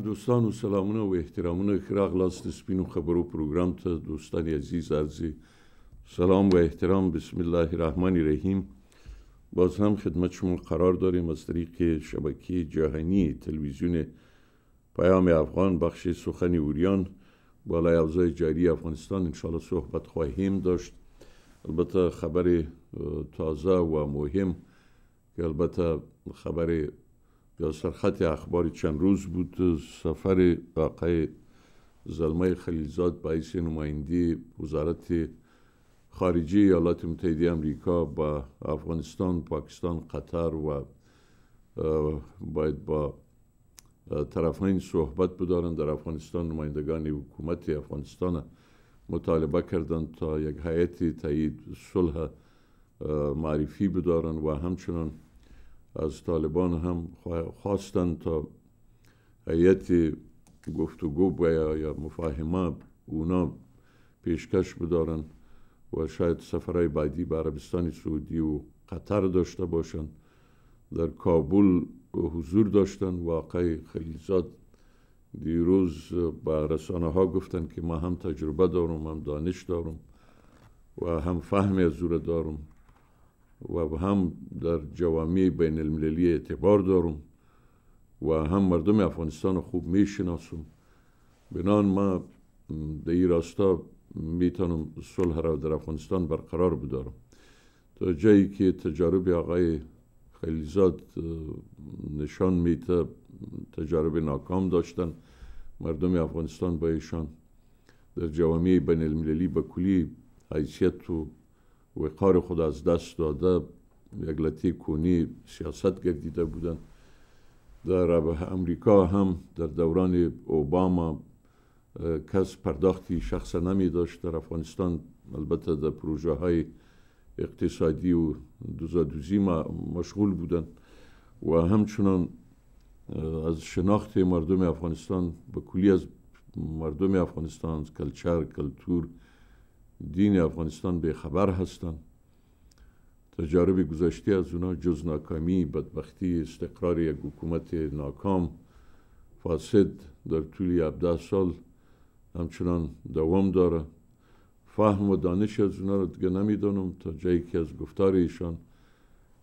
دوستان و سلامونه و احترامونه خراغلاست سپین و خبر و پروگرام تا دوستان عزیز عرضی سلام و احترام. بسم الله الرحمن الرحیم. باز هم خدمت شما قرار داریم از طریق شبکه جهانی تلویزیون پیام افغان بخش سخن اوریان. بالای افزای جاری افغانستان انشاءالله صحبت خواهیم داشت. البته خبر تازه و مهم که البته خبر یا سرخط اخبار چند روز بود سفر آقای زلمه خلیلزاد باعث نماینده وزارت خارجه ایالات متحده امریکا با افغانستان پاکستان قطر و باید با طرفین صحبت بدارند. در افغانستان نمایندگان حکومت افغانستان مطالبه کردند تا یک هیئت تایید صلح معرفی بدارند و همچنان از طالبان هم خواستند تا هیئت گفتگو یا مفاهمه اونا پیشکش بدارن و شاید سفرهای بعدی به عربستان سعودی و قطر داشته باشند در کابل حضور داشتن. واقعی خلیزاد دیروز با رسانه ها گفتن که ما هم تجربه دارم هم دانش دارم و هم فهم از دارم. و هم در جوامع بین المللی اعتبار دارم و هم مردم افغانستان خوب می‌شناسم. بنان ما در این راستا می‌تونم صلح را در افغانستان برقرار بدارم. تا جایی که تجارب آقای خلیزاد نشان میده تجارب ناکام داشتن مردم افغانستان با ایشان. در جوامع بین المللی به کلی حیثیت و وقار خود از دست داده یک لطی کونی سیاست گردیده بودن. در امریکا هم در دوران اوباما کس پرداختی شخص نمی داشت. در افغانستان البته در پروژه های اقتصادی و دوزادوزی مشغول بودن. و همچنان از شناخت مردم افغانستان به کلی از مردم افغانستان کلچر کلتور دین افغانستان به خبر هستند تجارب گذشته از اونا جز ناکامی بدبختی استقرار یک حکومت ناکام فاسد در طول 17 سال همچنان دوام داره. فهم و دانش از اونا رو دیگه نمی‌دانم تا جایی که از گفتار ایشان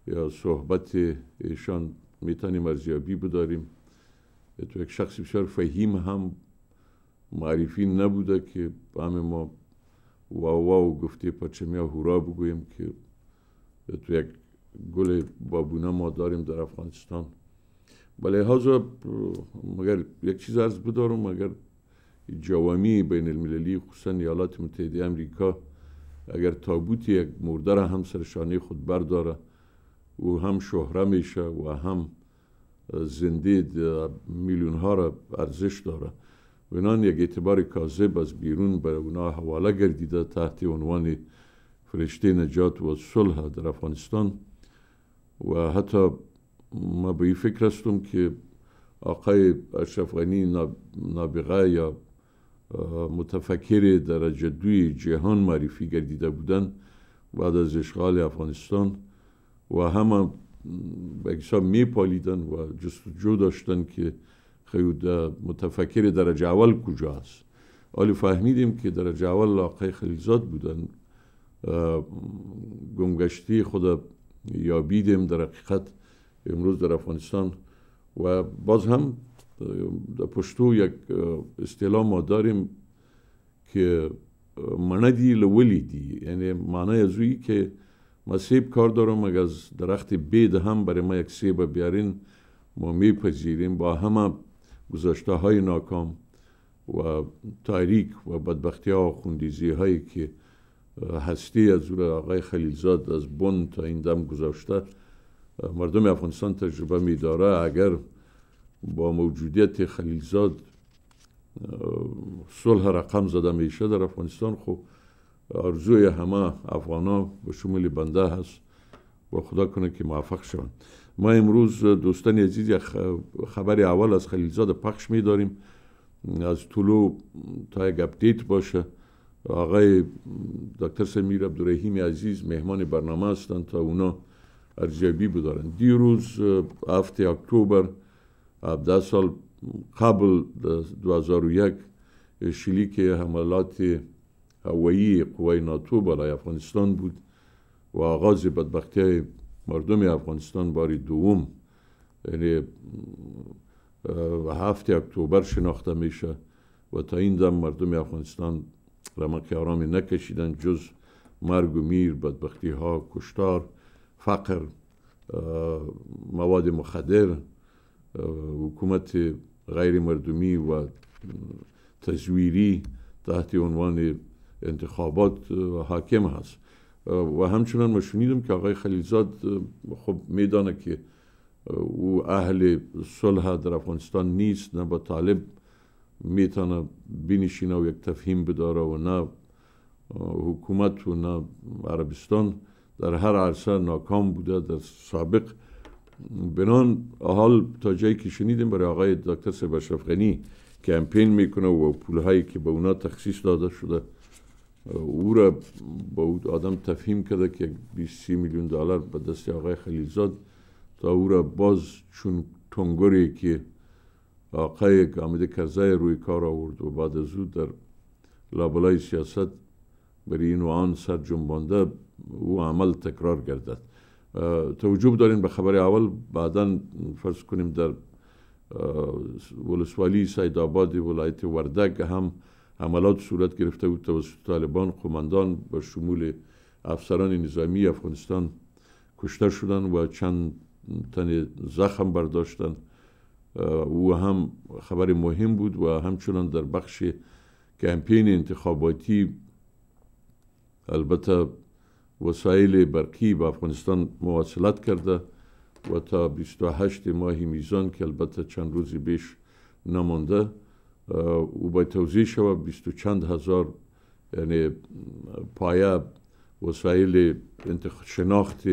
یا صحبت ایشان می‌تونیم ارزیابی بداریم. تو یک شخص بسیار فهیم هم معرفی نبوده که همه ما واو واو گفته پرچمیا هورا بگویم که تو یک گل بابونه ما داریم در افغانستان. بله لحاظ مگر یک چیز از بدارم؟ مگر جوامی بین المللی خصوصا ایالات متحده امریکا اگر تابوت یک مرده را هم سرشانه خود برداره و هم شهره میشه و هم زنده میلیون ها را ارزش داره. و یک اعتبار کاذب از بیرون به اونا حواله گردیده تحت عنوان فرشته نجات و صلح در افغانستان. و حتی ما به این فکر هستم که آقای اشرف غنی نابغه یا متفکر درجه دوی جهان معرفی گردیده بودن بعد از اشغال افغانستان و همه به می پالیدن و جستجو داشتن که خیود متفکر درجه اول کجا است حالی فهمیدیم که درجه اول آقای خلیزاد بودن. گمگشتی خود یابیدیم در حقیقت. امروز در افغانستان و باز هم در پشتو یک اصطلاح ما داریم که مندی لولی دی یعنی معنی از که ما سیب کار دارم اگر از درخت بید هم برای ما یک سیب بیارین ما میپذیریم. با همه گذاشته های ناکام و تاریک و بدبختی ها و خوندیزی هایی که هستی از او آقای خلیلزاد از بن تا این دم گذاشته مردم افغانستان تجربه می داره. اگر با موجودیت خلیلزاد صلح رقم زده میشه در افغانستان خب آرزوی همه افغان به شمول بنده هست و خدا کنه که موفق شوند. ما امروز دوستان عزیز خبر اول از خلیلزاد پخش می داریم از طلوع تا یک اپدیت باشه. آقای دکتر سمیر عبدالرحیم عزیز مهمان برنامه هستند تا اونا ارزیابی بدارن. دیروز هفته اکتبر 17 سال قبل 2001 شلیک حملات هوایی قوای ناتو بالای افغانستان بود و آغاز بدبختی مردم افغانستان باری دوم یعنی هفت اکتبر شناخته میشه و تا این دم مردم افغانستان رمق آرامی نکشیدن جز مرگ و میر بدبختی ها کشتار فقر مواد مخدر حکومت غیر مردمی و تزویری تحت عنوان انتخابات حاکم هست. و همچنان ما شنیدم که آقای خلیلزاد خب میدانه که او اهل صلح در افغانستان نیست نه با طالب می‌تونه بینشینه و یک تفهیم بداره و نه حکومت و نه عربستان. در هر عرصه ناکام بوده در سابق. بنان حال تا جایی که شنیدیم برای آقای دکتر سبشرف غنی کمپین می‌کنه و پولهایی که به اونا تخصیص داده شده او را با او آدم تفهیم کرده که 20 میلیون دلار به دست آقای خلیلزاد تا او را باز چون تنگری که آقای گامد کرزای روی کار آورد و بعد از او در لابلای سیاست برای این و آن سر جنبانده او عمل تکرار گردد توجه دارین به خبر اول بعدا فرض کنیم در ولسوالی سید آباد ولایت وردگ هم حملات صورت گرفته بود توسط طالبان قماندان با شمول افسران نظامی افغانستان کشته شدن و چند تن زخم برداشتن. او هم خبر مهم بود و همچنان در بخش کمپین انتخاباتی البته وسایل برقی به افغانستان مواصلت کرده و تا 28 ماهی میزان که البته چند روزی بیش نمانده باید توضیح شود بیست و چند هزار یعنی پایه وسایل شناخت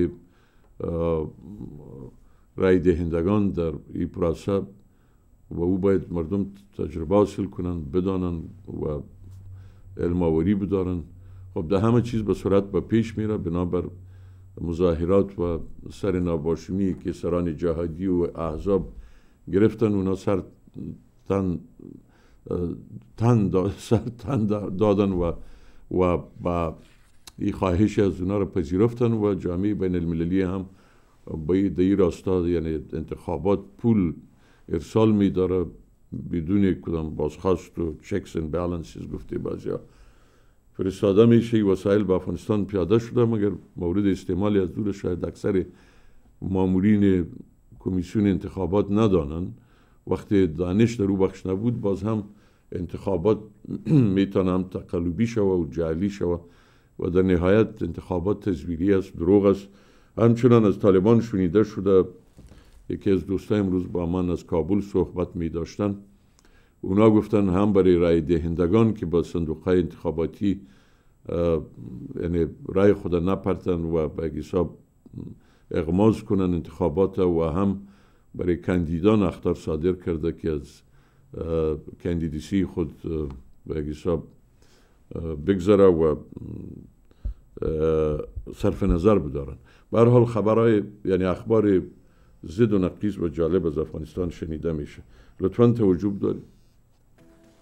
رای دهندگان در این پراسه و او باید مردم تجربه حاصل کنن بدانن و علم آوری بدارن خب ده همه چیز به صورت به پیش میره بنابر مظاهرات و سر ناباشمی که سران جهادی و احزاب گرفتن اونا سر تن تن, تن دادن و و با این خواهش از اونا رو پذیرفتن و جامعه بین المللی هم به این راستا یعنی انتخابات پول ارسال میداره بدون کدام بازخواست و چکس ان بالانسز گفته بعضی فرستاده میشه وسایل به افغانستان پیاده شده مگر مورد استعمالی از دور شاید اکثر مامورین کمیسیون انتخابات ندانن وقتی دانش در او بخش نبود باز هم انتخابات می‌تونم تقلبی شوه و جعلی شوه و در نهایت انتخابات تزویری است دروغ است. همچنان از طالبان شنیده شده یکی از دوستای امروز با من از کابل صحبت می داشتن اونا گفتن هم برای رای دهندگان که با صندوق انتخاباتی یعنی رای خود نپرتن و به حساب اغماز کنن انتخابات و هم برای کندیدان اختار صادر کرده که از کندیدیسی خود به حساب بگذره و صرف نظر بدارن. به حال خبرهای یعنی اخبار زد و نقیز و جالب از افغانستان شنیده میشه. لطفا توجه دارید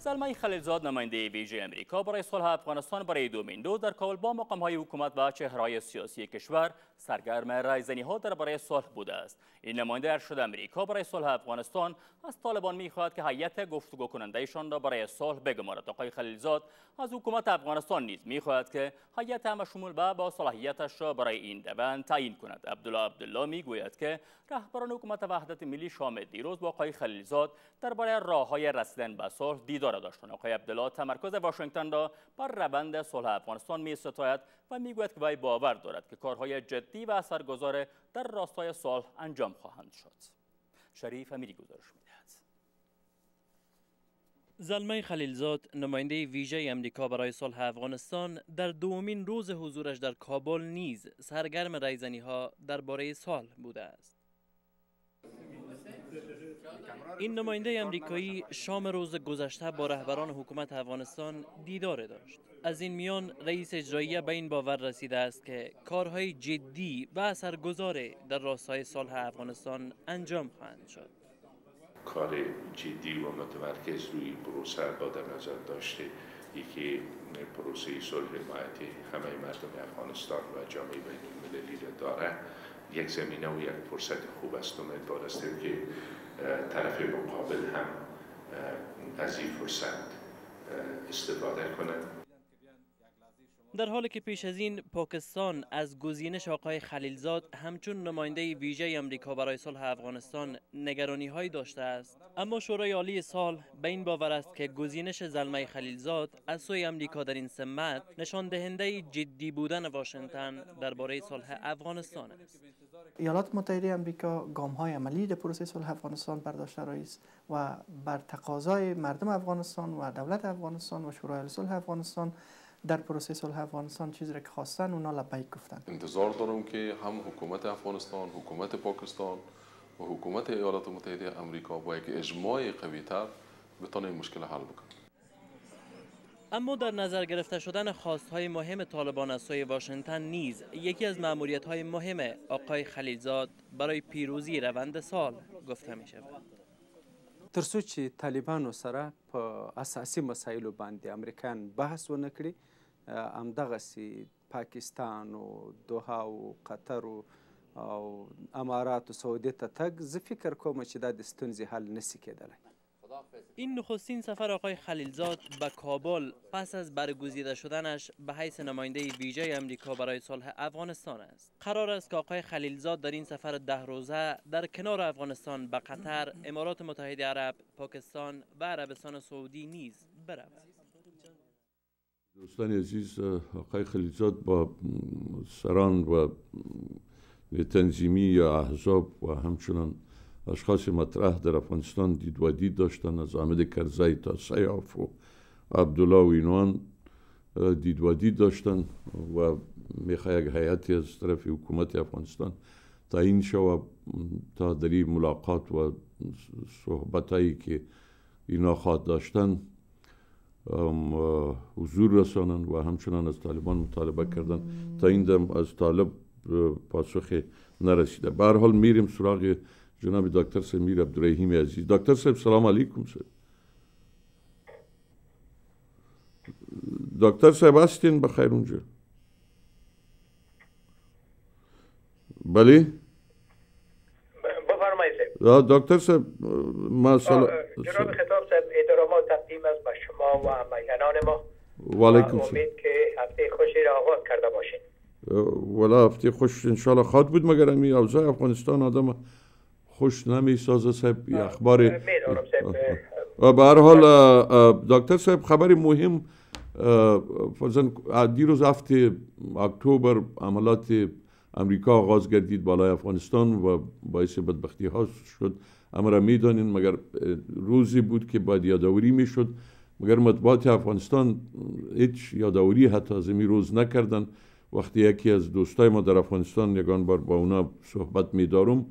سلمای خلیلزاد نماینده ویژه امریکا برای صلح افغانستان برای دومین دو در کابل با مقام های حکومت و چهرهای سیاسی کشور سرگرم رایزنی ها برای صلح بوده است. این نماینده ارشد امریکا برای صلح افغانستان از طالبان می‌خواهد که هیئت گفتگو کنندهشان را برای صلح بگمارد. آقای خلیلزاد از حکومت افغانستان نیز می‌خواهد که هیئت همه شمول به با صلاحیتش را برای این دوند تعیین کند. عبدالله عبدالله می‌گوید که رهبران حکومت وحدت ملی شام دیروز با آقای خلیلزاد درباره راههای رسیدن به صلح دیدار داشتند. آقای عبدالله تمرکز واشنگتن را بر روند صلح افغانستان می ستاید. و می‌گوید که وی باور دارد که کارهای جدی و اثرگذار در راستای صلح انجام خواهند شد. شریف امیری گزارش می‌دهد. زلمه خلیلزاد نماینده ویژه امریکا برای صلح افغانستان در دومین روز حضورش در کابل نیز سرگرم رایزنی ها درباره صلح بوده است. این نماینده امریکایی شام روز گذشته با رهبران حکومت افغانستان دیدار داشت. از این میان رئیس اجرایی به این باور رسیده است که کارهای جدی و اثرگذار در راستای صلح افغانستان انجام خواهند شد. کار جدی و متمرکز روی پروسه با در نظر داشته. یکی پروسه صلح حمایت همه مردم افغانستان و جامعه بین المللی داره. یک زمینه و یک فرصت خوب است. هستیم که طرف مقابل هم از این فرصت استفاده کنند. در حالی که پیش از این پاکستان از گزینش آقای خلیلزاد همچون نماینده ویژه امریکا برای صلح افغانستان نگرانی هایی داشته است اما شورای عالی سال به این باور است که گزینش زلمه خلیلزاد از سوی امریکا در این سمت نشان دهنده جدی بودن واشنگتن درباره صلح افغانستان است. ایالات متحده امریکا گام های عملی در پروسه صلح افغانستان برداشته است و بر تقاضای مردم افغانستان و دولت افغانستان و شورای صلح افغانستان در پروسه صلح افغانستان چیزی را که خواستن اونا لبیک گفتن انتظار دارم که هم حکومت افغانستان حکومت پاکستان و حکومت ایالات متحده امریکا با یک اجماع قوی تر بتونه این مشکل حل بکنه اما در نظر گرفته شدن خواستهای مهم طالبان از سوی واشنگتن نیز یکی از معمولیت های مهم آقای خلیلزاد برای پیروزی روند سال گفته می شود. ترڅو چې طالبانو سره په اساسي مسایلو باندې امریکایان بحث ونه کړي همدغسې پاکستان و دوها و قطر و او امارات و سعودی ته تګ زه فکر کوم چې دا د ستونزې حل نسی کېدلی. این نخستین سفر آقای خلیلزاد به کابل پس از برگزیده شدنش به حیث نماینده ویژه امریکا برای صلح افغانستان است. قرار است که آقای خلیلزاد در این سفر ده روزه در کنار افغانستان به قطر امارات متحده عرب پاکستان و عربستان سعودی نیز برود. دوستان عزیز آقای خلیلزاد با سران و تنظیمی یا احزاب و همچنان اشخاص مطرح در افغانستان دید و دید داشتن از احمد کرزی تا سیاف و عبدالله و اینوان دید و دید داشتن و می‌خواه یک حیاتی از طرف حکومت افغانستان تعیین شو تا در ملاقات و صحبت هایی که اینا خواد داشتن حضور رسانن و همچنان از طالبان مطالبه کردن تا این دم از طالب پاسخ نرسیده. به حال میریم سراغ جناب دکتر سمیر عبدالرحیم عزیز. دکتر صاحب سلام علیکم سر. دکتر صاحب هستین؟ بخیر اونجا. بله؟ بفرمایید دکتر صاحب ما سلام جناب خطاب صاحب احترامات تقدیم است به شما و همکنان ما. و امید که هفته خوشی را آغاز کرده باشین ولا هفته خوش انشالله خواد بود مگر امی اوضاع افغانستان آدم خوش نمی سازه صاحب اخبار و به هر حال دکتر صاحب خبر مهم فرزن دیروز هفته اکتبر عملات امریکا آغاز گردید بالای افغانستان و باعث بدبختی ها شد. امر می‌دانین مگر روزی بود که باید یادآوری می‌شد. مگر مطبوعات افغانستان هیچ یادآوری حتی از این روز نکردن؟ وقتی یکی از دوستای ما در افغانستان یگان بار با اونا صحبت میدارم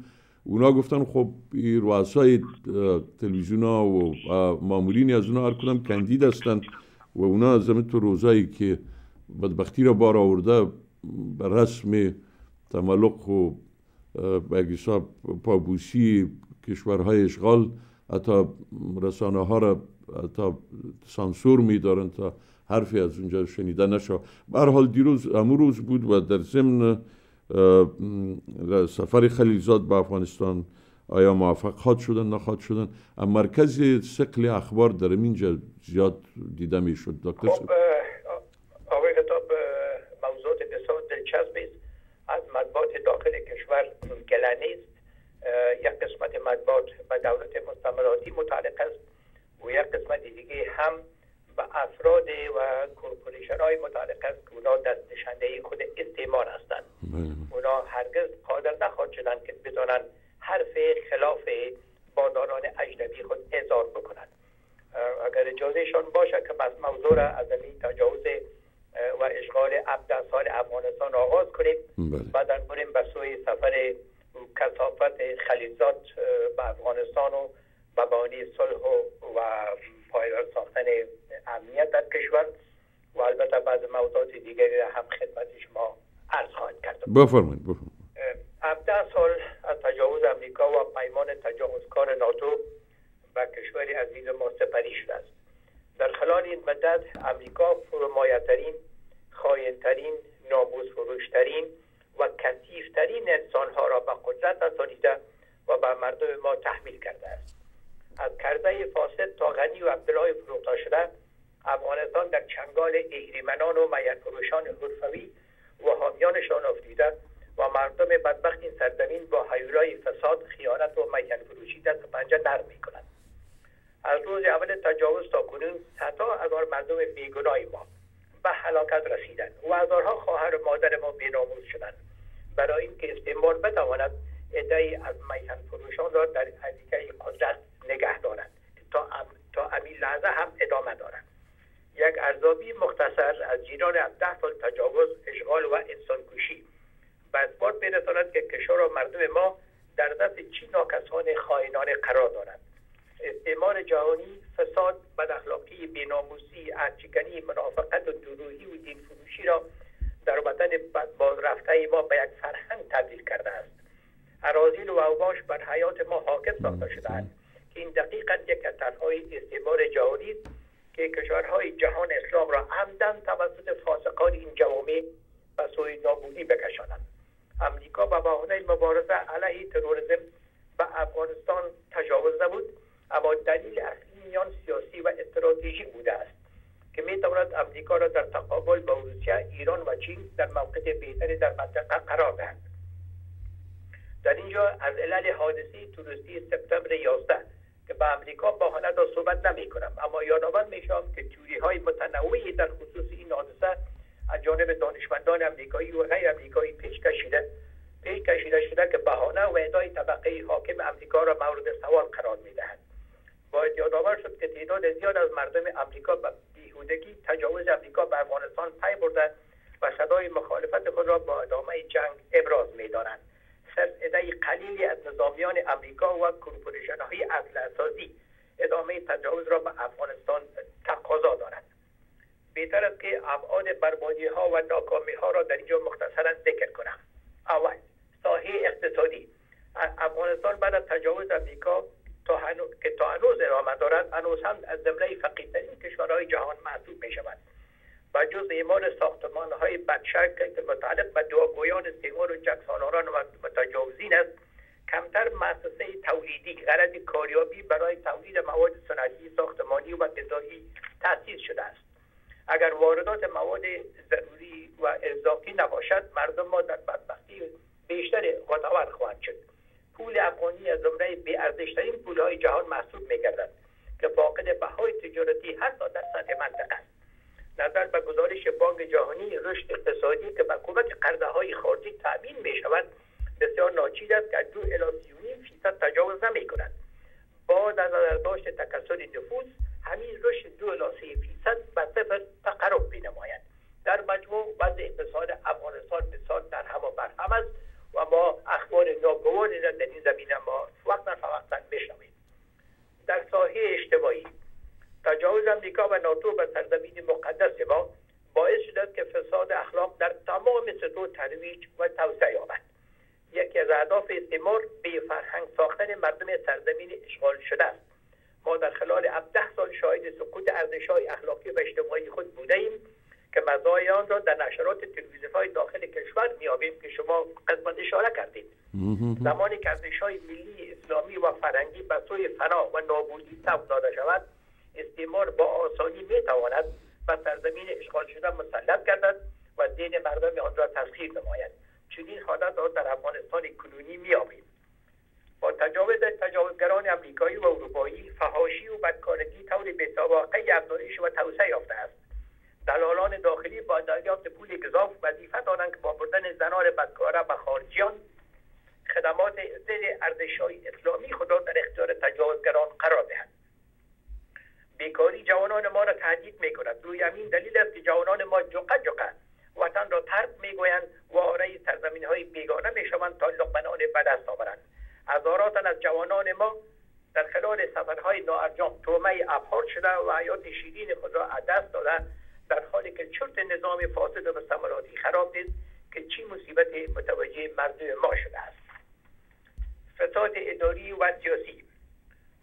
اونا گفتن خب رؤسای تلویزیون ها و مامورین از اونا هر کدام کندید هستند و اونا از تو روزایی که بدبختی را بار آورده به رسم تملق و به حساب پابوسی کشورهای اشغال حتی رسانه ها را حتی سانسور میدارن تا حرفی از اونجا شنیده نشو. به حال دیروز امروز بود و در ضمن سفر خلیلزاد به افغانستان آیا موفق خواد شدن نخواد شدن؟ مرکز سقل اخبار در اینجا زیاد دیده می شد دکتر خب آقای خطاب موضوع بسیار دلچسب است. از مطبوعات داخل کشور گلنی است یک قسمت مطبوعات به دولت مستمراتی متعلق است. و یک قسمت دیگه هم به افراد و کورپوریشن های متعلق است که اونا دست نشانده خود استعمار هستند بله. اونا هرگز قادر نخواهد شدن که بتونن حرف خلاف بازاران اجنبی خود اظهار بکنند اگر اجازهشان باشه که بس موضوع را از این تجاوز و اشغال سال افغانستان آغاز کنیم بله. بعدا بریم به سوی سفر کسافت خلیزات به افغانستان و مبانی صلح و پایدار ساختن امنیت در کشور و البته بعض موضوعات دیگری را هم خدمت شما عرض خواهد کرد. بفرمایید بفرمایید. 17 سال از تجاوز امریکا و پیمان تجاوزکار ناتو و کشور عزیز ما سپری شده است. در خلال این مدت امریکا فرومایترین خاینترین نابوز فروشترین و کثیفترین انسانها را به قدرت رسانیده و به مردم ما تحمیل کرده است. از کرده فاسد تا غنی و عبدالله فروخته شده افغانستان در چنگال اهریمنان و میان فروشان حرفوی و حامیانشان افتیده و مردم بدبخت این سرزمین با حیولای فساد خیانت و میان فروشی دست پنجه نرم می کنند از روز اول تجاوز تا کنون صدها هزار مردم بیگناه ما به هلاکت رسیدند و هزارها خواهر و مادر ما بیناموز شدند. برای اینکه استعمار بتواند ادعی از میهن فروشان را در حدیقه قدرت نگه دارند تا, تا امین لحظه هم ادامه دارند یک ارزابی مختصر از جیران از ده سال تجاوز اشغال و انسان کشی به اثبات میرساند که کشور و مردم ما در دست چین و کسان خائنانه قرار دارند. استعمار جهانی فساد بداخلاقی بیناموسی ارچگنی منافقت و دروهی و دین فروشی را در وطن بازرفته ما به یک فرهنگ تبدیل کرده است. اراضی و اوباش بر حیات ما حاکم ساخته شده این دقیقا یک از تنهای استعمار جهانی است که کشورهای جهان اسلام را عمدن توسط فاسقان این جوامع به سوی نابودی بکشانند. امریکا به بهانه مبارزه علیه تروریسم به افغانستان تجاوز نبود اما دلیل اصلی میان سیاسی و استراتژی بوده است که می تواند امریکا را در تقابل با روسیه ایران و چین در موقع بهتری در منطقه قرار دهد. در اینجا از علل حادثه توریستی سپتامبر 11 که به امریکا با را صحبت نمی کنم. اما یادآور می شوم که توری های متنوعی در خصوص این حادثه از جانب دانشمندان امریکایی و غیر امریکایی پیش کشیده پیش کشیده شده که بهانه و ادای طبقه حاکم امریکا را مورد سوال قرار می دهد. باید یادآور شد که تعداد زیاد از مردم امریکا به بیهودگی تجاوز امریکا به افغانستان پی برده و صدای مخالفت خود را با ادامه جنگ ابراز می دارند ادهی قلیلی از نظامیان امریکا و کورپوریشن های اساسی ادامه تجاوز را به افغانستان تقاضا دارد. بهتر است که ابعاد بربادی ها و ناکامی ها را در اینجا مختصرا ذکر کنم. اول ساحه اقتصادی. افغانستان بعد از تجاوز امریکا تا هنو... که تا هنوز ادامه دارد هنوز هم از جمله فقیرترین کشورهای جهان محسوب می شود و جز اعمال ساختمان های بدشکل که متعلق به دعاگویان استعمار و جکساناران و متجاوزین است کمتر مؤسسه تولیدی غرض کاریابی برای تولید مواد صنعتی ساختمانی و غذایی تأسیس شده است. اگر واردات مواد ضروری و اضافی نباشد مردم ما در بدبختی بیشتر غداور خواهد شد. پول افغانی از جمله بی ارزشترین پولهای جهان محسوب میگردد که فاقد بهای تجارتی حتی در سطح منطقه است. نظر به گزارش بانک جهانی رشد اقتصادی که به کمک قرضه های خارجی تأمین می شود بسیار ناچیز است که دو الی فیصد تجاوز نمی کند بعد از نظرداشت تکسر نفوس همین رشد دو الی فیصد به صفر تقرب بینماید در مجموع وضع اقتصاد افغانستان بسیار در هم و برهم است و ما اخبار ناگواری در این زمینه ما وقتا فوقتا بشنویم در ساحه اجتماعی تجاوز امریکا و ناتو به سرزمین مقدس ما باعث شده که فساد اخلاق در تمام سطوح ترویج و توسعه یابد. یکی از اهداف استعمار به فرهنگ ساختن مردم سرزمین اشغال شده است. ما در خلال 17 سال شاهد سقوط ارزش‌های اخلاقی و اجتماعی خود بوده ایم که مزایای آن را در نشرات تلویزیون های داخل کشور میابیم که شما قسمت اشاره کردید. زمانی که ارزش های ملی اسلامی و فرنگی به سوی فنا و نابودی داده شود استعمار با آسانی می‌تواند به سرزمین اشغال شده مسلط گردد و دین مردم آن را تسخیر نماید. چنین حالت را در افغانستان کنونی میابیم با تجاوز تجاوزگران امریکایی و اروپایی فهاشی و بدکارگی طور بیسابقه افزایش و توسعه یافته است. دلالان داخلی با دریافت پول گذاف وظیفه دارند که با بردن زنان بدکاره به خارجیان خدمات ضد ارزشهای اسلامی خود را در اختیار تجاوزگران قرار دهند. بیکاری جوانان ما را تهدید می کند روی همین دلیل است که جوانان ما جقه جقه وطن را ترک می گویند و آره سرزمین های بیگانه می شوند تا لقمنان به دست آورند. هزارات از جوانان ما در خلال سفرهای ناارجام تومه ابهار شده و حیات شیرین خود را از دست داده در حالی که چرت نظام فاسد و ثمراتی خراب نیست که چی مصیبت متوجه مردم ما شده است. فساد اداری و سیاسی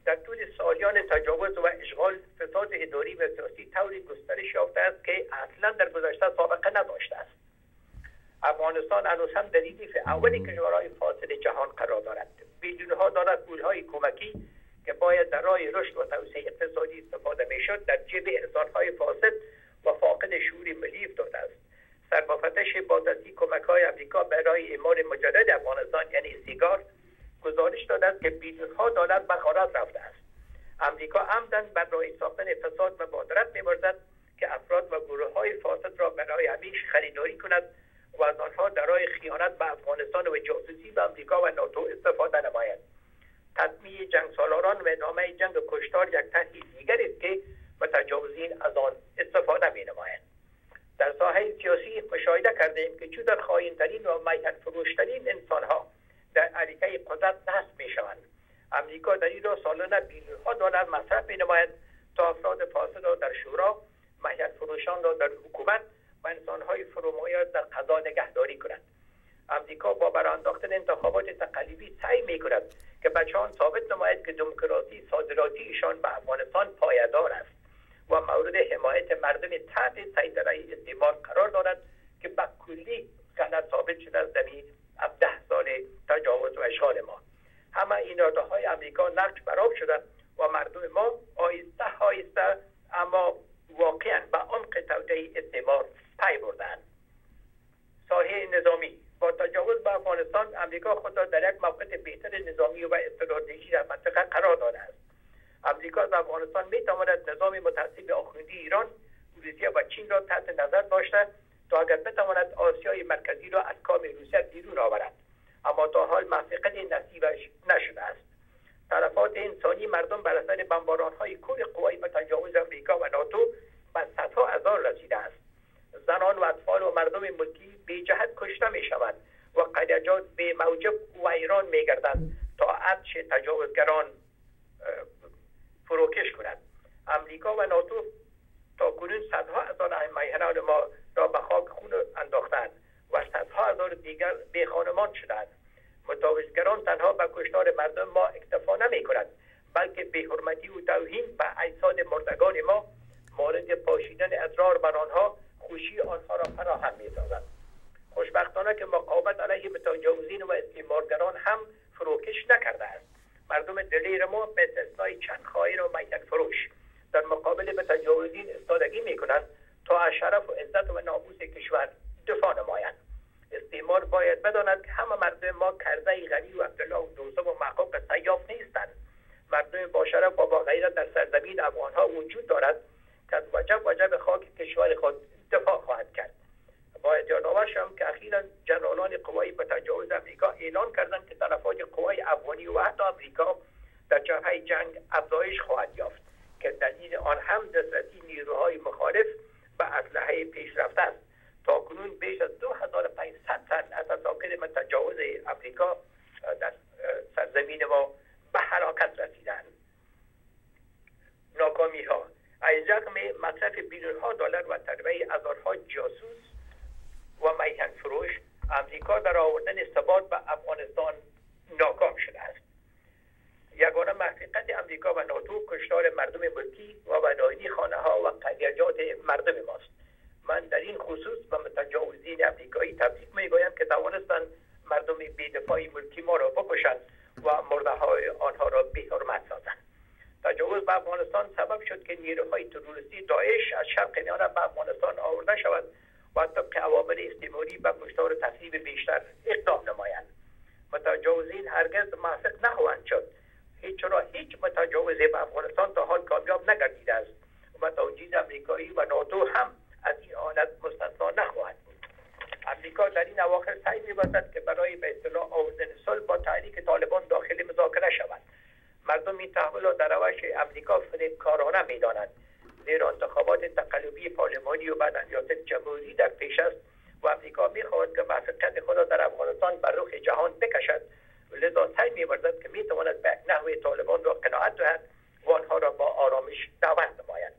در طول سالیان تجاوز و اشغال فساد اداری و سیاسی طوری گسترش یافته است که اصلا در گذشته سابقه نداشته است. افغانستان هنوز هم در ردیف اول کشورهای فاصل جهان قرار دارد. ها دارد پولهای کمکی که باید در راه رشد و توسعه اقتصادی استفاده می‌شد در جیب انسانهای فاسد و فاقد شعور ملی افتاده است. سربافتش با دستی کمک های امریکا برای اعمال مجدد افغانستان یعنی سیگار گزارش داده است که بیلیون ها دلار به خارج رفته است. امریکا عمدن بر راه ساختن فساد مبادرت میورزد که افراد و گروه های فاسد را برای همیش خریداری کند و از آنها در راه خیانت به افغانستان و جاسوسی به امریکا و ناتو استفاده نماید. تطمیع جنگ سالاران و ادامه جنگ کشتار یک طرحی دیگر است که متجاوزین از آن استفاده می نمایند در ساحه سیاسی مشاهده کردیم که چون در خواهینترین و میهن فروشترین انسانها در علیه قدرت نصب می شوند امریکا در این را سالانه بیلیون ها دلار مصرف می نماید تا افراد فاسد را در شورا میهن فروشان را در حکومت و انسانهای فرومایه در قضا نگهداری کند. امریکا با برانداختن انتخابات تقلیبی سعی می کند که بچه ثابت نماید که دموکراسی صادراتی ایشان به افغانستان پایدار است و مورد حمایت مردم تحت سیطره استعمار قرار دارد که به کلی غلط ثابت شده است در ده سال تجاوز و اشغال ما. همه این های امریکا نقش براب شده و مردم ما آیسته آیسته اما واقعا به عمق توطئه استعمار پی بردند ساحه نظامی با تجاوز به افغانستان امریکا خود را در یک موقع بهتر نظامی و استراتژی در منطقه قرار داده است. امریکا از افغانستان می تواند نظام متعصب آخوندی ایران روسیه و چین را تحت نظر داشته تا اگر بتواند آسیای مرکزی را از کام روسیه بیرون آورد. اما تا حال موفقیت نصیبش نشده است. طرفات انسانی مردم بر اثر بمباران های کل قوای به تجاوز امریکا و ناتو به صدها هزار رسیده است. زنان و اطفال و مردم ملکی به جهت کشته می شوند و قدجات به موجب ویران می گردند تا عدش تجاوزگران فروکش کند. امریکا و ناتو تا کنون صدها هزار میهنان ما را به خاک خون انداختند و صدها هزار دیگر به خانمان شدند. متاوزگران تنها به کشتار مردم ما اکتفا نمی کند بلکه به حرمتی و توهین به اجساد مردگان ما مورد پاشیدن ادرار بر آنها خوشی آنها را فراهم می سازد. خوشبختانه که مقاومت علیه متجاوزین و استعمارگران هم فروکش نکرده است. مردم دلیر ما به استثنای چند خواهر و میتک فروش. در مقابل متجاوزین استادگی می کنند از شرف و عزت و ناموس کشور دفاع نمایند. استعمار باید بداند که همه مردم ما کرده غنی و عبدالله و دوزه و محقوق سیاف نیستند. مردم با شرف و با غیرت در سرزمین افغانها وجود دارد. که از وجب وجب خاک کشور خود دفاع خواهد کرد. باید یادآور شم که اخیرا جنرالان قوایی به تجاوز امریکا اعلان کردند که تلفات قوای افغانی و حتی امریکا در جبهه جنگ افزایش خواهد یافت که دلیل آن هم دسترسی نیروهای مخالف به اسلحه پیشرفته است تا کنون بیش از 2500 تن از اساکر تجاوز امریکا در سرزمین ما به حراکت رسیدند ناکامی ها از رقم مصرف بیلیون ها دلار و تربیه هزارها جاسوس و میهن فروش امریکا در آوردن ثبات به افغانستان ناکام شده است. یگانه محققت امریکا و ناتو کشتار مردم ملکی و وداینی خانه ها و قدیجات مردم ماست. من در این خصوص به متجاوزین امریکایی تبریک می‌گویم که توانستند مردم بیدفاعی ملکی ما را بکشند و مرده های آنها را به حرمت سازند. تجاوز به افغانستان سبب شد که نیروهای تروریستی داعش از شرق میانه به افغانستان آورده شود و طبق عوامل استعماری به کشتار تصریب بیشتر اقدام نمایند. متجاوزین هرگز موفق نخواهند شد هیچ را هیچ متجاوزی به افغانستان تا حال کامیاب نگردیده است و توجیز امریکایی و ناتو هم از این حالت مستثنا نخواهد بود. امریکا در این اواخر سعی می‌برد که برای به اصطلاح آوردن صلح با تحریک طالبان داخل مذاکره شود. مردم این تحول را در روش امریکا فریبکارانه می‌دانند زیرا انتخابات تقلبی پارلمانی و بعد ریاست جمهوری در پیش است و امریکا می‌خواهد که موفقیت خود را در افغانستان بر رخ جهان بکشد لذا سعی میورزد که می‌تواند به نحو طالبان را قناعت دهد و آنها را با آرامش دعوت نماید.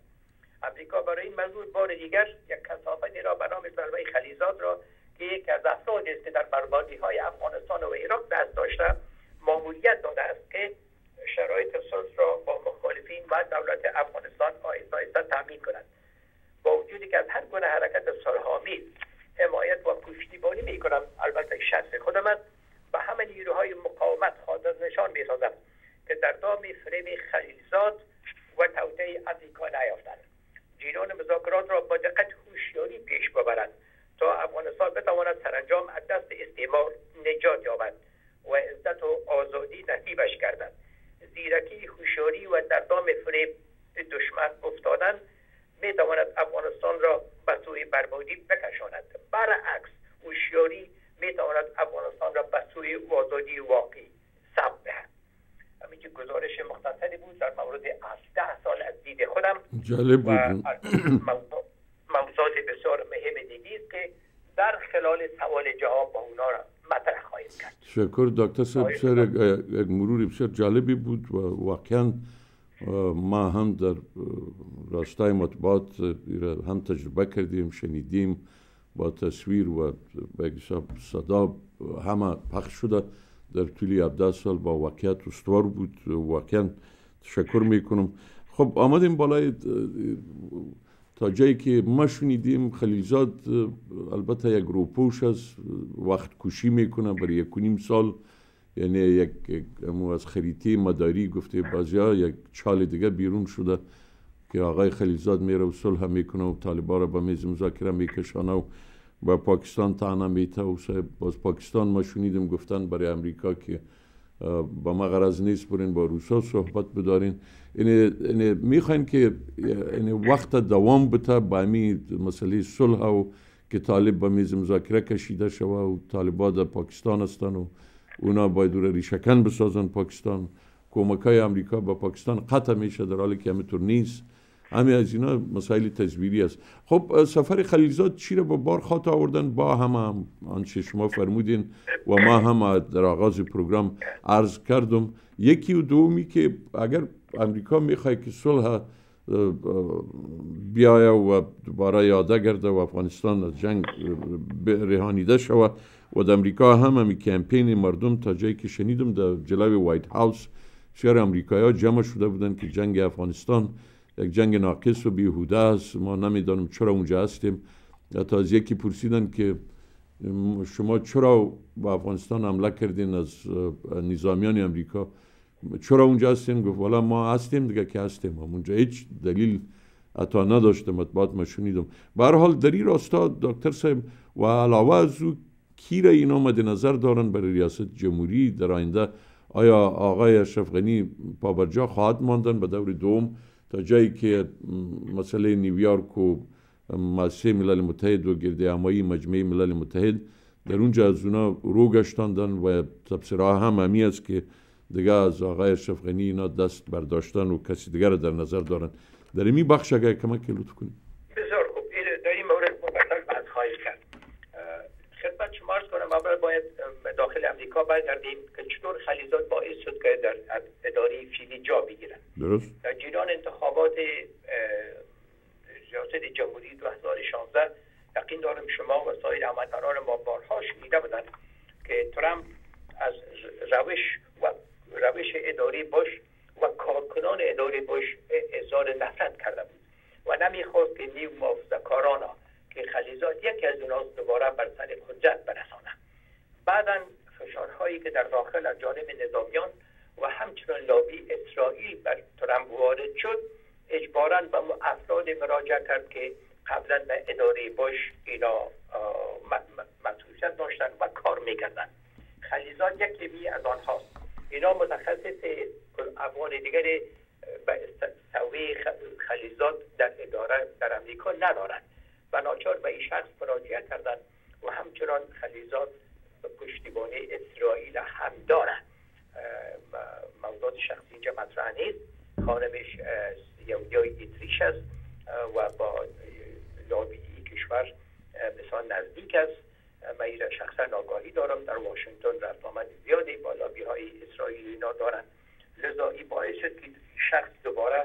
امریکا برای این موضوع بار دیگر یک کسافتی را به نام ضربه خلیزات را که یکی از افرادی است که در بربادی های افغانستان و عراق دست داشته ماموریت داده است که شرایط صلح را با مخالفین و دولت افغانستان آیسته آیسته تامین کند. با وجودی که از هر گونه حرکت صلحآمیز حمایت و پشتیبانی می کنم البته شخص خودم است. و همه نیروهای مقاومت حاضر نشان می سازم که در دام فریم خلیلزاد و توطعه امریکا نیافتند. جینان مذاکرات را با دقت هوشیاری پیش ببرند تا افغانستان بتواند سرانجام از دست استعمار نجات یابد و عزت و آزادی نصیبش گردد. زیرکی هوشیاری و در دام فریب دشمن افتادن می تواند افغانستان را به سوی بربادی بکشاند. برعکس هوشیاری می تواند افغانستان را به سوی آزادی واقعی سب دهد. همین گزارش مختصری بود در مورد 17 سال از دید خودم جالب بود. موضوعات بسیار مهم دیگی است که در خلال سوال جواب با اونا را مطرح خواهیم کرد. شکر دکتر صاحب بسیار یک مروری بسیار جالبی بود و واقعا ما هم در راستای مطبوعات هم تجربه کردیم شنیدیم. با تصویر و صدا همه پخش شده. در طول 17 سال با واقعیت استوار بود واقعا تشکر می‌کنم. خب آمدیم بالای تا جایی که ما شنیدیم خلیلزاد البته یک روپوش است وقت کشی می‌کنه برای یک نیم سال. یعنی یک از خریطه مداری گفته بازی ها یک چال دیگه بیرون شده. که آقای خلیلزاد میره و صلح می‌کنه و طالبا را به میز مذاکره میکشانه و با پاکستان تانه میته و باز پاکستان ما شنیدیم گفتن برای امریکا که با ما غرض نیست برین با روسا صحبت بدارین. یعنی می‌خواین که یعنی وقت دوام بته با امی مسئله صلح و که طالب به میز مذاکره کشیده شوه و طالبا در پاکستان هستن و اونا باید رو ریشکن بسازن پاکستان. کمک های امریکا با پاکستان قطع میشه در حالی که همینطور نیست. همه از اینا مسائل تزویری است. خب سفر خلیلزاد چی رو با بار خاط آوردن؟ با هم, هم. آنچه شما فرمودین و ما هم در آغاز پروگرام عرض کردم. یکی و دومی که اگر امریکا می‌خواد که صلح بیایه و دوباره یاده گرده و افغانستان از جنگ رهانیده شود. و در امریکا هم همی کمپین مردم تا جایی که شنیدم در جلوی وایت هاوس شهر امریکایی ها جمع شده بودن که جنگ افغانستان یک جنگ ناقص و بیهوده است. ما نمی‌دانم چرا اونجا هستیم. تا از یکی پرسیدن که شما چرا با افغانستان حمله کردین از نظامیان امریکا چرا اونجا هستین؟ گفت والا ما هستیم دیگه که هستیم. ما اونجا هیچ دلیل عطا نداشته مطبوعات ما شنیدم. به حال در این راستا دکتر صاحب و علاوه از او کی را اینا مد نظر دارن برای ریاست جمهوری. در آینده آیا آقای اشرف غنی پابرجا خواهد ماندن؟ به دور دوم تا جایی که مسئله نیویورک و ملل متحد و گرده همایی مجمع ملل متحد در اونجا از اونا رو گشتاندن و تبصره هم همی است که دیگه از آقای اشرف غنی اینا دست برداشتن و کسی دیگر در نظر دارن. در این بخش اگر کمک لطف کنید بسیار خوب در این مورد مفصل بحث خواهید کرد خدمت شما عرض کنم اول باید داخل امریکا برگردیم که چطور خلیزات باعث شد که در اداره فیلی جا بگیرن. درست. در جریان انتخابات ریاست جمهوری 2016 یقین دارم شما و سایر هموطنان ما بارها شنیده بودند که ترامپ از روش و روش اداری باش و کارکنان اداره باش اظهار نفرت کرده بود و نمی‌خواست که نیو کاران که خلیزات یکی از اوناست دوباره بر سر حجت برسانه بعدا فشارهایی که در داخل از جانب نظامیان و همچنان لابی اسرائیل بر ترامپ وارد شد اجبارا به افراد مراجعه کرد که قبلا به اداره باش اینا مسئولیت داشتن و کار می‌کردن. خلیزات یکی از آنهاست اینا متخصص افغان دیگر به سوی خلیزات در اداره در امریکا ندارند. و ناچار به این شخص مراجعه کردن و همچنان خلیزات پشتیبانی اسرائیل هم دارند موضوعات شخصی اینجا مطرح نیست. خانمش یهودیای دیتریش است و با لابی کشور بسیار نزدیک است. من شخصا آگاهی دارم. در واشنگتن رفت آمد زیادی با لابی های اسرائیلی اینا دارن. لذا این باعث شد که شخص دوباره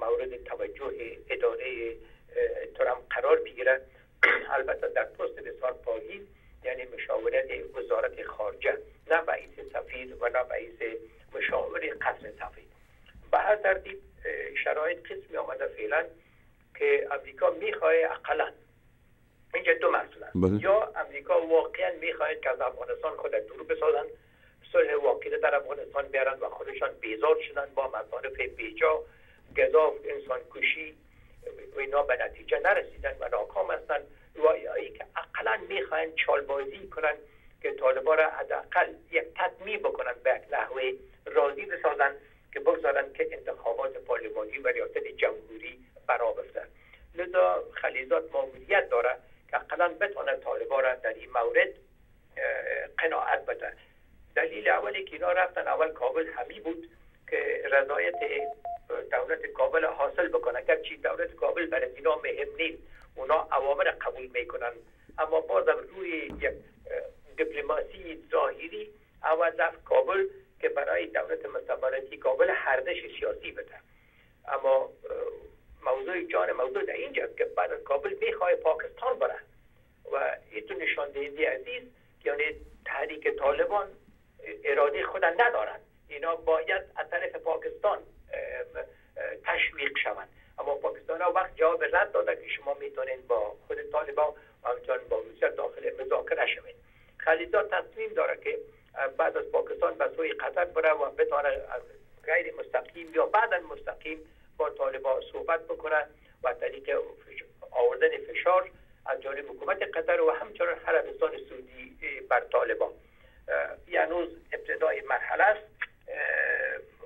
مورد توجه اداره ترامپ قرار بگیره. البته در پست بسیار پایین یعنی مشاورت وزارت خارجه نه رئیس سفیر و نه رئیس مشاور قصر سفیر به هر ترتیب شرایط قسمی آمده فعلا که امریکا می‌خواه اقلا. اینجا دو مسئله بله. یا امریکا واقعا می‌خواهد که از افغانستان خود دور بسازن صلح واقعی در افغانستان بیارن و خودشان بیزار شدن با مصارف بیجا گذاف انسان کشی و اینا به نتیجه نرسیدن و ناکام هستند و ای که اقلا می‌خواهند چالبازی کنن که طالبا را حداقل یک تطمیع بکنن به نحوه راضی بسازن که بگذارن که انتخابات پارلمانی و ریاست جمهوری برا بفتن لذا خلیزات ماموریت داره که اقلا بتونه طالبا را در این مورد قناعت بده. دلیل اولی که اینا رفتن اول کابل همی بود که رضایت دولت کابل حاصل بکنه. گرچه دولت کابل برای اینا مهم نیست. اونا اوامر قبول می‌کنن. اما بازم روی یک دیپلماسی ظاهری اول رفت کابل که برای دولت مستعمراتی کابل هردش سیاسی بده. اما موضوع جان موضوع در اینجاست که بعد کابل می‌خواه پاکستان بره. و ایتو نشان دهنده عزیز یعنی تحریک طالبان اراده خود ندارند اینا باید از طرف پاکستان تشویق شوند. اما پاکستان ها وقت جواب رد داده که شما می‌تونید با خود طالبان و همچنان با روسیه داخل مذاکره شوید. خلیزا تصمیم داره که بعد از پاکستان به سوی قطر بره و بتونه غیر مستقیم یا بعدا مستقیم با طالبان صحبت بکنه و طریق آوردن فشار از جانب حکومت قطر و همچنان عربستان سعودی بر طالبان. یعنی ابتدای مرحله است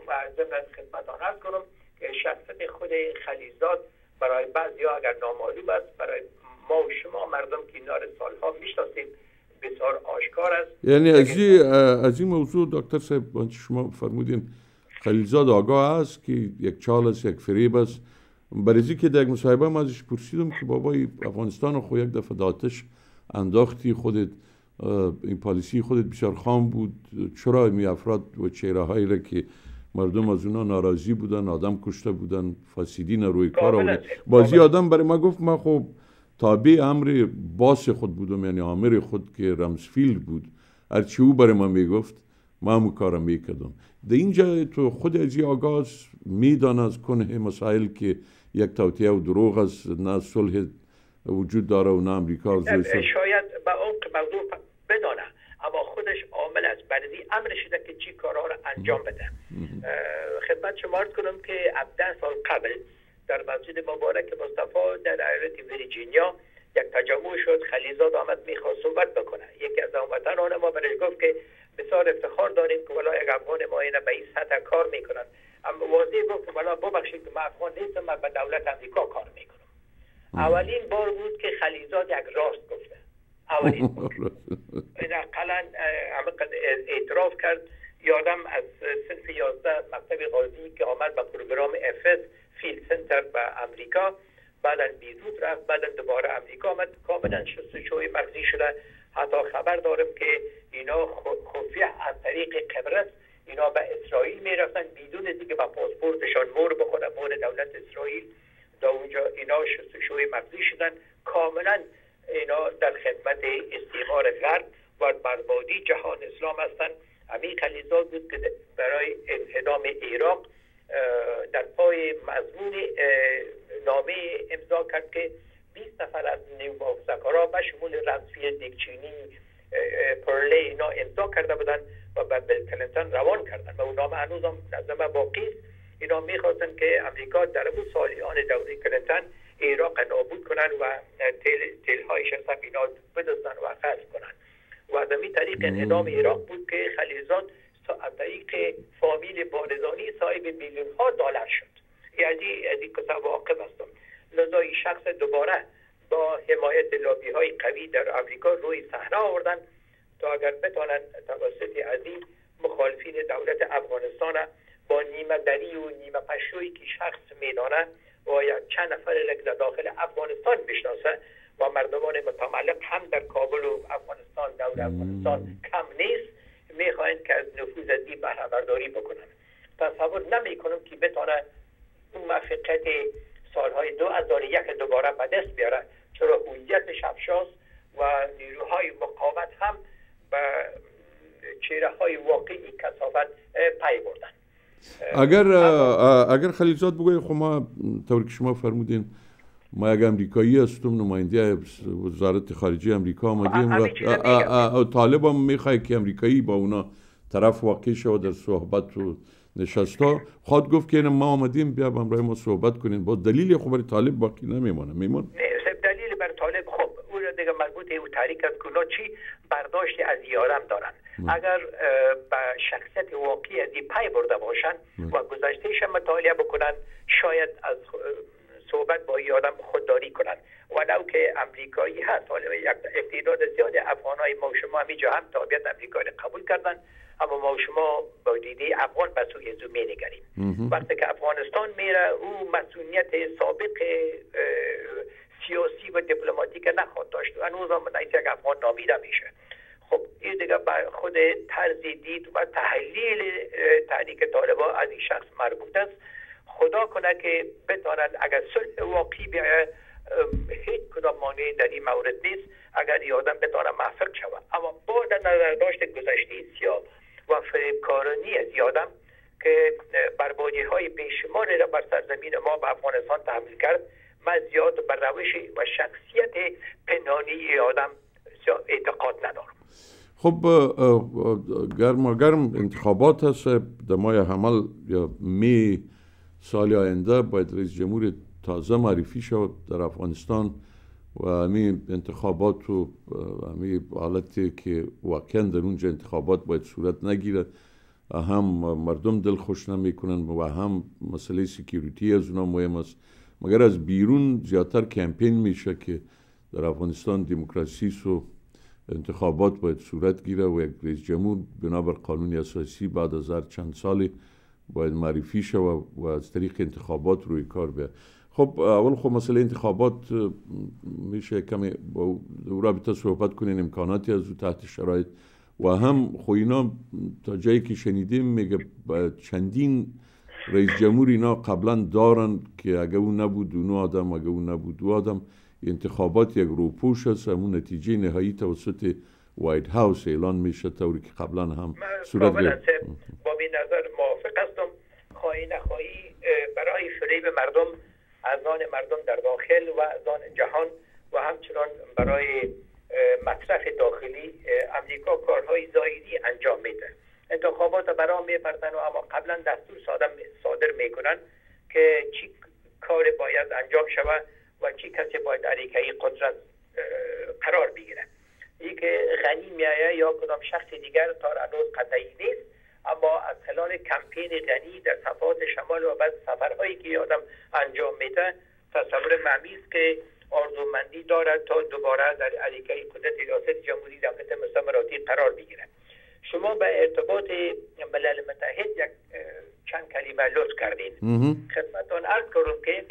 و ضمن خدمتان ارز کنم شخصت خود خلیزاد برای بعضی ها اگر نامعلوم است برای ما و شما مردم که اینا سالها می‌شناسیم بسیار آشکار است. یعنی از این از این موضوع دکتر صاحب شما فرمودین خلیزاد آگاه است که یک چال است یک فریب است. برای که در یک مصاحبه ما ازش پرسیدم که بابای افغانستان خو یک دفعه داتش انداختی خودت این پالیسی خودت بسیار خام بود. چرا می افراد و چهره هایی را که مردم از اونا ناراضی بودن آدم کشته بودن فاسدین روی کار آورد. بازی آدم برای ما گفت ما خب تابع امر باس خود بودم یعنی آمر خود که رمزفیلد بود. هرچی او برای ما می‌گفت ما همون کار می‌کردم. در اینجا تو خود از آگاز میدان از کنه مسائل که یک توتیه و دروغ است نه صلح وجود داره و نه امریکا شاید به اون موضوع بدانه خودش عامل است. برای امر شده که چی کارها را انجام بده. خدمت شما کنم که 17 سال قبل در مسجد مبارک مصطفی در ایالت ویرجینیا یک تجمع شد. خلیزاد آمد می‌خواست صحبت بکنه. یکی از هموطنان ما برش گفت که بسیار افتخار داریم که ولا یک افغان ما اینه به این سطح کار می‌کنن. اما واضح گفت که ولا ببخشید که من افغان نیستم من به دولت امریکا کار می‌کنم. اولین بار بود که خلیزاد یک راست گفته. اولین این اقلا اعتراف کرد. یادم از سنف 11 مکتب قاضی که آمد به پروگرام افس فیلد سنتر به امریکا. بعدا بیروت رفت بعدا دوباره امریکا آمد. کاملا شستشوی مغزی شده. حتی خبر دارم که اینا خفیه از طریق قبرس اینا به اسرائیل می‌رفتن. بدون دیگه با پاسپورتشان مور بخوره مور دولت اسرائیل. در اونجا اینا شستشوی مغزی شدن. کاملا اینا در خدمت استعمار غرب و بربادی جهان اسلام هستند. همین خلیزاد بود که برای انهدام عراق در پای مضمون نامه امضا کرد که 20 نفر از نیومافزکارا به شمول رمزفی دیکچینی پرله اینا امضا کرده بودن و به بل کلنتن روان کردن و اون نامه هنوز هم نظم باقی اینا می‌خواستن که امریکا در اون سالیان دوره کلنتن عراق نابود کنن و تیل, تیل هایش هم اینا بدزدن و خرج کنن. و از این طریق انهدام عراق بود که خلیزات از طریق فامیل بارزانی صاحب میلیون ها دلار شد. یعنی از این کتاب واقف هستم لذا این شخص دوباره با حمایت لابی های قوی در امریکا روی صحنه آوردن تا اگر بتانن توسط از این مخالفین دولت افغانستان با نیمه دری و نیمه پشویی که شخص میدانه و یا چند نفر در داخل افغانستان بشناسه و مردمان متملق هم در کابل و افغانستان دور افغانستان کم نیست می‌خواهند که از نفوذ از این بهره برداری بکنن تصور نمی کنم که بتانه اون موفقیت سالهای دو هزار یک دوباره به دست بیاره چرا هویت شفشاس و نیروهای مقاومت هم به چهره های واقعی کسافت پی بردن. اگر اگر خلیلزاد بگوی خب ما طور که شما فرمودین ما یک امریکایی هستم نماینده وزارت خارجه امریکا آمدیم و طالب هم می‌خواه که امریکایی با اونا طرف واقع شد در صحبت و نشستا. خود گفت که ما آمدیم بیا همراه ما صحبت کنیم. با دلیل خب برای طالب باقی نمیمونه. میمون؟ دلیل بر طالب خب او دیگه مربوط او تحریک از کلا چی؟ برداشت از یارم دارن. اگر به شخصیت واقعی از پای برده باشن و گذشتهش مطالعه بکنن شاید از صحبت با یادم خودداری کنند ولو که امریکایی هست. حالا یک اقتدار زیاد افغان های ما شما همینجا هم تابعیت امریکایی قبول کردن اما ما شما با دیده افغان به سوی زو می نگریم وقتی که افغانستان میره او مسئولیت سابق سیاسی و دیپلماتیک نخواد داشت. و هنوز هم یک افغان نامیده میشه. خب این دیگه خود طرز دید و تحلیل تحریک طالبا از این شخص مربوط است. خدا کنه که بتانند اگر صلح واقعی بیاید هیچ کدام مانعی در این مورد نیست اگر یادم بتانه موفق شود. اما با در نظر داشت گذشته سیاه و فریبکارانی از یادم که بربادی های بیشمار را بر سرزمین ما به افغانستان تحمیل کرد من زیاد بر روش و شخصیت پنهانی یادم اعتقاد ندارم. خب گرم گرم انتخابات هست در ماه حمل یا می سال آینده باید رئیس جمهور تازه معرفی شد در افغانستان و همین انتخابات و همین حالتی که واقعا در اونجا انتخابات باید صورت نگیره هم مردم دل خوش نمی‌کنن و هم مسئله سکیوریتی از اونا مهم است. مگر از بیرون زیادتر کمپین میشه که در افغانستان دموکراسی و انتخابات باید صورت گیره و یک رئیس جمهور بنابر قانون اساسی بعد از هر چند سالی باید معرفی شود و از طریق انتخابات روی کار بیاد. خب اول خب مسئله انتخابات میشه کمی با رابطه صحبت کنین امکاناتی از او تحت شرایط. و هم خو اینا تا جایی که شنیدیم میگه چندین رئیس جمهور اینا قبلا دارن که اگه اون نبود اون آدم اگه اون نبود او آدم. انتخابات یک روپوش است همون نتیجه نهایی توسط وایت هاوس اعلان میشه طوری که قبلا هم صورت گرفت. با این نظر موافق هستم. خواهی نخواهی برای فریب مردم از آن مردم در داخل و از آن جهان و همچنان برای مصرف داخلی امریکا کارهای زایدی انجام میده. انتخابات برای میبردن و اما قبلا دستور صادر می‌کنن که چی کار باید انجام شود و چی کسی باید علیکه قدرت قرار بگیره. ای که غنی میایه یا کدام شخص دیگر تا هنوز قطعی نیست اما از خلال کمپین غنی در صفات شمال و بعد سفرهایی که آدم انجام میده تصور است که آرزومندی دارد تا دوباره در علیکه قدرت ریاست جمهوری دولت مستمراتی قرار بگیرد. شما به ارتباط ملل متحد یک چند کلمه لطف کردین. خدمتان عرض کنم که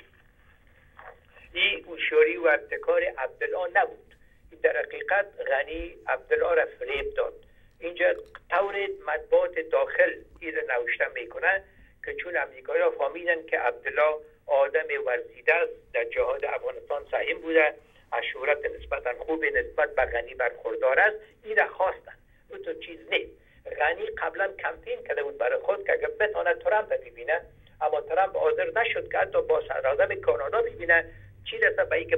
این اوشوری و ابتکار عبدالله نبود. در حقیقت غنی عبدالله را فریب داد. اینجا طور مطبوعات داخل این نوشته می‌کنن که چون امریکایی ها فهمیدن که عبدالله آدم ورزیده است در جهاد افغانستان سعیم بوده اشورت نسبتا خوب نسبت به غنی برخوردار است این را خواستن او تو چیز نیست. غنی قبلا کمپین کرده بود برای خود که اگر بتانه ترامپ ببینه اما ترامپ حاضر نشد که حتی با صدر کانادا ببینه. چی رسه به اینکه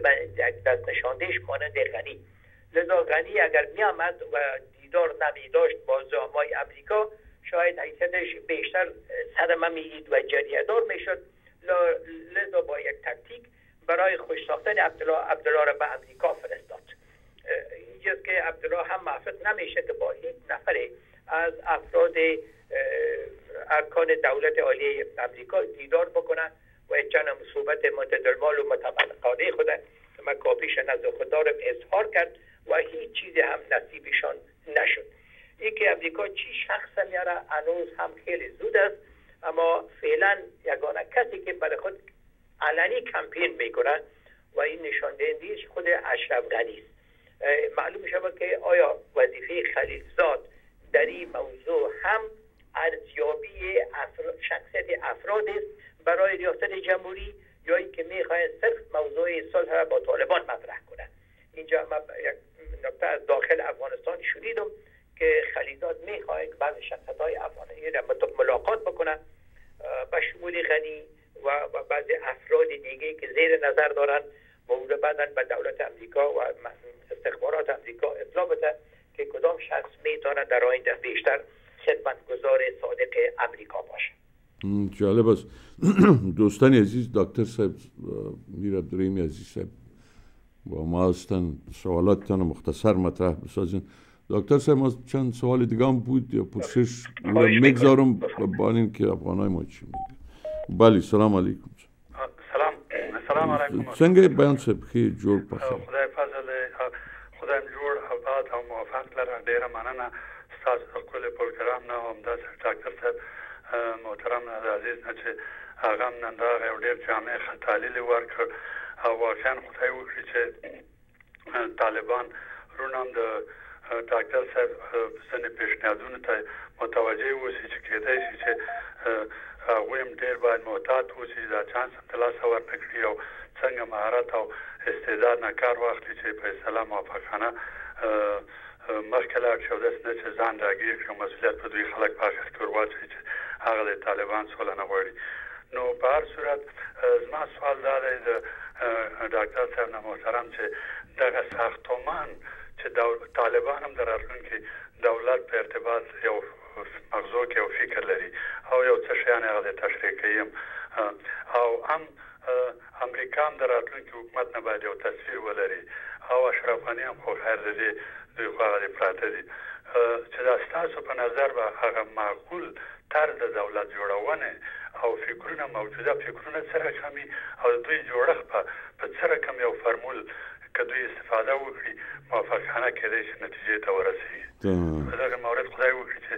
دست نشاندهش مانند غنی. لذا غنی اگر می آمد و دیدار نمی داشت با زامای امریکا شاید حیثیتش بیشتر صدمه میید و جریدار می‌شد لذا با یک تکتیک برای خوش ساختن عبدالله را به امریکا فرستاد. اینجاست که عبدالله هم موفق نمیشه که با هیچ نفر از افراد ارکان دولت عالی امریکا دیدار بکنن و چند صحبت متدرمال و متمنقانه خود که کافیش نزد خدا را اظهار کرد و هیچ چیزی هم نصیبشان نشد. این که امریکا چی شخص میاره؟ هنوز هم خیلی زود است. اما فعلا یگانه کسی که برای خود علنی کمپین می‌کنه و این نشان دهندهش خود اشرف غنی است. معلوم شود که آیا وظیفه خلیلزاد در این موضوع هم ارزیابی افراد شخصیت افراد است برای ریاست جمهوری یا اینکه می‌خواهد صرف موضوع صلح را با طالبان مطرح کنه اینجا من یک نکته از داخل افغانستان شنیدم که خلیزاد می‌خواهد بعض شخصت های افغانی را ملاقات بکنه به شمول غنی و بعض افراد دیگه که زیر نظر دارن و بعدا به دولت امریکا و استخبارات امریکا اطلاع بده که کدام شخص می‌تونه در آینده بیشتر خدمتگزار صادق امریکا باشه جالب است. دوستان عزیز دکتر صاحب میر عبدالرحیم عزیز صاحب با ما هستن. سوالاتتان مختصر مطرح بسازین. دکتر صاحب ما چند سوال دیگه هم بود؟ یا پرسش؟ می‌گذارم با این که افغانای ما چی میگه بله سلام علیکم. سلام علیکم څنګه بیان صاحب خې جوړ پخه خدای فضل خدای جوړ آباد او موفق لره ډیره مننه تاسو خپل پروګرام نه هم د ډاکټر صاحب محترم عزیز نه چې هغه نن دا یو ډیر جامع تحلیل ورکړ او واقعا خدای وکړي چې طالبان رونم د ډاکټر صاحب ځنې پیشنهادونو ته متوجه اوسي چې کېدای شي چې هم ډیر باید محتاط اوسي دا چانس هم لاسه ورنکړي او څنګه مهارت او استعداد نه کار واخلي چې په اسلام موافقانه مخکې لاړ شي او داس نه چې ځان راګیر کړي مسولیت په دوی خلک په اخر کې ورواچي چې هغه د طالبان سول نه غواړي. نو په هر صورت زما سوال دا دی د ډاکټر صاحب نه محترم چې دغه ساختمان چې طالبان هم دراتونکي دولت په ارتباط یو مغزو کې یو فکر لري. او یو څه شیان هغه تشریح کوي. او هم امریکا هم دراتونکي حکومت نه باید یو تصویر ولري. او اشرف غنی هم خو خیر دي دوی خو هغه پراته دي. چې دا ستاسو په نظر به هغه معقول طرز دولت جوړونه او فکرونه موجوده فکرونه سره کمی او دوی جوړښت په په سره کم یو فرمول کدوې استفاده وکړي؟ موافقانه کېدای شي نتیجې ته ورسیږي. دغه مورد خدای وکړي چې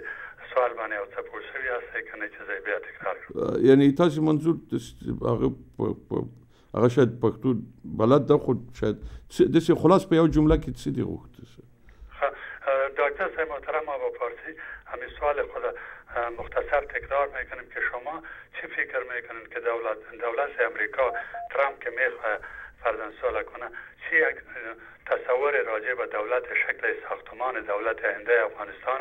سوال باندې او څه پوه شوي یاستئ که نه چې زه بیا تکرار کړم یعنی تاسو منظور هغه هغه شاید پښتو بلد ده خو شاید داسې خلاص په یو جمله کې څه دی غوښته دکتر صاحب محترم با فارسی همین سوال خود مختصر تکرار میکنیم که شما چی فکر میکنین که دولت دولت امریکا ترامپ که میخواه فرزن سال کنه چی یک تصور راجع به دولت شکل ساختمان دولت آینده افغانستان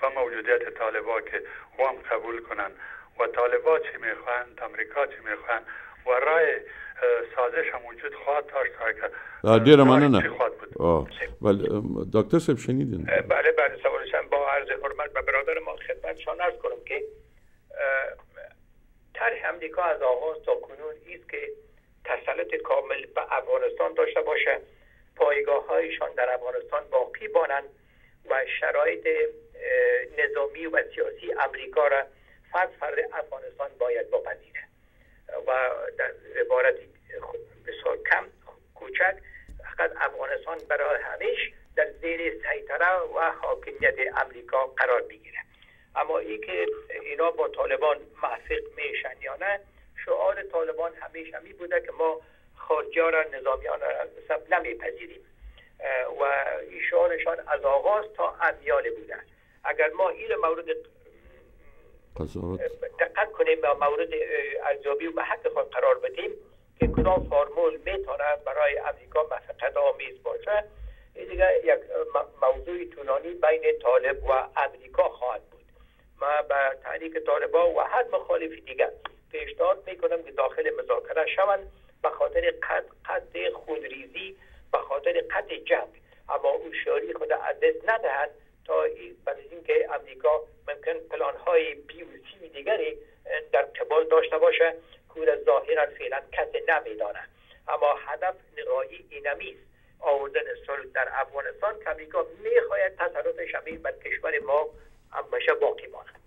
با موجودیت طالبا که هم قبول کنن. و طالبا چی می‌خواهند امریکا چی می‌خواهند و رای سازش هم وجود خواهد داشت که ډیره مننه بله دکتر صاحب شنیدین؟ بله بله سوالشم با عرض حرمت به برادر ما خدمتشان عرض کنم که طرح امریکا از آغاز تا کنون است که تسلط کامل به افغانستان داشته باشه. پایگاه هایشان در افغانستان باقی بانند و شرایط نظامی و سیاسی امریکا را فرد فرد افغانستان باید بپذیره. و در عبارتی بسیار کم کوچک فقط افغانستان برای همیش در زیر سیطره و حاکمیت امریکا قرار بگیره. اما ای که اینا با طالبان موافق میشن یا نه شعار طالبان همیشه همی بوده که ما خارجی را نظامیان را نمیپذیریم. و این شعارشان از آغاز تا امیال بوده اگر ما این مورد دقت کنیم و مورد ارزیابی و حق خود قرار بدیم که کدام فرمول می‌تونه برای امریکا مسقط آمیز باشه این دیگه یک موضوع طولانی بین طالب و امریکا خواهد بود. ما به تحریک طالبا و هر مخالف دیگر پیشنهاد می‌کنم که داخل مذاکره شوند به خاطر قد قد خودریزی به خاطر قد جنگ. اما او خود از دست ندهد تا برای اینکه امریکا ممکن پلان های بی دیگری در قبال داشته باشه که ظاهرا فعلا کسی نمیدانه اما هدف نهایی اینمی است. آوردن صلح در افغانستان که امریکا می‌خواهد تصرف شبیه بر کشور ما بشه باقی ماند.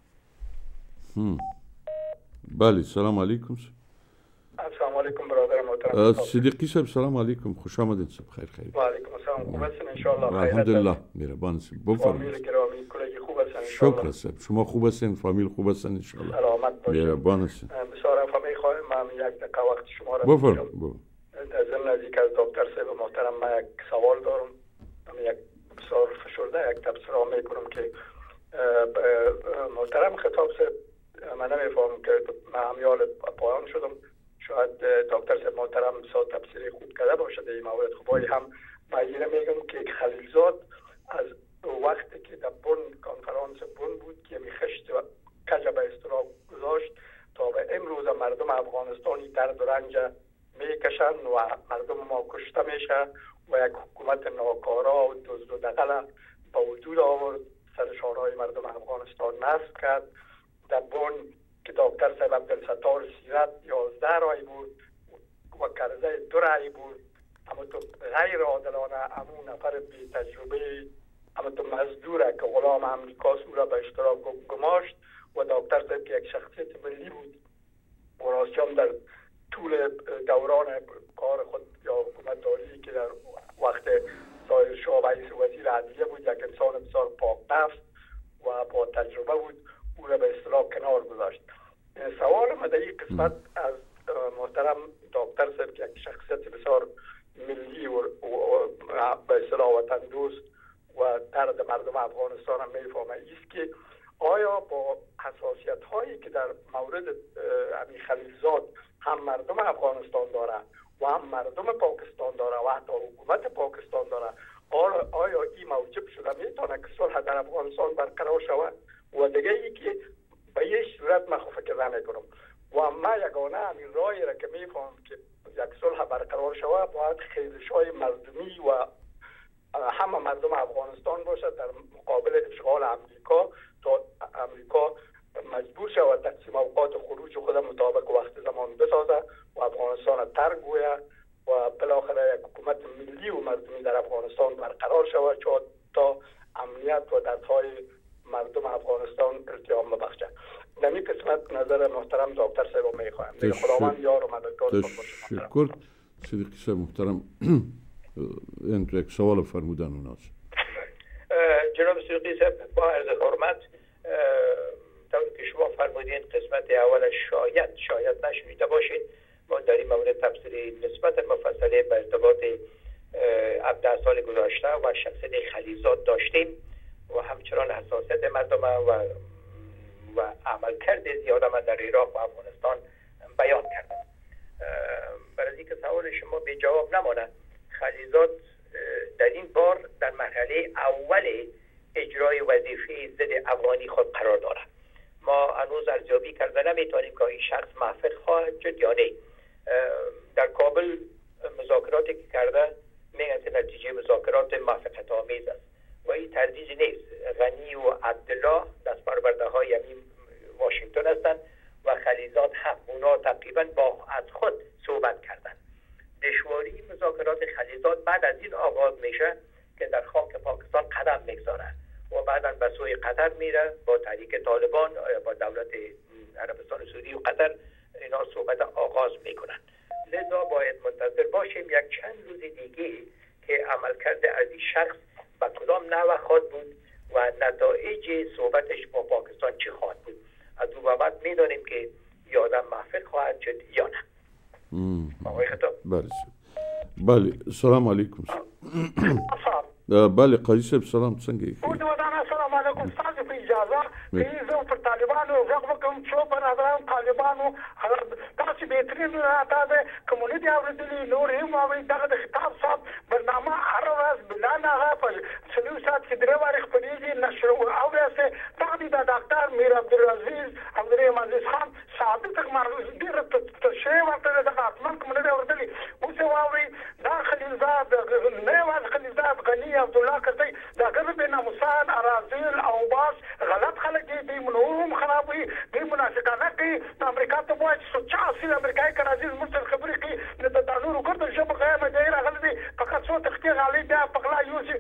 بله سلام علیکم السلام علیکم برادر محترم. صدیقی صاحب؟ سلام علیکم خوش آمدید صاحب خیر خیر. و علیکم السلام. خوب هستین ان شاء الله الحمدلله مهربان هستید بفرمایید. فامیل گرامی کلگی خوب هستین شکر صاحب. شما خوب هستین؟ فامیل خوب هستین ان شاء الله سلامت باشید مهربان هستین بسیار فامیل خواهم من یک دقیقه وقت شما را بفرمایید ضمن از یک از دکتر صاحب محترم من یک سوال دارم. من یک بسیار فشرده یک تبصره می‌کنم که محترم خطاب صاحب من نمی‌فهمم که من همیال پایان شدم. شاید دکتر محترم سا تفسیر خوب کرده باشد این مورد خب هم من میگم که خلیلزاد از وقتی که در بون کنفرانس بون بود که می خشت و کج به استراب گذاشت تا به امروز مردم افغانستانی درد و رنج می‌کشن و مردم ما کشته میشه و یک حکومت ناکارا و دزد و دقل با وجود آورد. سرشارهای مردم افغانستان نصب کرد. در بون که دکتر صاحب عبدالستار سیرت یازده رای بود و کرزه دو رای بود اما تو غیر عادلانه امون نفر بی تجربه اما تو مزدوره که غلام امریکا او را به اشتراک گماشت و دکتر صاحب که یک شخصیت ملی بود. و در طول دوران کار خود یا حکومت داری که در وقت سایر شاه وزیر عدلیه بود یک انسان بسیار پاک نفس و با تجربه بود. او را به اصطلاح کنار گذاشت. سوال ما در این قسمت از محترم دکتر صاحب که یک شخصیت بسیار ملی و به اصطلاح وطن دوست و درد مردم افغانستان هم می‌فهمه. است که آیا با حساسیت هایی که در مورد امی خلیلزاد هم مردم افغانستان داره و هم مردم پاکستان داره و حتی حکومت پاکستان داره آیا این موجب شده؟ می‌تونه که صلح در افغانستان برقرار شود؟ و دیگه ای که به یه صورت من فکر نمی‌کنم و ما یگانه همین رای را که میفهم که یک صلح برقرار شود باید خیزش های مردمی و همه مردم افغانستان باشد در مقابل اشغال امریکا تا امریکا مجبور شود تقسیم اوقات خروج خود مطابق وقت زمان بسازه و افغانستان را ترک و بالاخره یک حکومت ملی و مردمی در افغانستان برقرار شود تا امنیت و دردهای مردم افغانستان ارتیام ببخشه در این قسمت نظر محترم دکتر صاحب می‌خواهم خداوند یار و مددگار تشکر. صدیقی صاحب محترم یک سوال فرمودن اوناست. جناب صدیقی صاحب با عرض حرمت طور که شما فرمودین قسمت اولش شاید شاید نشنیده باشید ما در این مورد تفسیر نسبت مفصله به ارتباط 17 سال گذشته و شخصیت خلیزات داشتیم. و همچنان حساسیت مردم و و عملکرد زیاد من در عراق و افغانستان بیان کردم برای اینکه سوال شما به جواب نمانه خلیزات در این بار در مرحله اول اجرای وظیفه ضد افغانی خود قرار دارد. ما هنوز ارزیابی کرده نمی‌تونیم که این شخص محفل خواهد شد یا نه. در کابل مذاکراتی که کرده میگن نتیجه مذاکرات موافقت آمیز است. و این تردیدی نیست. غنی و عبدالله دست پرورده های واشنگتن هستند و خلیزات هم اونا تقریبا با از خود صحبت کردند. دشواری مذاکرات خلیزات بعد از این آغاز میشه که در خاک پاکستان قدم می‌گذاره و بعدا به سوی قطر میره با تحریک طالبان با دولت عربستان سعودی و قطر اینا صحبت آغاز می‌کنن لذا باید منتظر باشیم یک چند روز دیگه که عملکرد از این شخص و کدام نوع خواهد بود و نتایج صحبتش با پاکستان چی خواهد بود. از او بعد می‌دانیم که یادم محفل خواهد شد یا نه. آقای خطاب. بله بله سلام علیکم. بله قاضي صاحب سلام څنګه یې سلام علیکم. تاسو په اجازه کې زه پر طالبانو غږ وکم چې پر حضرت طالبانو تاسو بهترین راته د کمیونټي اوریدلي نور هم او دغه د خطاب صاحب برنامه هر ورځ بلا نه په سلو سات کې درې واره خپلېږي نشر او واسه تاسو د ډاکټر میر عبدالعزيز عبدالرحیم عزیز خان ثابت ما ډیر تشریح ورته د خاطمن کمیونټي اوریدلي اوس واوري داخلي زاد نه واز خلیزات غنی عبد الله کړی دا ګر به ناموسان ارازل او باس کوي دوی مناسقانه کوي د امریکا ته وایي چې چا اصل امریکای کړه عزیز مرسل خبرې کوي د دانو وګړو ژبه غیمه دی راغلي فقط څو تختې غالي بیا پخلا یوسي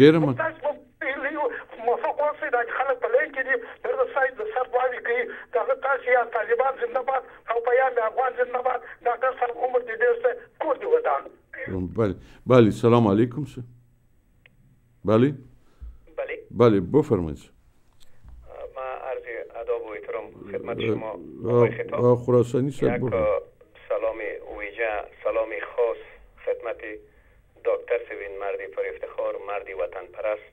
تاسو درکې ډیر تاسو موافق اوسئ دا خلک په لین کې دي. د سایت د سر واوي کوي دا تاسو یا طالبان زنده باد او پیام افغان زنده باد ډاکټر صاحب عمر دې کور دی ودان. بله بله سلام علیکم سه. بله بله بله بفرمایید ما عرض اداب و احترام خدمت شما. آقای خطاب خراسانی صاحب یک سلام ویژه خدمت دکتر سوین مردی پر افتخار مردی وطن پرست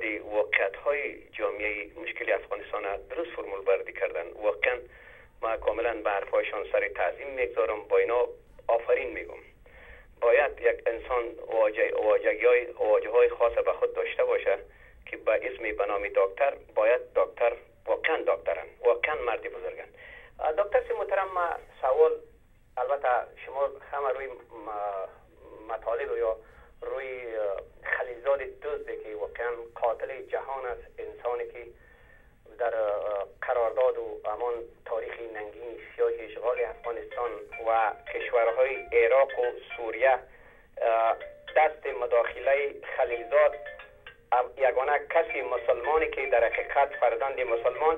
مردی واقعیت های جامعه مشکلی افغانستان درست فرمول بردی کردن. واقعا ما کاملا به حرفایشان سر تعظیم می‌گذارم. با اینا آفرین میگم باید یک انسان واجه های خاص به خود داشته باشه که به اسم به نام دکتر باید دکتر واقعا دکترن. واقعا مردی بزرگن. دکتر سی محترم سوال البته شما همه روی مطالب یا روی خلیزاد دزده که واقعا قاتل جهان است انسانی که در قرارداد و امان تاریخی ننگین سیاه اشغال افغانستان و کشورهای عراق و سوریه دست مداخله خلیزاد یگانه کسی مسلمانی که در حقیقت فرزند مسلمان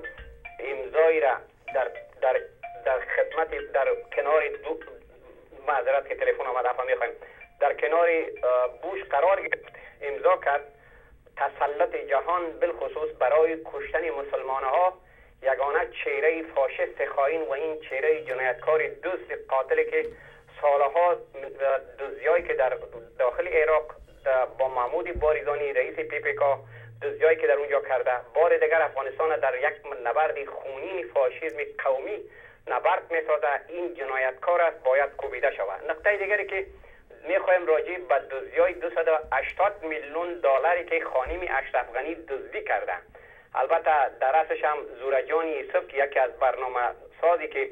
امضایی را در, در, در خدمت در کنار دو معذرت که تلفن آمد افا می‌خوایم. در کنار بوش قرار گرفت. امضا کرد. تسلط جهان بالخصوص برای کشتن مسلمان ها یگانه چهره فاشست خاین و این چهره جنایتکار دوست قاتل که سالها دوزیایی که در داخل عراق با محمود باریزانی رئیس پی پی کا دوزیایی که در اونجا کرده. بار دیگر افغانستان در یک نبرد خونین فاشیزم قومی نبرد می‌سازه این جنایتکار است باید کوبیده شود. نقطه دیگری که می‌خوایم راجع به دزدی های 280 میلیون دلاری که خانیم اشرف غنی دزدی کرده. البته در اصلش هم زورجان یوسف که یکی از برنامه سازی که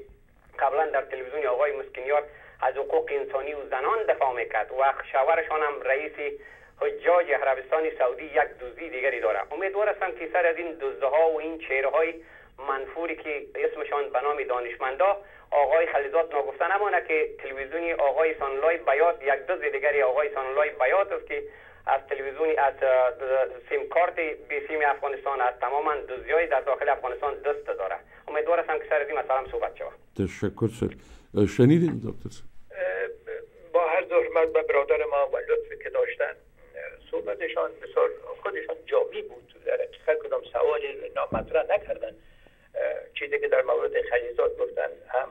قبلا در تلویزیون آقای مسکنیار از حقوق انسانی و زنان دفاع می‌کرد و شوهرشان هم رئیس حجاج عربستان سعودی یک دزدی دیگری داره. امیدوار هستم که سر از این دزده ها و این چهره های منفوری که اسمشان به نام دانشمندا آقای خلیزاد ناگفته نمانه که تلویزیونی آقای سانلای بیات یک دزد دیگری آقای سانلای بیات است که از تلویزیونی از سیم کارت بی سیم افغانستان از تماما های در داخل افغانستان دست داره. امیدوار هستم که سر از این مثلا صحبت شود. تشکر سر. شنیدین دکتر با هر زحمت به برادر ما و لطفی که داشتن صحبتشان بسیار خودشان جامی بود. در کدام سوالی نامطرح نکردن. چیزی که در مورد خلیزات گفتن هم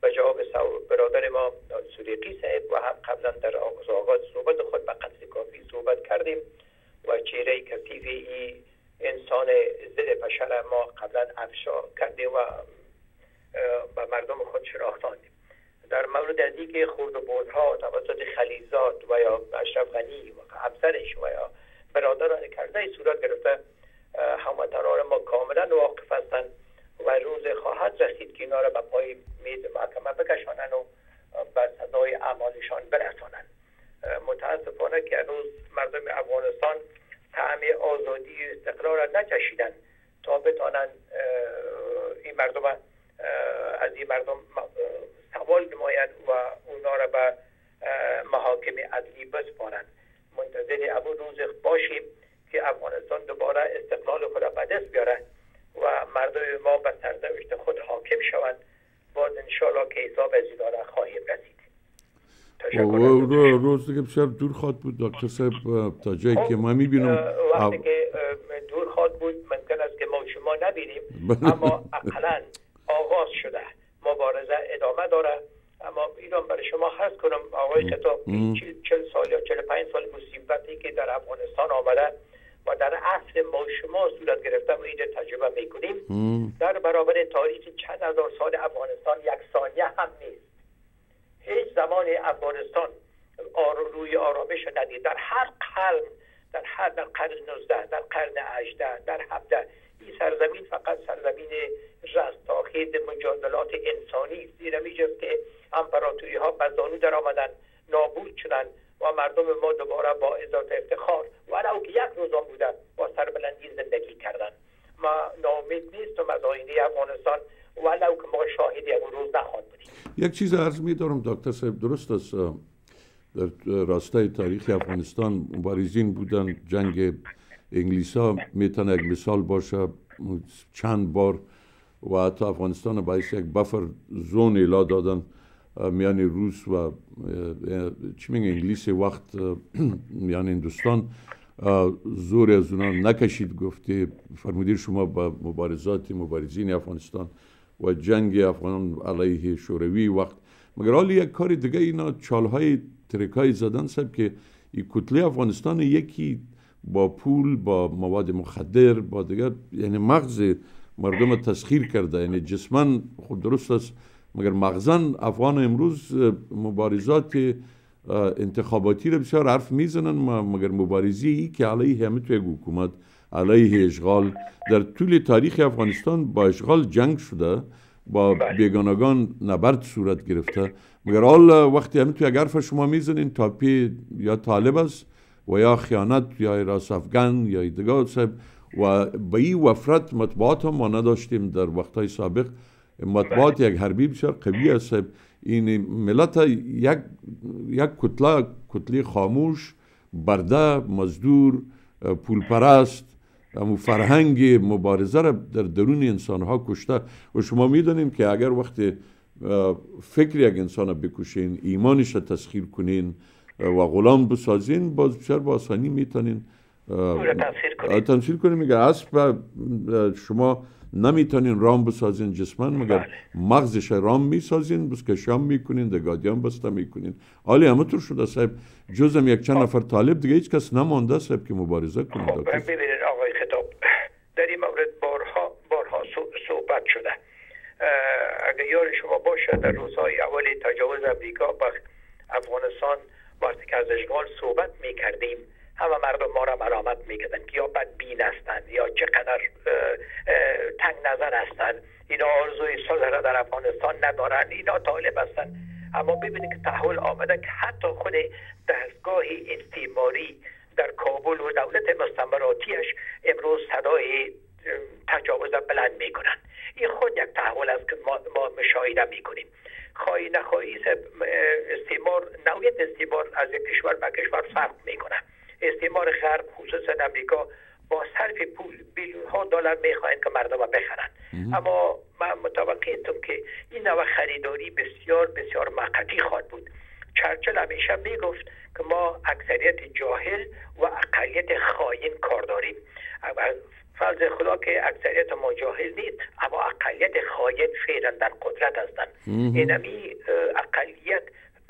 به جواب برادر ما سوریقی صاحب و هم قبلا در آغاز آغاز صحبت خود به قدر کافی صحبت کردیم و چهره کثیف ای انسان زد پشر ما قبلا افشا کردیم و به مردم خود شناختاندیم در مورد از که خورد و بودها توسط خلیزات و یا اشرف غنی و همسرش و یا برادران کرده صورت گرفته هموطنان ما کاملا واقف هستند و روز خواهد رسید که اینا را به پای میز محکمه بکشانن و به سزای اعمالشان برسانند متاسفانه که روز مردم افغانستان طعم آزادی و استقرار را نچشیدن تا بتانند این مردم از این مردم سوال نمایند و اونا را به محاکم عدلی بسپارند منتظر ابو روز باشیم که افغانستان دوباره استقلال خود را به دست بیاره و مردم ما به سرنوشت خود حاکم شوند باز انشالله که حساب از اداره خواهیم رسید دیگه بسیار دور خواد بود دکتر صاحب تا جایی که ما می‌بینم وقتی که دور خواد بود ممکن است که ما شما نبینیم. بله. اما اقلا آغاز شده مبارزه ادامه داره اما ایران برای شما هست کنم آقای خطاب چل سال یا چل پنج سال مصیبتی که در افغانستان آمده و در عصر ما شما صورت گرفته و اینجا تجربه می‌کنیم در برابر تاریخ چند هزار سال افغانستان یک ثانیه هم نیست هیچ زمان افغانستان آر روی آرامش ندید در هر قرن در هر در قرن 19 در قرن 18 در 17 این سرزمین فقط سرزمین رستاخیز مجادلات انسانی است این است که ها بزانو در آمدن نابود شدن و مردم ما دوباره با عزت افتخار ولو که یک روزان بوده با سربلندی زندگی کردن. ما نامید نیستم از آینده افغانستان ولو که ما شاهد یک روز نخواهد بودیم. یک چیز عرض می دارم دکتر صاحب درست است در راستای تاریخ افغانستان مبارزین بودن جنگ انگلیس ها می‌تونه یک مثال باشه. چند بار و حتی افغانستان باعث یک بفر زون اعلا دادن. میان روس و چی میگه انگلیس وقت میان هندوستان زور از اونا نکشید گفته فرمودیر شما با مبارزات مبارزین افغانستان و جنگ افغان علیه شوروی وقت. مگر حالی یک کار دیگه اینا چالهای ترکای زدن سب که این کتله افغانستان یکی با پول با مواد مخدر با دیگر یعنی مغز مردم تسخیر کرده. یعنی جسمن خود درست است. مگر مغزن افغان امروز مبارزات انتخاباتی رو بسیار حرف می‌زنن مگر مبارزی ای که علیه همه توی حکومت علیه اشغال. در طول تاریخ افغانستان با اشغال جنگ شده با بله. بیگانگان نبرد صورت گرفته. مگر حال وقتی همه توی اگر شما می‌زنین تاپی یا طالب است و یا خیانت یا راس افغان یا دیگه و به این وفرت مطبوعات هم ما نداشتیم در وقتهای سابق. مطبوعات یک حربی بسیار قوی است این ملت یک یک کتله کتله خاموش برده مزدور پولپرست امو فرهنگ مبارزه را در درون انسان ها کشته. و شما می‌دونیم که اگر وقتی فکر یک انسان را بکشین ایمانش را تسخیر کنین و غلام بسازین باز بسیار با آسانی می‌تونین تنسیر کنین. میگه اسب شما نمی‌تونین رام بسازین جسمن مگر بله. مغزش رام می‌سازین بس که شام می‌کنین دگادیان بسته می‌کنین. حالی همطور شده صاحب. جزم یک چند نفر طالب دیگه هیچ کس نمانده صاحب که مبارزه کنید خب ببینید آقای خطاب در این مورد بارها بارها صحبت شده. اگر یار شما باشه در روزهای اول تجاوز امریکا به افغانستان وقتی که از اشغال صحبت می‌کردیم همه مردم ما را ملامت می‌کردن که یا بدبین هستند یا چقدر تنگ نظر هستند. اینا آرزوی صلح را در افغانستان ندارن اینا طالب هستند. اما ببینید که تحول آمده که حتی خود دستگاه استعماری در کابل و دولت مستمراتیش امروز صدای تجاوز بلند می‌کنن این خود یک تحول است که ما, ما مشاهده می‌کنیم. خواهی نخواهی استعمار نوعیت استعمار از یک کشور به کشور فرق می‌کنه استعمار غرب خصوصا امریکا با صرف پول بیلیون ها دلار می‌خواهند که مردم بخرند. اما من متوقع که این نوع خریداری بسیار بسیار مقتی خواهد بود. چرچل همیشه می‌گفت که ما اکثریت جاهل و اقلیت خاین کار داریم. فرض خدا که اکثریت ما جاهل نیست اما اقلیت خاین فعلا در قدرت هستند. اینمی اقلیت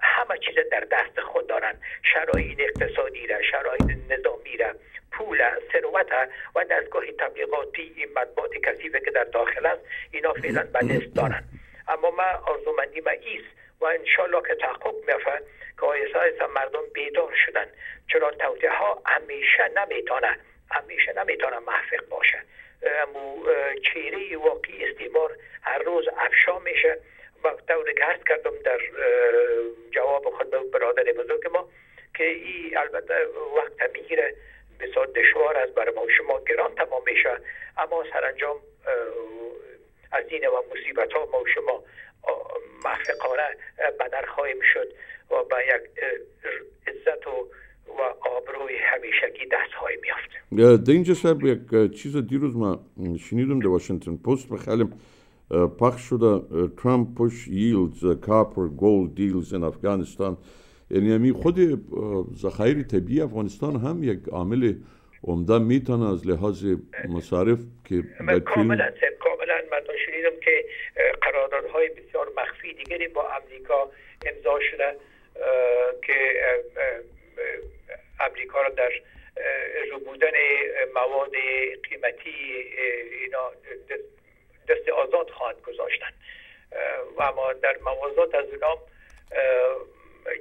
همه چیز در دست خود دارن. شرایط اقتصادی را شرایط نظامی را پول ثروت و دستگاه تبلیغاتی این مطبوعات کثیفه که در داخل است اینا فعلا به دارن. اما من آرزومندی ما ایست و انشالله که تحقق میافه که آیسا مردم بیدار شدن. چرا توضیح ها همیشه نمی‌تونه همیشه نمی‌تونه محفق باشه. امو چیره واقعی استعمار هر روز افشا میشه. طور که کردم در جواب خود به برادر بزرگ ما که این البته وقت می‌گیره بسیار دشوار است برای ما. شما گران تمام میشه. اما سرانجام از این و مصیبت ها ما شما محفقانه بدر خواهیم شد و به یک عزت و و آبروی همیشگی دست های میافت در اینجا صاحب یک چیز دیروز ما شنیدم در واشنگتن پست. بخیلم پخش شده ترامپ پوش ییلدز کاپر گولد دیلز in افغانستان یعنی همی خود ذخایر طبیعی افغانستان هم یک عامل عمده می‌تونه از لحاظ مصارف که کاملا کاملا من شنیدم که قراردادهای بسیار مخفی دیگری با امریکا امضا شده. که امریکا را در ربودن مواد قیمتی اینا دست آزاد خواهد گذاشتن. و اما در موازات از اونام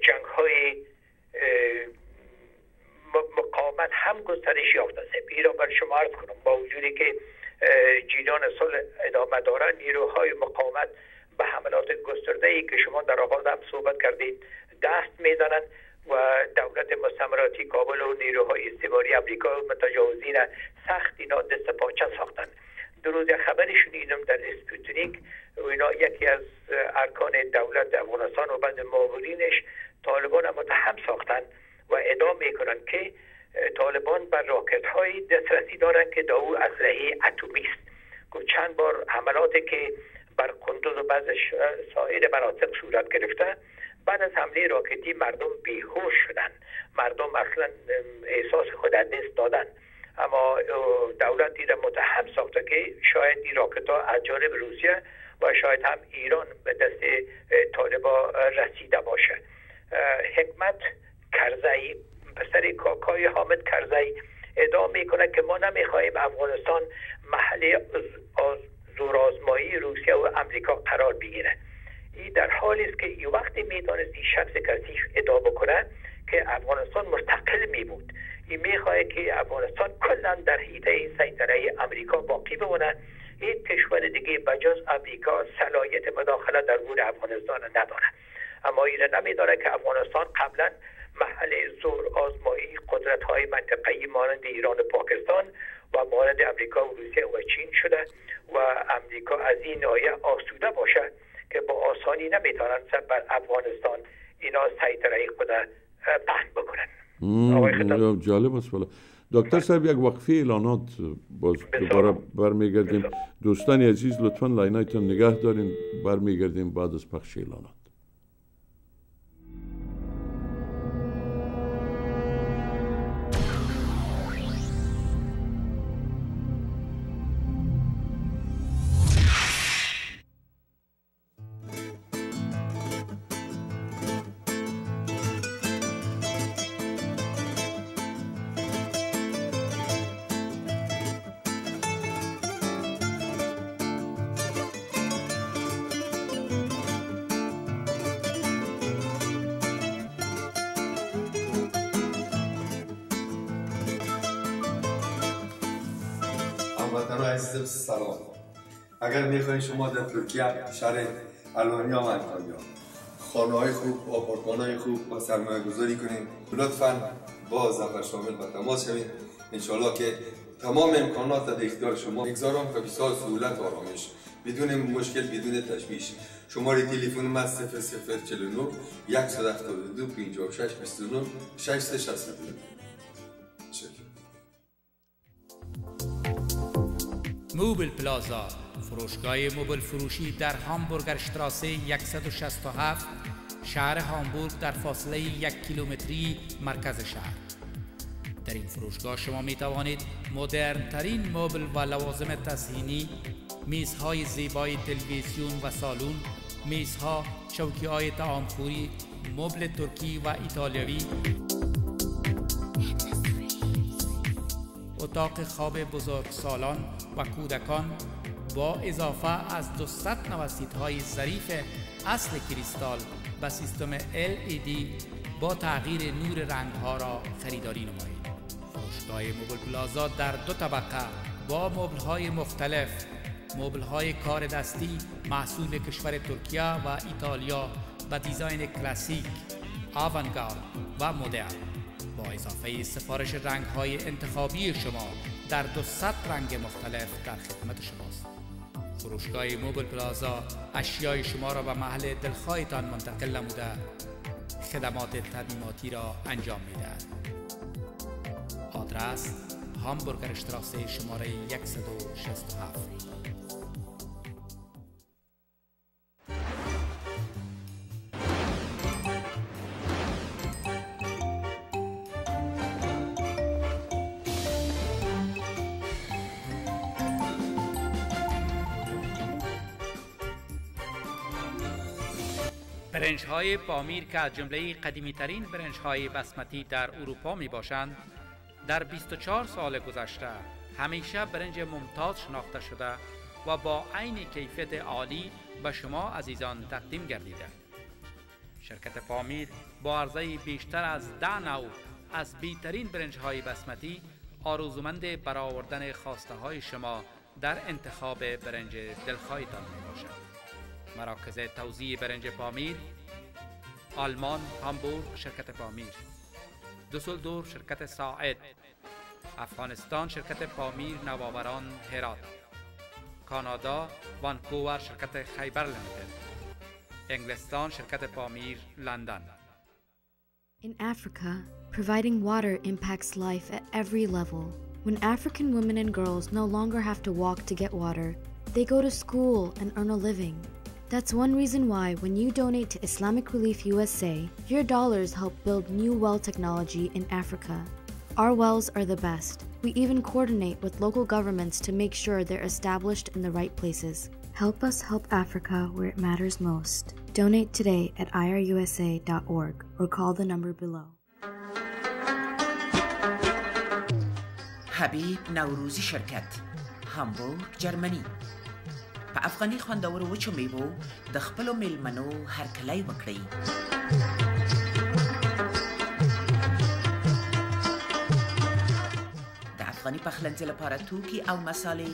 جنگ های مقاومت هم گسترش یافته است. این بر شما عرض کنم با وجودی که جیلان صلح ادامه دارن نیروهای مقاومت به حملات گسترده ای که شما در آغاز هم صحبت کردید دست می‌زنند و دولت مستمراتی کابل و نیروهای استعماری امریکا و متجاوزین سخت اینا دست پاچه ساختن دو روز خبری شنیدم در اسپوتنیک و اینا یکی از ارکان دولت افغانستان و بعد معاونینش طالبان متهم ساختن و ادعا می‌کنن که طالبان بر راکت های دسترسی دارن که داو اسلحه اتمی است چند بار حملاتی که بر قندوز و بعض سایر مناطق صورت گرفته بعد از حمله راکتی مردم بیهوش شدن. مردم اصلا احساس خود از دست دادن. اما دولت را متهم ساخته که شاید این راکت ها از جانب روسیه و شاید هم ایران به دست طالبا رسیده باشه. حکمت کرزی پسر کاکای حامد کرزی ادعا می‌کنه که ما نمی‌خواهیم افغانستان محل زورآزمایی روسیه و امریکا قرار بگیره این در حالی است که این وقتی می‌دانست این شخص کسی ادعا بکنه که افغانستان مستقل می بود این می‌خواهد که افغانستان کلا در حیطه سیطره امریکا باقی بمونه این کشور دیگه بجز امریکا صلاحیت مداخله در امور افغانستان نداره اما این نمیداره که افغانستان قبلا محل زور آزمایی قدرت های منطقه‌ای مانند ایران و پاکستان و مانند امریکا و روسیه و چین شده و امریکا از این آیه آسوده باشه که با آسانی نمی‌تونن بر افغانستان اینا سیطره خود پهن بکنن جالب است بله دکتر صاحب یک وقفه اعلانات باز دوباره برمیگردیم. دوستان عزیز لطفا line هایتون نگه دارین. برمیگردیم بعد از پخش اعلانات. سلام. اگر می‌خواین شما در ترکیه شهر الانیا و انتالیا خانه های خوب آپارتمان های خوب و سرمایه گذاری کنیم لطفا با زفر شامل و تماس شوید انشاءالله که تمام امکانات در اختیار شما می‌گذارم که بسیار سهولت و آرامش بدون مشکل بدون تشویش. شماره تلفن من 0049 172 56 29 662 موبل پلازا. فروشگاه موبل فروشی در هامبورگر شتراسه 167 شهر هامبورگ در فاصله یک کیلومتری مرکز شهر. در این فروشگاه شما می توانید مدرن ترین مبل و لوازم تزیینی میزهای زیبای تلویزیون و سالون میزها چوکی های تعامخوری مبل ترکی و ایتالیایی. اتاق خواب بزرگ سالان و کودکان با اضافه از 200 نوسید های ظریف اصل کریستال و سیستم LED با تغییر نور رنگ ها را خریداری نمایید. فروشگاه موبل پلازا در دو طبقه با مبل های مختلف مبل های کار دستی محصول کشور ترکیه و ایتالیا و دیزاین کلاسیک آوانگارد و مدرن با اضافه سفارش رنگ های انتخابی شما در دو رنگ مختلف در خدمت شماست. فروشگاه موبل پلازا اشیای شما را به محل دلخواهتان منتقل نموده. خدمات ترمیماتی را انجام می‌دهد. آدرس هامبورگر اشتراسه شماره 167 برنج های پامیر که از جمله قدیمی ترین برنج های بسمتی در اروپا می باشند در 24 سال گذشته همیشه برنج ممتاز شناخته شده و با عین کیفیت عالی به شما عزیزان تقدیم گردیده. شرکت پامیر با عرضه بیشتر از ده نوع از بیترین برنج های بسمتی آرزومند برآوردن خواسته های شما در انتخاب برنج دلخواهتان می باشد مراکز توزیع برنج پامیر آلمان هامبورگ شرکت پامیر دور شرکت ساعد افغانستان شرکت پامیر نوآوران هرات کانادا وانکوور شرکت خیبر لمیتد انگلستان شرکت پامیر لندن In Africa, providing water impacts life at every level. When African women and girls no longer have to walk to get water, they go to school and earn a living. That's one reason why, when you donate to Islamic Relief USA, your dollars help build new well technology in Africa. Our wells are the best. We even coordinate with local governments to make sure they're established in the right places. Help us help Africa where it matters most. Donate today at irusa.org or call the number below. Habib Nauruzi Shirket, Hamburg, Germany. په افغاني خوندورو وچو میوو د خپلو میلمنو هرکلی وکړئ. د افغاني پخلنځي لپاره توکي او مسالې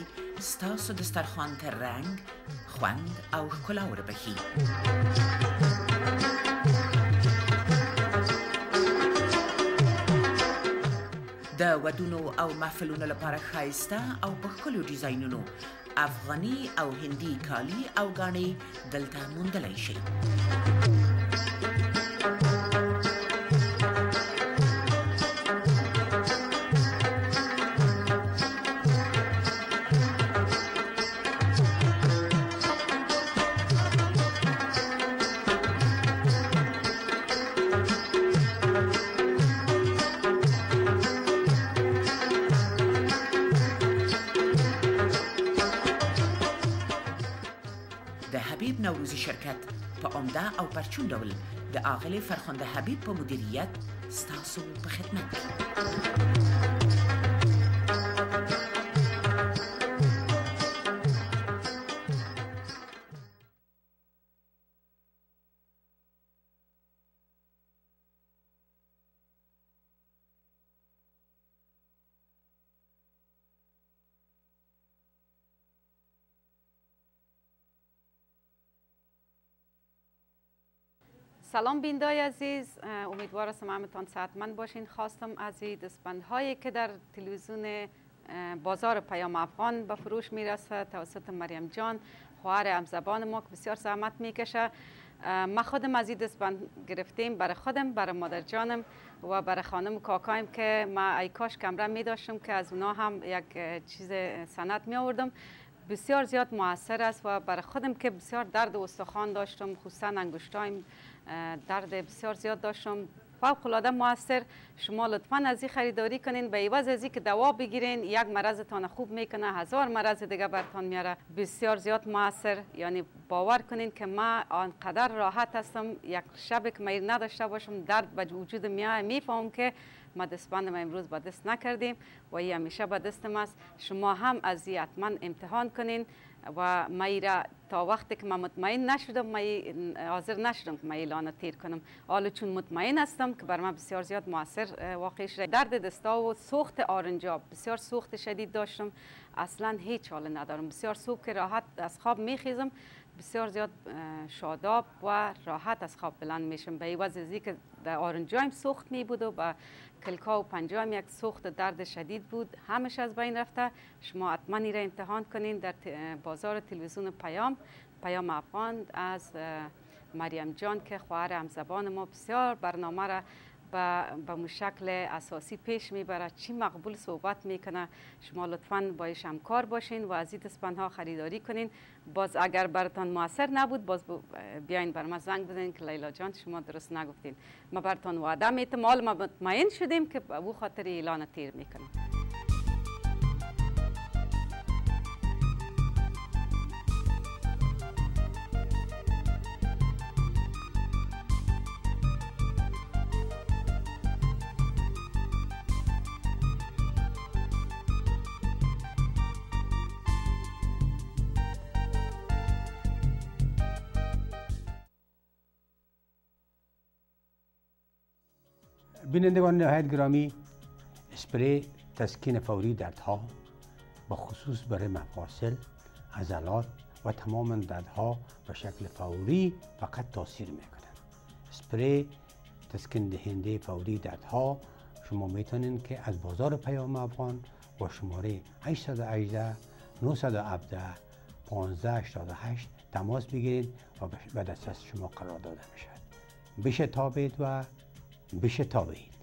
ستاسو دسترخوان ته رنګ خوند او ښکلا وربخي د ودونو او محفلونو لپاره ښایسته او په ښکلو ډیزاینونو. افغاني او هندي کالي او ګاڼې دلته موندلی شئ پرچون ډول د اغلې فرخنده حبیب په مدیریت ستاسو په خدمت. کې سلام بیندای عزیز. امیدوار هستم همتان صحتمند باشین. خواستم از دستبندهایی که در تلویزیون بازار پیام افغان به فروش می‌رسه توسط مریم جان خواهر همزبان ما که بسیار زحمت می‌کشه. ما خودم از این دستبند گرفتیم برای خودم برای مادر جانم و برای خانم کاکایم که ما ای کاش کمره می داشتم که از اونا هم یک چیز سند می آوردم بسیار زیاد موثر است و برای خودم که بسیار درد استخوان داشتم خصوصا انگشتایم. درد بسیار زیاد داشتم. فوق العاده موثر. شما لطفا از این خریداری کنین. به عوض از که دوا بگیرین یک مرضتان خوب می‌کنه هزار مرض دیگه برتان میاره. بسیار زیاد موثر. یعنی باور کنین که ما آنقدر راحت هستم. یک شب که میل نداشته باشم درد به وجود میاد. میفهم که ما دستبند ما امروز با دست نکردیم و همیشه با دستم است شما هم از امتحان کنین. و ما را تا وقتی که من مطمئن نشدم ما حاضر نشدم که ما اعلان تیر کنم. حالا چون مطمئن هستم که بر من بسیار زیاد موثر واقع شده درد دستا و سوخت آرنجاب بسیار سوخت شدید داشتم. اصلا هیچ حال ندارم. بسیار صبح که راحت از خواب میخیزم. بسیار زیاد شاداب و راحت از خواب بلند میشم. به عوض از که در آرنجایم سوخت می بود و با کلکا و پنجایم یک سوخت درد شدید بود. همش از بین رفته. شما حتما را امتحان کنین در بازار تلویزیون پیام. پیام افغان از مریم جان که خواهر همزبان ما بسیار برنامه را به به شکل اساسی پیش می‌بره چی مقبول صحبت می‌کنه؟ شما لطفا بایش همکار باشین و از این دستبندها خریداری کنین. باز اگر برتان موثر نبود باز بیاین بر ما زنگ بزنین که لیلا جان شما درست نگفتین. ما برتان وعده میتم ما مطمئن شدیم که به خاطر اعلان تیر می‌کنم. بینندگان نهایت گرامی اسپری تسکین فوری دردها با خصوص برای مفاصل عضلات و تمام دردها به شکل فوری فقط تاثیر می‌کنند اسپری تسکین دهنده فوری دردها شما می‌تونین که از بازار پیام افغان با شماره 818 917 1588 تماس بگیرید و به دسترس شما قرار داده می‌شد بشه تابید و by się.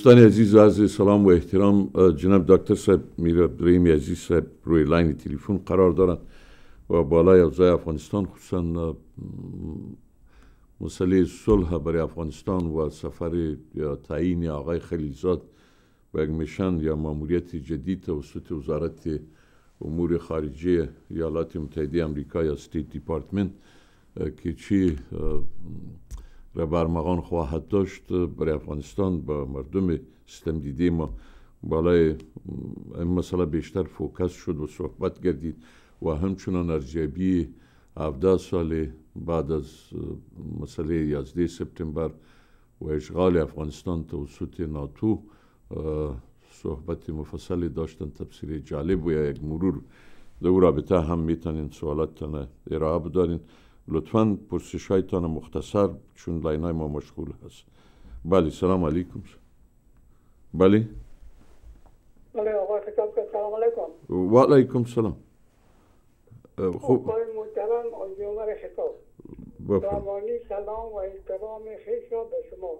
دوستان عزیز با عرض سلام و احترام جناب دکتر صاحب میر ابراهیم عزیز صاحب روی line تلفن قرار دارند و بالای اوضاع افغانستان خصوصا مسئله صلح برای افغانستان و سفر یا تعیین آقای خلیزاد و یک mission یا ماموریت جدید توسط وزارت امور خارجه ایالات متحده امریکا یا State Department که چی را برمغان خواهد داشت. برای افغانستان با مردم ستم دیده ما بالای این مسئله بیشتر فوکس شد و صحبت گردید و همچنان ارزیابی 17 سال بعد از مسئله 11 سپتامبر و اشغال افغانستان توسط ناتو صحبت مفصلی داشتن تفسیر جالب و یک مرور در رابطه هم می‌تونین سوالاتتان ارائه بدارین. لطفا پرسش هایتان مختصر چون لاین های ما مشغول هست. بله سلام علیکم. بله؟ بله آقا سلام علیکم. و علیکم سلام خوب محترم آنجی عمر خطاب. درمانی سلام و احترام خیش را به شما.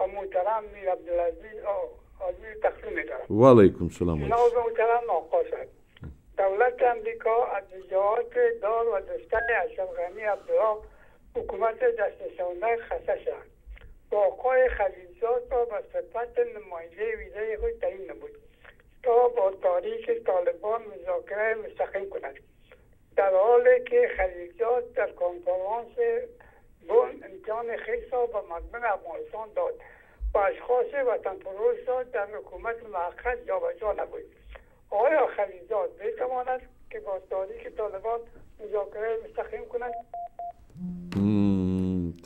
محترم میر عبدالعزیز آجی تقسیم میدارم. و علیکم سلام محترم آقا دولت امریکا از جهات دار و دستن اشرف غنی عبدالله حکومت دست شونده خسته شد. با آقای خلیلزاد را به صفت نماینده ویزه خود تعیین نمود تا با تاریخ طالبان مذاکره مستقیم کند. در حالی که خلیلزاد در کنفرانس بون امتحان خیلی را به مردم افغانستان داد و اشخاص وطن پروش را در حکومت موقت جابجا نبود آیا خلیزاد بتواند که با تاریخ طالبان مذاکره مستقیم کند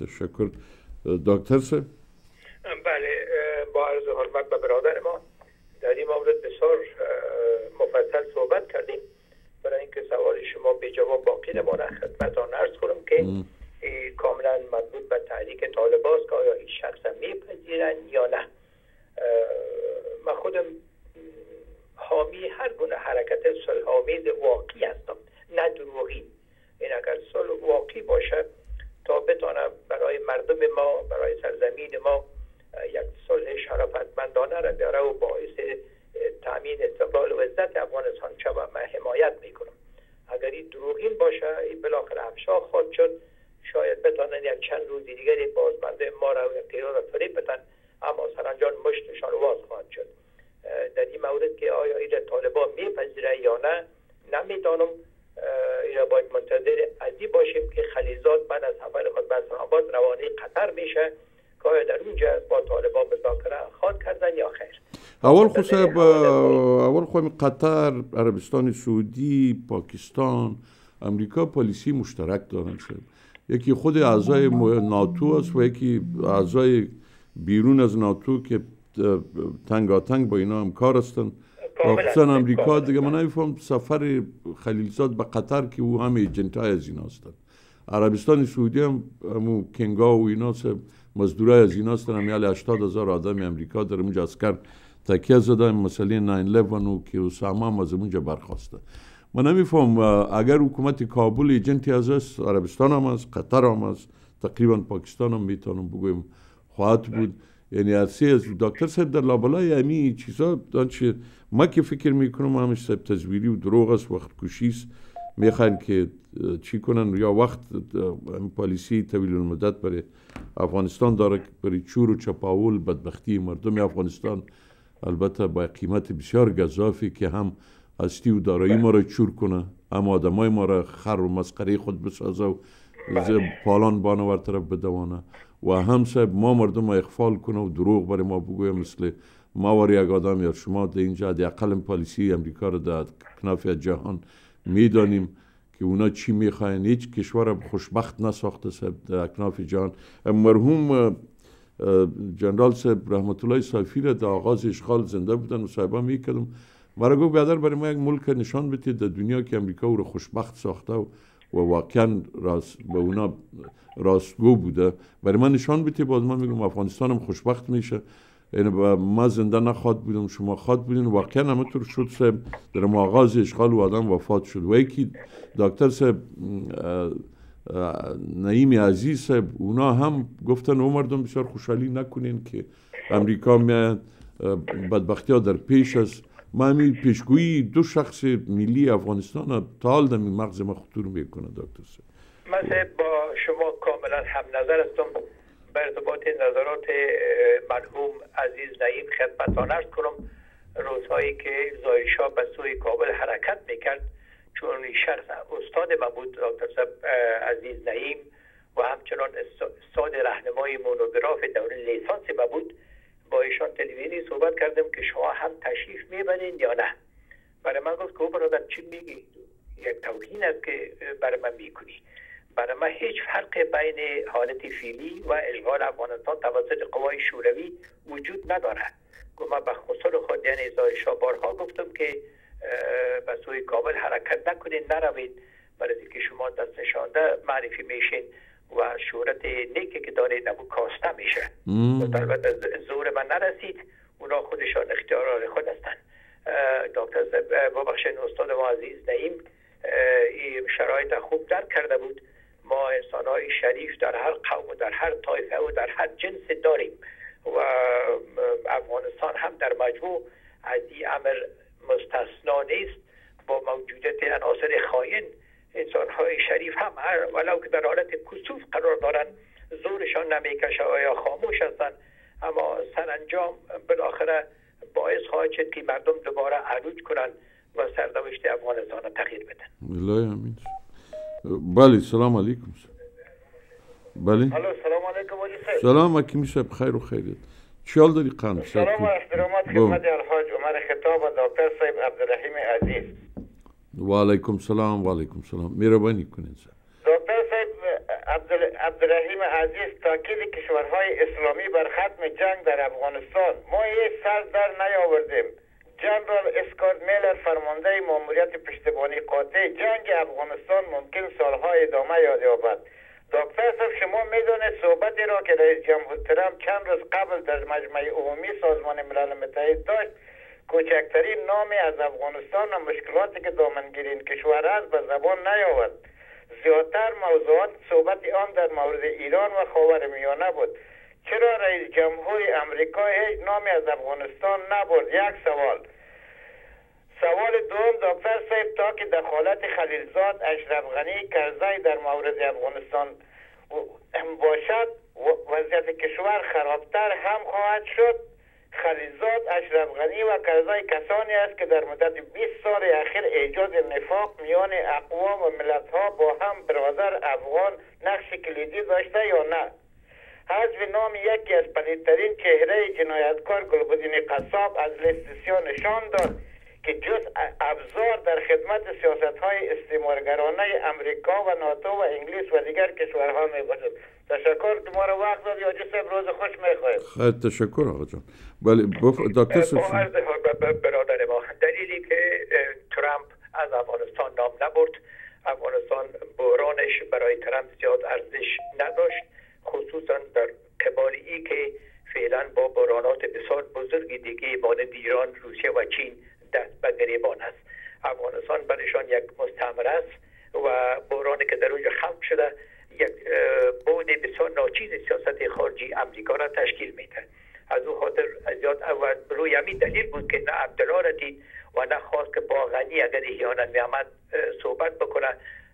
تشکر. دکتر سه بله با عرض حرمت به برادر ما در این مورد بسیار مفصل صحبت کردیم. برای اینکه سوال شما به جواب باقی نمانه خدمتان ارز کنم که کاملا مربوط به تحریک طالباست که آیا این شخص میپذیرن یا نه. من خودم حامی هر گونه حرکت صلح آمیز واقعی هستم نه دروغی. این اگر صلح واقعی باشه تا بتانم برای مردم ما برای سرزمین ما یک صلح شرافتمندانه را بیاره و باعث تامین استقلال و عزت افغانستان و من حمایت می‌کنم. اگر این دروغین باشه این بالاخره افشا خواهد شد. شاید بتانن یک چند روز دیگری باز مردم ما را تیرور را فریب بدن اما سرانجام مشتشان واز خواهد شد. در این مورد که آیا این طالبان میپذیره یا نه نمی‌دانم. اینا باید منتظر ازی باشیم که خلیزات بعد از سفر خود به آباد روانه قطر میشه که آیا در اونجا با طالبان مذاکره خواد کردن یا خیر. اول خو صاحب اول خو قطر عربستان سعودی پاکستان امریکا پالیسی مشترک دارن صاحب. یکی خود اعضای ناتو است و یکی اعضای بیرون از ناتو که تنگاتنگ با اینا هم کار هستن. خصوصا امریکا دیگه من نمیفهم سفر خلیلزاد به قطر که او هم ایجنت های از اینا هستن. عربستان سعودی هم همو کنگا و اینا مزدورای از اینا هستن. هم یعنی 80 هزار آدم امریکا در اونجا اسکر تکیه زده. مسئله 9-11 و که اسامه هم از اونجا برخواسته. من نمیفهم اگر حکومت کابل ایجنتی از است عربستان هم قطر هم است تقریبا پاکستان هم می‌تونم بگویم خواهد بود. یعنی از دکتر صاحب در لابلای امی چیزا آنچه ما که فکر می‌کنم همش صاحب تزویری و دروغ است وقت کشی است. می‌خواین که چی کنن؟ یا وقت پالیسی طویل المدت برای افغانستان داره برای چور و چپاول بدبختی مردم افغانستان البته با قیمت بسیار گذافی که هم هستی و دارایی ما را چور کنه اما آدمای ما را خر و مسخره خود بسازه و پالان بانور طرف بدوانه. و هم صاحب ما مردم ما اخفال کنه و دروغ برای ما بگویم مثل ما وری یک آدم یا شما در اینجا در اقل پالیسی امریکا رو در کناف جهان می‌دانیم که اونا چی می‌خواین. هیچ کشور خوشبخت نساخته صاحب در اکناف جهان. مرحوم جنرال صاحب رحمت الله صافی را در آغاز اشغال زنده بودن و صاحبا می‌کردم. مرا گفت بیادر برای ما یک ملک نشان بدید در دنیا که امریکا او رو خوشبخت ساخته و و واقعا راست به اونا راستگو بوده. برای من نشان بدید باز من میگم افغانستان هم خوشبخت میشه. یعنی ما زنده نخواد بودم شما خواد بودین. واقعا همطور شد صاحب. در آغاز اشغال و آدم وفات شد. و یکی دکتر صاحب نعیم عزیز صاحب اونا هم گفتن او مردم بسیار خوشحالی نکنین که امریکا میاد بدبختی ها در پیش است. ما همین پیشگویی دو شخص ملی افغانستان تا حال در مغز ما خطور می‌کنه دکتر من با شما کاملا هم نظر هستم. به ارتباط نظرات مرحوم عزیز نعیم خدمتان ارز کنم. روزهایی که زایشا به سوی کابل حرکت می‌کرد چون شرف استاد ما بود دکتر عزیز نعیم و همچنان استاد رهنمای مونوگراف دوره لیسانس ما بود. با ایشان تلویزیونی صحبت کردم که شما هم تشریف می‌برین یا نه. برای من گفت که برادر چی میگی؟ یک توهین است که برای من می‌کنی. برای من هیچ فرق بین حالت فیلی و اشغال افغانستان توسط قوای شوروی وجود نداره گفت من به خصوص خود یعنی زایشا بارها گفتم که به سوی کابل حرکت نکنین نروید. برای که شما دست نشانده معرفی میشین و شهرت نیکی که داره نبو کاسته میشه. البته زور من نرسید. اونا خودشان اختیار خود هستن دکتر ببخشید استاد و عزیز نعیم. شرایط خوب درک کرده بود. ما انسان های شریف در هر قوم و در هر طایفه و در هر جنس داریم. و افغانستان هم در مجموع از این امر مستثنا نیست. با موجودیت عناصر خاین انسان های شریف هم هر ولو که در حالت کسوف قرار دارن زورشان نمی‌کشه یا خاموش هستند اما سرانجام بالاخره باعث خواهد شد که مردم دوباره عروج کنند و سرنوشت افغانستان را تغییر بدن. بله سلام علیکم. بله. سلام علیکم سلام اکی میشه بخیر و خیریت چیال داری قند؟ سلام و احترامات خدمت الحاج عمر خطاب و دکتر صاحب عبدالرحیم عزیز. و علیکم سلام و علیکم سلام. مهربانی کنید دکتر صاحب عبدالرحیم عزیز تاکید کشورهای اسلامی بر ختم جنگ در افغانستان. ما یک سر در نیاوردیم. جنرال اسکات میلر فرمانده ماموریت پشتبانی قاطع جنگ افغانستان ممکن سالهای ادامه یاد یابد. دکتر صاحب شما می‌دانید صحبتی را که رئیس جمهور ترامپ چند روز قبل در مجمع عمومی سازمان ملل متحد داشت کوچکترین نامی از افغانستان و مشکلاتی که دامنگیر این کشور است به زبان نیاورد. زیادتر موضوعات صحبت آن در مورد ایران و خاور میانه بود. چرا رئیس جمهور امریکا هیچ نامی از افغانستان نبرد؟ یک سوال. سوال دوم دکتر صاحب تا که دخالت خلیلزاد اشرف غنی کرزی در مورد افغانستان باشد وضعیت کشور خرابتر هم خواهد شد. خلیزاد اشرف غنی و کرزای کسانی است که در مدت 20 سال اخیر ایجاد نفاق میان اقوام و ملت ها با هم برادر افغان نقش کلیدی داشته یا نه؟ حذف نام یکی از پلیدترین چهره جنایتکار گلبدین قصاب از لیست نشان داد که جز ابزار در خدمت سیاست های استعمارگرانه امریکا و ناتو و انگلیس و دیگر کشورها می باشد تشکر. که ما رو وقت داد یا جسم روز خوش می‌خواهیم خیلی تشکر آقا جان. بله بف... دکتر برادر ما. دلیلی که ترامپ از افغانستان نام نبرد. افغانستان بحرانش برای ترامپ زیاد ارزش نداشت. خصوصا در قبال ای که فعلا با بحرانات بسیار بزرگی دیگه مانند ایران روسیه و چین دست به گریبان است. افغانستان برشان یک مستعمره است و بحرانی که در اونجا خلق شده یک بود بسیار ناچیز سیاست خارجی امریکا را تشکیل میده از او خاطر زیاد اول روی همین دلیل بود که نه عبدالله و نه خواست که با غنی اگر احیانا میامد صحبت بکنه.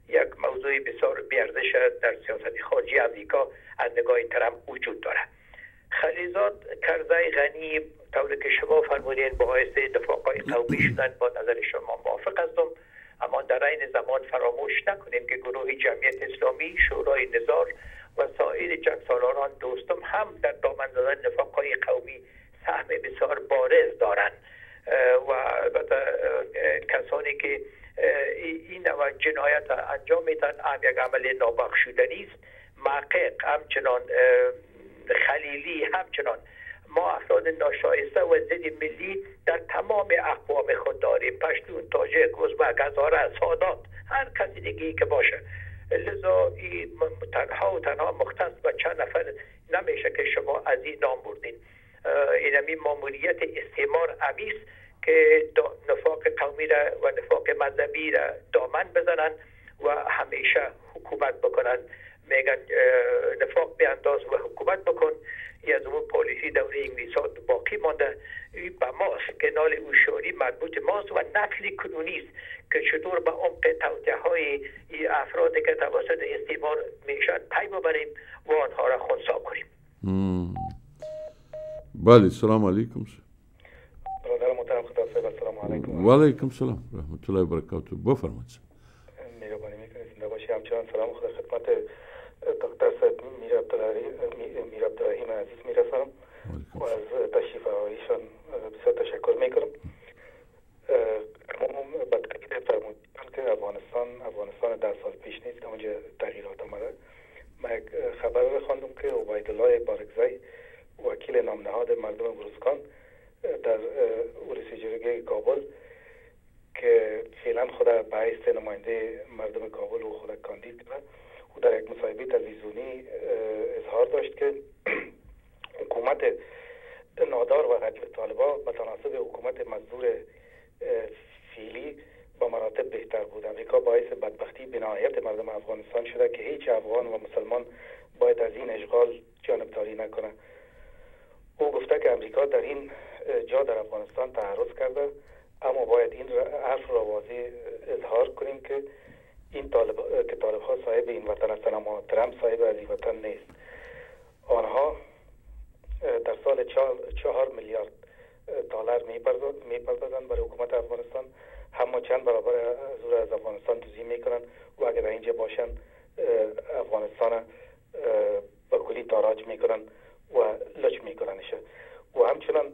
یک موضوع بسیار بیارزش در سیاست خارجی امریکا از نگاه ترامپ وجود داره. خلیزاد کرزای غنی طور که شما فرمودین باعث های قومی شدن با نظر شما موافق هستم. اما در این زمان فراموش نکنیم که گروه جمعیت اسلامی شورای نظار و سایر جنگ سالاران دوستم هم در دامن زدن قومی سهم بسیار بارز دارند. و البته کسانی که این جنایت انجام میدن. هم یک عمل نابخشودنی است. محقق همچنان خلیلی همچنان. ما افراد ناشایسته و ضد ملی در تمام اقوام خود داریم. پشتون تاجک ازبک هزاره سادات هر کسی دیگه که باشه. لذا این تنها و تنها مختص و چند نفر نمیشه که شما از این نام بردین. این همین ماموریت استعمار عویس که نفاق قومی را و نفاق مذهبی را دامن بزنن و همیشه حکومت بکنن. میگن نفاق بیانداز و حکومت بکن. یا از اون پالیسی دوره انگلیسا باقی مانده. به ماست که نال اوشاری مربوط ماست و نسل کنونی که چطور به عمق توجه های افرادی که توسط استعمار میشن پی ببریم و آنها را خونسا کنیم. بله سلام علیکم برادر محترم خدا سلام علیکم و علیکم. سلام رحمت الله و برکاته. بفرمایید مهربانی می‌کنید زنده باشی. همچنان سلام خدا خدمت دکتر صاحب میر عبدالرحیم عزیز میرسانم. و از تشریف آقایشان بسیار تشکر می‌کنم. تاکید فرمودید که افغانستان افغانستان ده سال پیش نیست که اونجا تغییرات آمده. من یک خبر خواندم که عبیدالله بارگزی وکیل نامنهاد مردم بروزگان در ورسی جرگه کابل که فعلا خدا به حیث نماینده مردم کابل و خود کاندید کرد او در یک مصاحبه تلویزیونی اظهار داشت که حکومت نادار و غریب طالبا به تناسب حکومت مزدور فیلی با مراتب بهتر بود. امریکا باعث بدبختی بنایت مردم افغانستان شده که هیچ افغان و مسلمان باید از این اشغال جانبداری نکنه. او گفته که امریکا در این جا در افغانستان تعرض کرده اما باید این حرف را واضح اظهار کنیم که این طالب که طالب ها صاحب این وطن هستند اما ترامپ صاحب از این وطن نیست. آنها در سال چهار میلیارد دلار می‌پردازند برای حکومت افغانستان. اما چند برابر از از افغانستان توزیع می‌کنن و اگر اینجا باشن افغانستان به کلی تاراج می‌کنن و لچ میکننش. و همچنان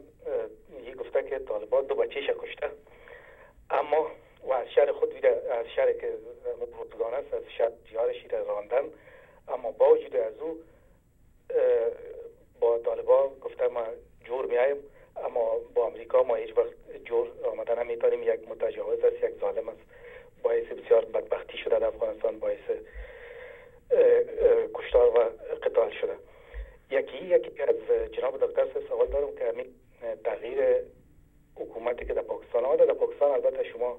یه گفته که طالبان دو بچهش کشته اما و از شهر خود ویده از شهر که بروزگان است از شهر جیارشی را راندن. اما با وجود از او با طالبان گفته ما جور میایم. اما با امریکا ما هیچ وقت جور آمدن نمی‌تونیم. یک متجاوز است یک ظالم است. باعث بسیار بدبختی شده در افغانستان باعث کشتار و قتال شده. یکی یکی از جناب دکتر سوال دارم که همین تغییر حکومتی که در پاکستان آمده. در پاکستان البته شما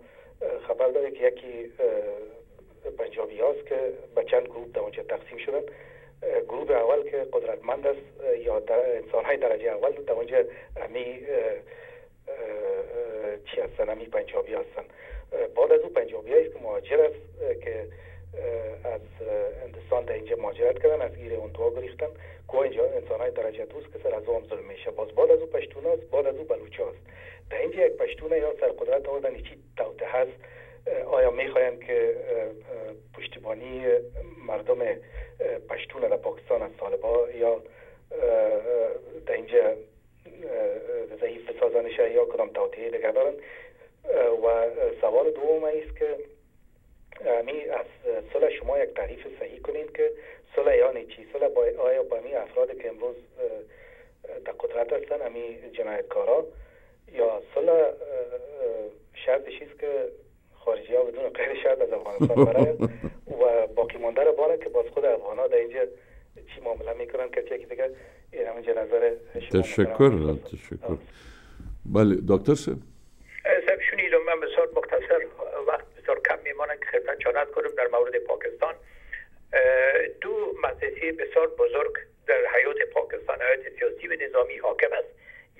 خبر داره که یکی پنجابی هاست که به چند گروه در تقسیم شدن. گروه اول که قدرتمند است یا انسان های درجه اول در اونجا امی چی هستن؟ امی پنجابی هستن. بعد از او پنجابی است که مهاجر است که از هندوستان در اینجا مهاجرت کردن از گیر اون دوا گریختن. که اینجا انسان های درجه دوست که سر از هم ظلم میشه. باز بعد از او پشتون است بعد از او بلوچ است. در اینجا یک پشتونه یا سرقدرت آوردن چی توته هست. آیا می‌خواین که پشتیبانی مردم پشتون در پاکستان از طالبا یا در اینجا ضعیف بسازنش یا کدام توطئه دیگه دارن؟ و سوال دوم است که می از صلح شما یک تعریف صحیح کنین که صلح یعنی چی؟ صلح با آیا با می افراد که امروز در قدرت هستن امی جنایتکارا. یا صلح شرطش است که خارجی ها بدون غیر شرط از افغانستان برای و باقی مانده رو باره که باز خود افغان ها در اینجا چی معامله می‌کنن؟ که چی دیگه این همینجا نظر تشکر تشکر. بله دکتر صاحب شنیدم. من بسیار مختصر وقت بسیار کم میمانم که خدمت چانت کنم در مورد پاکستان. دو مؤسسه بسیار بزرگ در حیات پاکستان حیات سیاسی و نظامی حاکم است.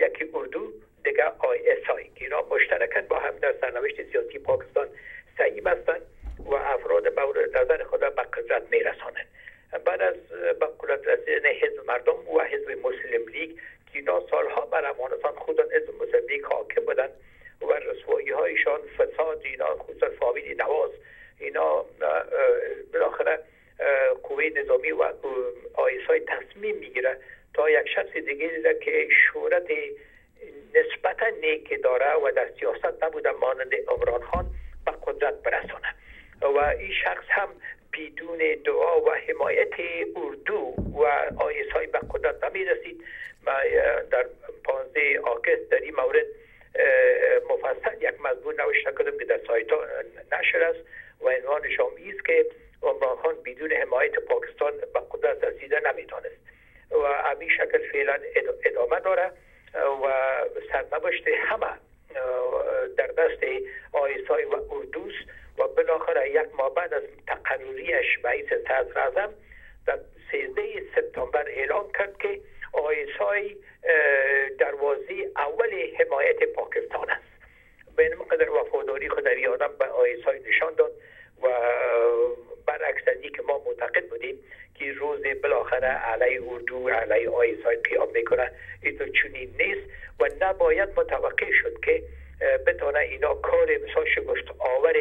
یکی اردو دیگه ISI. که اینا مشترکن با هم در سرنوشت سیاسی پاکستان سهیم هستند و افراد مورد نظر خود به قدرت میرسانند بعد از به قدرت رسیدن حزب مردم و حزب مسلم لیگ که اینا سالها بر افغانستان خودن حزب مسلم لیگ حاکم بودن و رسوایی هایشان فساد اینا خصوصا نواز اینا بالاخره قوه نظامی و آیس های تصمیم می‌گیره تا یک شخص دیگه که شهرت نسبتا نیک داره و در سیاست نبوده مانند عمران خان به قدرت برسانه. و این شخص هم بدون دعا و حمایت اردو و آیس های به قدرت نمی رسید در پانزده آگست در این مورد مفصل یک مضمون نوشته کردم که در سایت نشر است. و عنوانش هم است که عمران خان بدون حمایت پاکستان به قدرت رسیده نمی‌تونست. و همین شکل فعلا ادامه داره و سرنوشت همه در دست آیسای و اردوس و بالاخره یک ماه بعد از تقرریش رئیس صدر اعظم در 13 سپتامبر اعلام کرد که آیسای دروازه اول حمایت پاکستان است. به این قدر وفاداری خود در آدم به آیسای نشان داد. و برعکس از که ما معتقد بودیم که روز بالاخره علی اردو علی آیسای قیام می‌کنه این تو چنین نیست و نباید متوقع شد که بتانه اینا کار مثال شگفت آور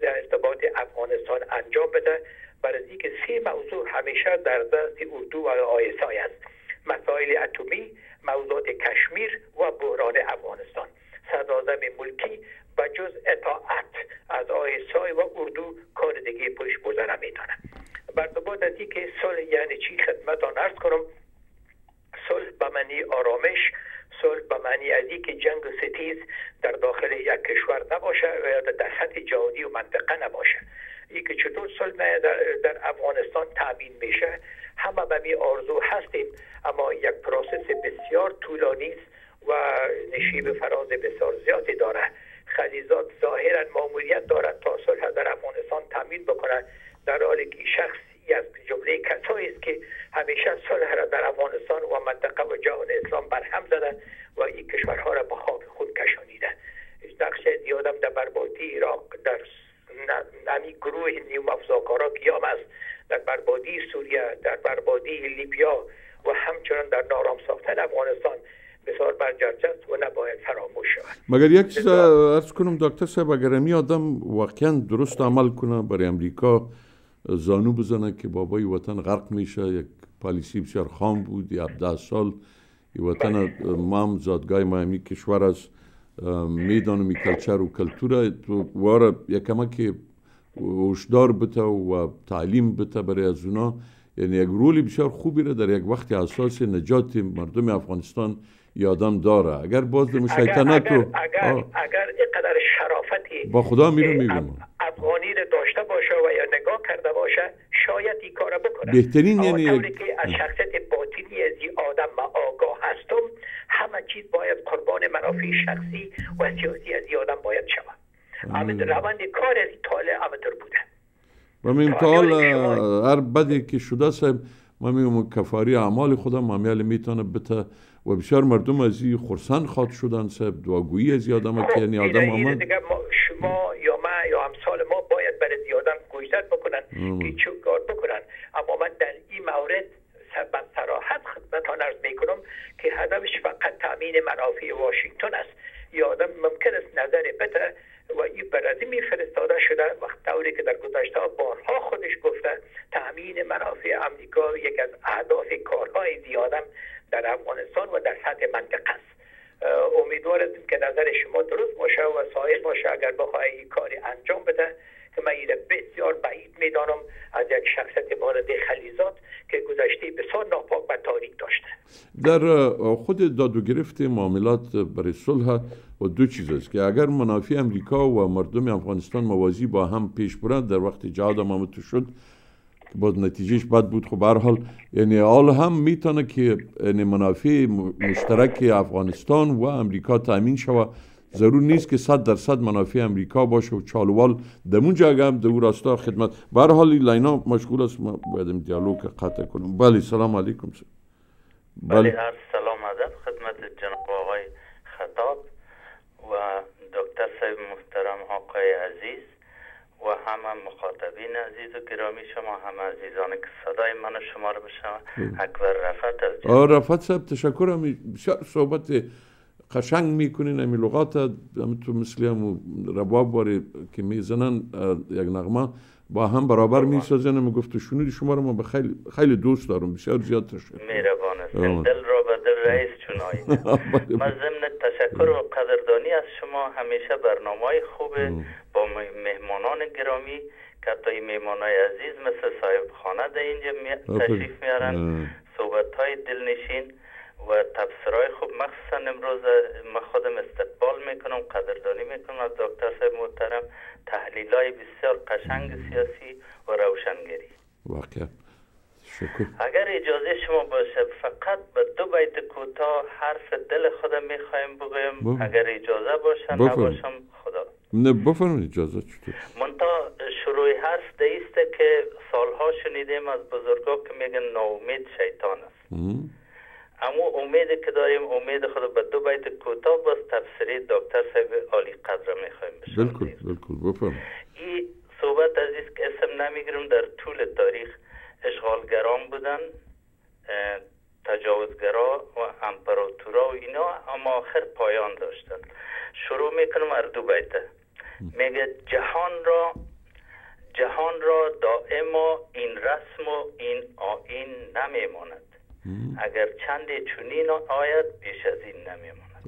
در ارتباط افغانستان انجام بده. برای که سه موضوع همیشه در دست اردو و آیسای است. مسائل اتمی موضوعات کشمیر و بحران افغانستان. صدازم ملکی و جز اطاعت از آیسای و اردو کار دیگه پشت بزر نمی‌تونه بر بعد از که صلح یعنی چی خدمتان ارز کنم صلح به معنی آرامش صلح به معنی از که جنگ و ستیز در داخل یک کشور نباشه و یا در سطح جهانی و منطقه نباشه ای که چطور صلح در, در افغانستان تامین میشه همه به همی آرزو هستیم اما یک process بسیار طولانی است و نشیب فراز بسیار زیادی داره خلیلزاد ظاهرا ماموریت دارد تا صلح در افغانستان تامین بکنه در حالی که شخصی از جمله کسایی است که همیشه صلح را در افغانستان و منطقه و جهان اسلام برهم زده و این کشورها را به خاک خود کشانیده نقش زیادم در بربادی عراق در نمی گروه نیوم افزاکارا قیام است در بربادی سوریه در بربادی لیبیا و همچنان در نارام ساختن افغانستان بسیار برجسته است و نباید فراموش شود مگر یک چیز ارز کنم دکتر صاحب اگر امی آدم واقعا درست عمل کنه برای امریکا زانو بزنه که بابای وطن غرق میشه یک پالیسی بسیار خام بود یا 17 سال وطن ما هم زادگاه ما همی کشور است می‌دانم می کلچر و کلتور تو واره یکمه که هشدار بته و تعلیم بته برای از اونا. یعنی یک رولی بسیار خوبی را در یک وقت اساس نجات مردم افغانستان یادم داره. اگر باز دم شیطنت اگر, اگر, اگر, اگر اینقدر شرافتی با خدا میرو میگم افغانی داشته باشه و یا نگاه کرده باشه شاید این کار بکنه. بهترین یعنی که از شخصیت باطنی از این آدم ما آگاه هستم همه چیز باید قربان منافع شخصی و سیاسی از این آدم باید شود. اما روند کار از طالع امتر بوده. و من حال هر بدی که شده صاحب ما میگم کفاری اعمال خودم مامیال می‌تونه بته و بسیار مردم از این خرسان خواد شدن صاحب دعاگویی از آدم که یعنی آدم آمد. شما یا ما یا امثال ما باید برای آدم گوشت بکنن که چوکار بکنن. اما من در این مورد به صراحت خدمتان ارز می‌کنم که هدفش فقط تامین منافع واشنگتن است. یا آدم ممکن است نظر بده و این برازی می فرستاده شده. وقت دوری که در گذشته بارها خودش گفته تامین منافع امریکا یک از اهداف کارهای زیادم در افغانستان و در سطح منطقه است. امیدوار که نظر شما درست باشه و صاحب باشه. اگر بخواهی این کاری انجام بده که من این بسیار بعید می‌دانم از یک شخصیت مانند خلیزات که گذشته بسیار ناپاک و تاریک داشته. در خود داد و گرفت معاملات برای صلح و دو چیز است که اگر منافع امریکا و مردم افغانستان موازی با هم پیش برند در وقت جهاد هم شد باز نتیجهش بد بود. خب حال یعنی حال هم می‌تونه که یعنی منافع مشترک افغانستان و امریکا تامین شود ضرور نیست که صد درصد منافع امریکا باشه و چالوال دمون هم دو راستا خدمت. به حال لینا مشغول است. ما باید دیالوگ قطع کنم. بله سلام علیکم بله. سلام ادب خدمت جناب آقای خطاب و دکتر صاحب محترم آقای عزیز. و همه مخاطبین عزیز و گرامی شما همه عزیزان که صدای من و شما رو بشنوه اکبر رفت از آه رفت صاحب تشکر بسیار صحبت قشنگ می‌کنین امی لغات تو مثل هم رباب باری که می‌زنن یک نغمه. با هم برابر می‌سازن و گفت شنودی شما رو ما خیلی خیلی دوست دارم بسیار زیاد تشکر. مهربان. دل را به دل رئیس چونایی من ضمن تشکر و قدردانی از شما همیشه برنامه خوب با مهمانان گرامی که حتی مهمانای عزیز مثل صاحب خانه در اینجا تشریف میارن. صحبت های دلنشین. و تفسیرهای خوب مخصوصا امروز ما خودم استقبال می‌کنم قدردانی می‌کنم از دکتر صاحب محترم. تحلیل های بسیار قشنگ سیاسی و روشنگری. واقعا. شکر. اگر اجازه شما باشه فقط به دو بیت کوتاه حرف دل خودم می‌خوایم بگویم. اگر اجازه باشه نباشم خدا. نه بفرمایید اجازه چطور؟ منتها شروع هست است که سالها شنیدیم از بزرگا که میگن ناامید شیطان است. اما امیدی که داریم امید خود به دو بیت کوتاه باز تفسیری دکتر صاحب عالی قدر می‌خوایم بشم بالکل بالکل بفرمایید. این صحبت عزیز که اسم نمی‌گیرم در طول تاریخ اشغالگران بودن تجاوزگرا و امپراتورا و اینا اما آخر پایان داشتن. شروع می‌کنم اردو بیته میگه جهان را جهان را دائما این رسم و این آین نمیماند. اگر چند چونین آید بیش از این نمیماند.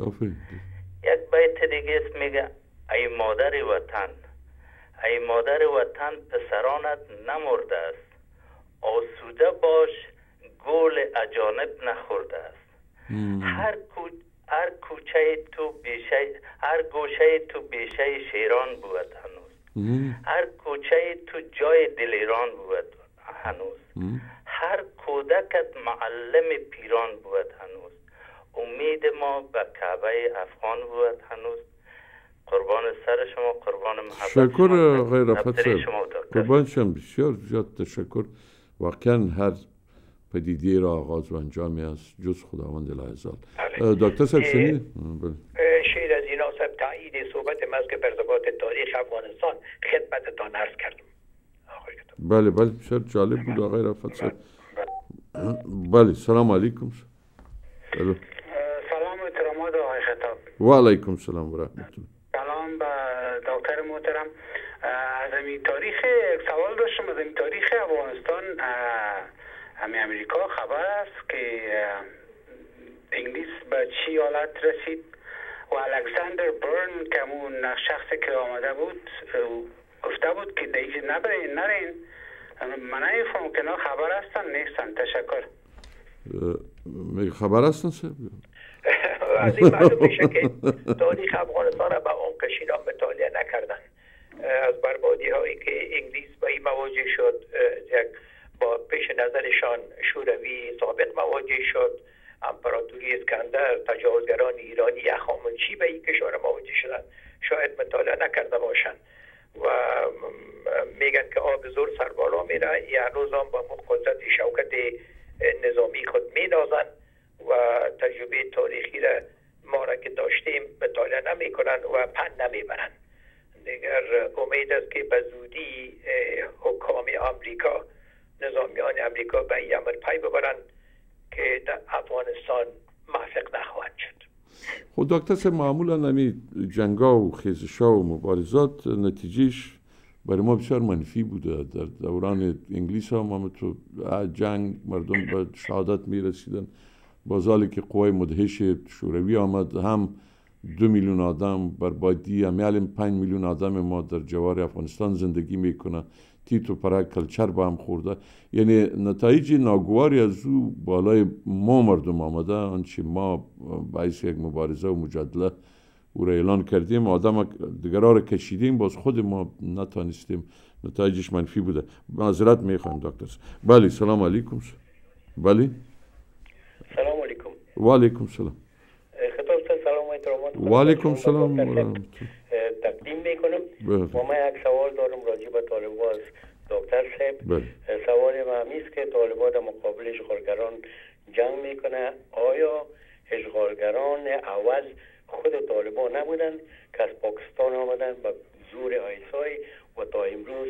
یک بیت دیگه است میگه ای مادر وطن ای مادر وطن پسرانت نمرده است. آسوده باش گول اجانب نخورده است. هر کو هر کوچه تو بیشه هر گوشه تو بیشه شیران بود هنوز. هر کوچه تو جای دلیران بود هنوز. هر کودکت معلم پیران بود هنوز. امید ما به کعبه افغان بود هنوز. قربان سر شما قربان محبت شکر شما رفت شما قربان شما بسیار زیاد تشکر. واقعا هر پدیده را آغاز و انجامی است جز خداوند لعزال دکتر صاحب شنید؟ شیر از اینا صاحب تایید صحبت مزگ برزبات تاریخ افغانستان خدمتتان عرض کردم. بله بله بسیار جالب بود آقای رفت صاحب. بله سلام علیکم. سلام و احترامات آقای خطاب. و علیکم سلام و رحمت الله. سلام به دکتر محترم. از این تاریخ سوال داشتم. از این تاریخ افغانستان همه امریکا خبر است که انگلیس به چی حالت رسید و الکساندر برن که اون شخصی که آمده بود گفته بود که دیگه نبرین نرین. من نمیفهم که نه خبر هستن نیستن. تشکر. خبر هستن سه از این معلوم میشه که تاریخ افغانستان را به اون کشیدان مطالعه نکردن. از بربادی هایی که انگلیس با این مواجه شد یک با پیش نظرشان شوروی سابق مواجه شد. امپراتوری اسکندر تجاوزگران ایرانی یخامنشی به این کشور مواجه شدن. شاید مطالعه نکرده باشند و میگن که آب زور سر بالا میره. یا هنوز هم با قدرت شوکت نظامی خود میدازن و تجربه تاریخی را ما را که داشتیم مطالعه نمی‌کنن و پن نمی‌برن. دیگر امید است که به زودی حکام آمریکا نظامیان امریکا به عمل پی ببرند که در افغانستان موفق نخواهد شد. خب دکتر معمولا نمی جنگا و خیزشا و مبارزات نتیجهش برای ما بسیار منفی بوده. در دوران انگلیس هم تو جنگ مردم به شهادت می رسیدن بازالی که قوای مدهش شوروی آمد هم دو میلیون آدم بربادی هم پنج میلیون آدم ما در جوار افغانستان زندگی می‌کنه. تیت و پرک کلچر با هم خورده. یعنی نتایج ناگواری از او بالای ما مردم آمده. آنچه ما باعث یک مبارزه و مجادله او را اعلان کردیم. آدم دیگرها را کشیدیم. باز خود ما نتانستیم. نتایجش منفی بوده. معذرت می‌خوایم دکتر بله سلام علیکم. بله؟ سلام علیکم. و علیکم سلام. خطاب سلام و علیکم سلام تقدیم می‌کنم. و من یک سوال دارم به طالبان از دکتر صاحب. سوال من است که طالبان در مقابل اشغالگران جنگ می‌کنه. آیا اشغالگران اول خود طالبان نبودن که از پاکستان آمدن به زور آیسای و تا امروز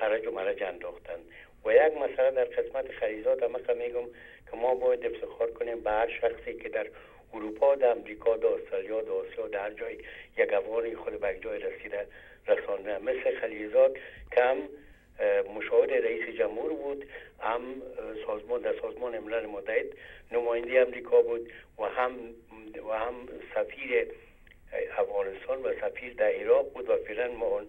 حرج و مرج انداختن و یک مسئله در قسمت خریزات هم میگم که ما باید افتخار کنیم. به هر شخصی که در اروپا در امریکا در استرالیا در آسیا در جای یک افغانی خود به جای رسیده رسانده مثل خلیزات که هم مشاور رئیس جمهور بود هم سازمان در سازمان ملل متحد نماینده امریکا بود و هم و هم سفیر افغانستان و سفیر در عراق بود و فعلا ما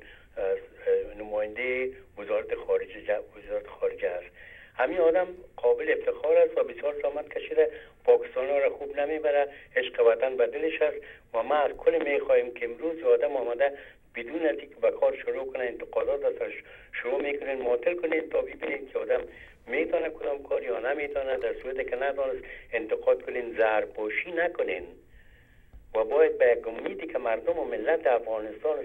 نماینده وزارت خارجه وزارت خارجه است. همین آدم قابل افتخار است و بسیار زحمت کشیده پاکستان را خوب نمی‌بره عشق وطن به دلش است و ما از کل می‌خواهیم که امروز آدم آمده بدون از اینکه به کار شروع کنه انتقادات ازش شروع می‌کنین معطل کنین تا ببینید که آدم می‌تونه کدام کار یا نمی‌تونه در صورت که ندانست انتقاد کنین زهرپوشی نکنین و باید به یک امیدی که مردم و ملت افغانستان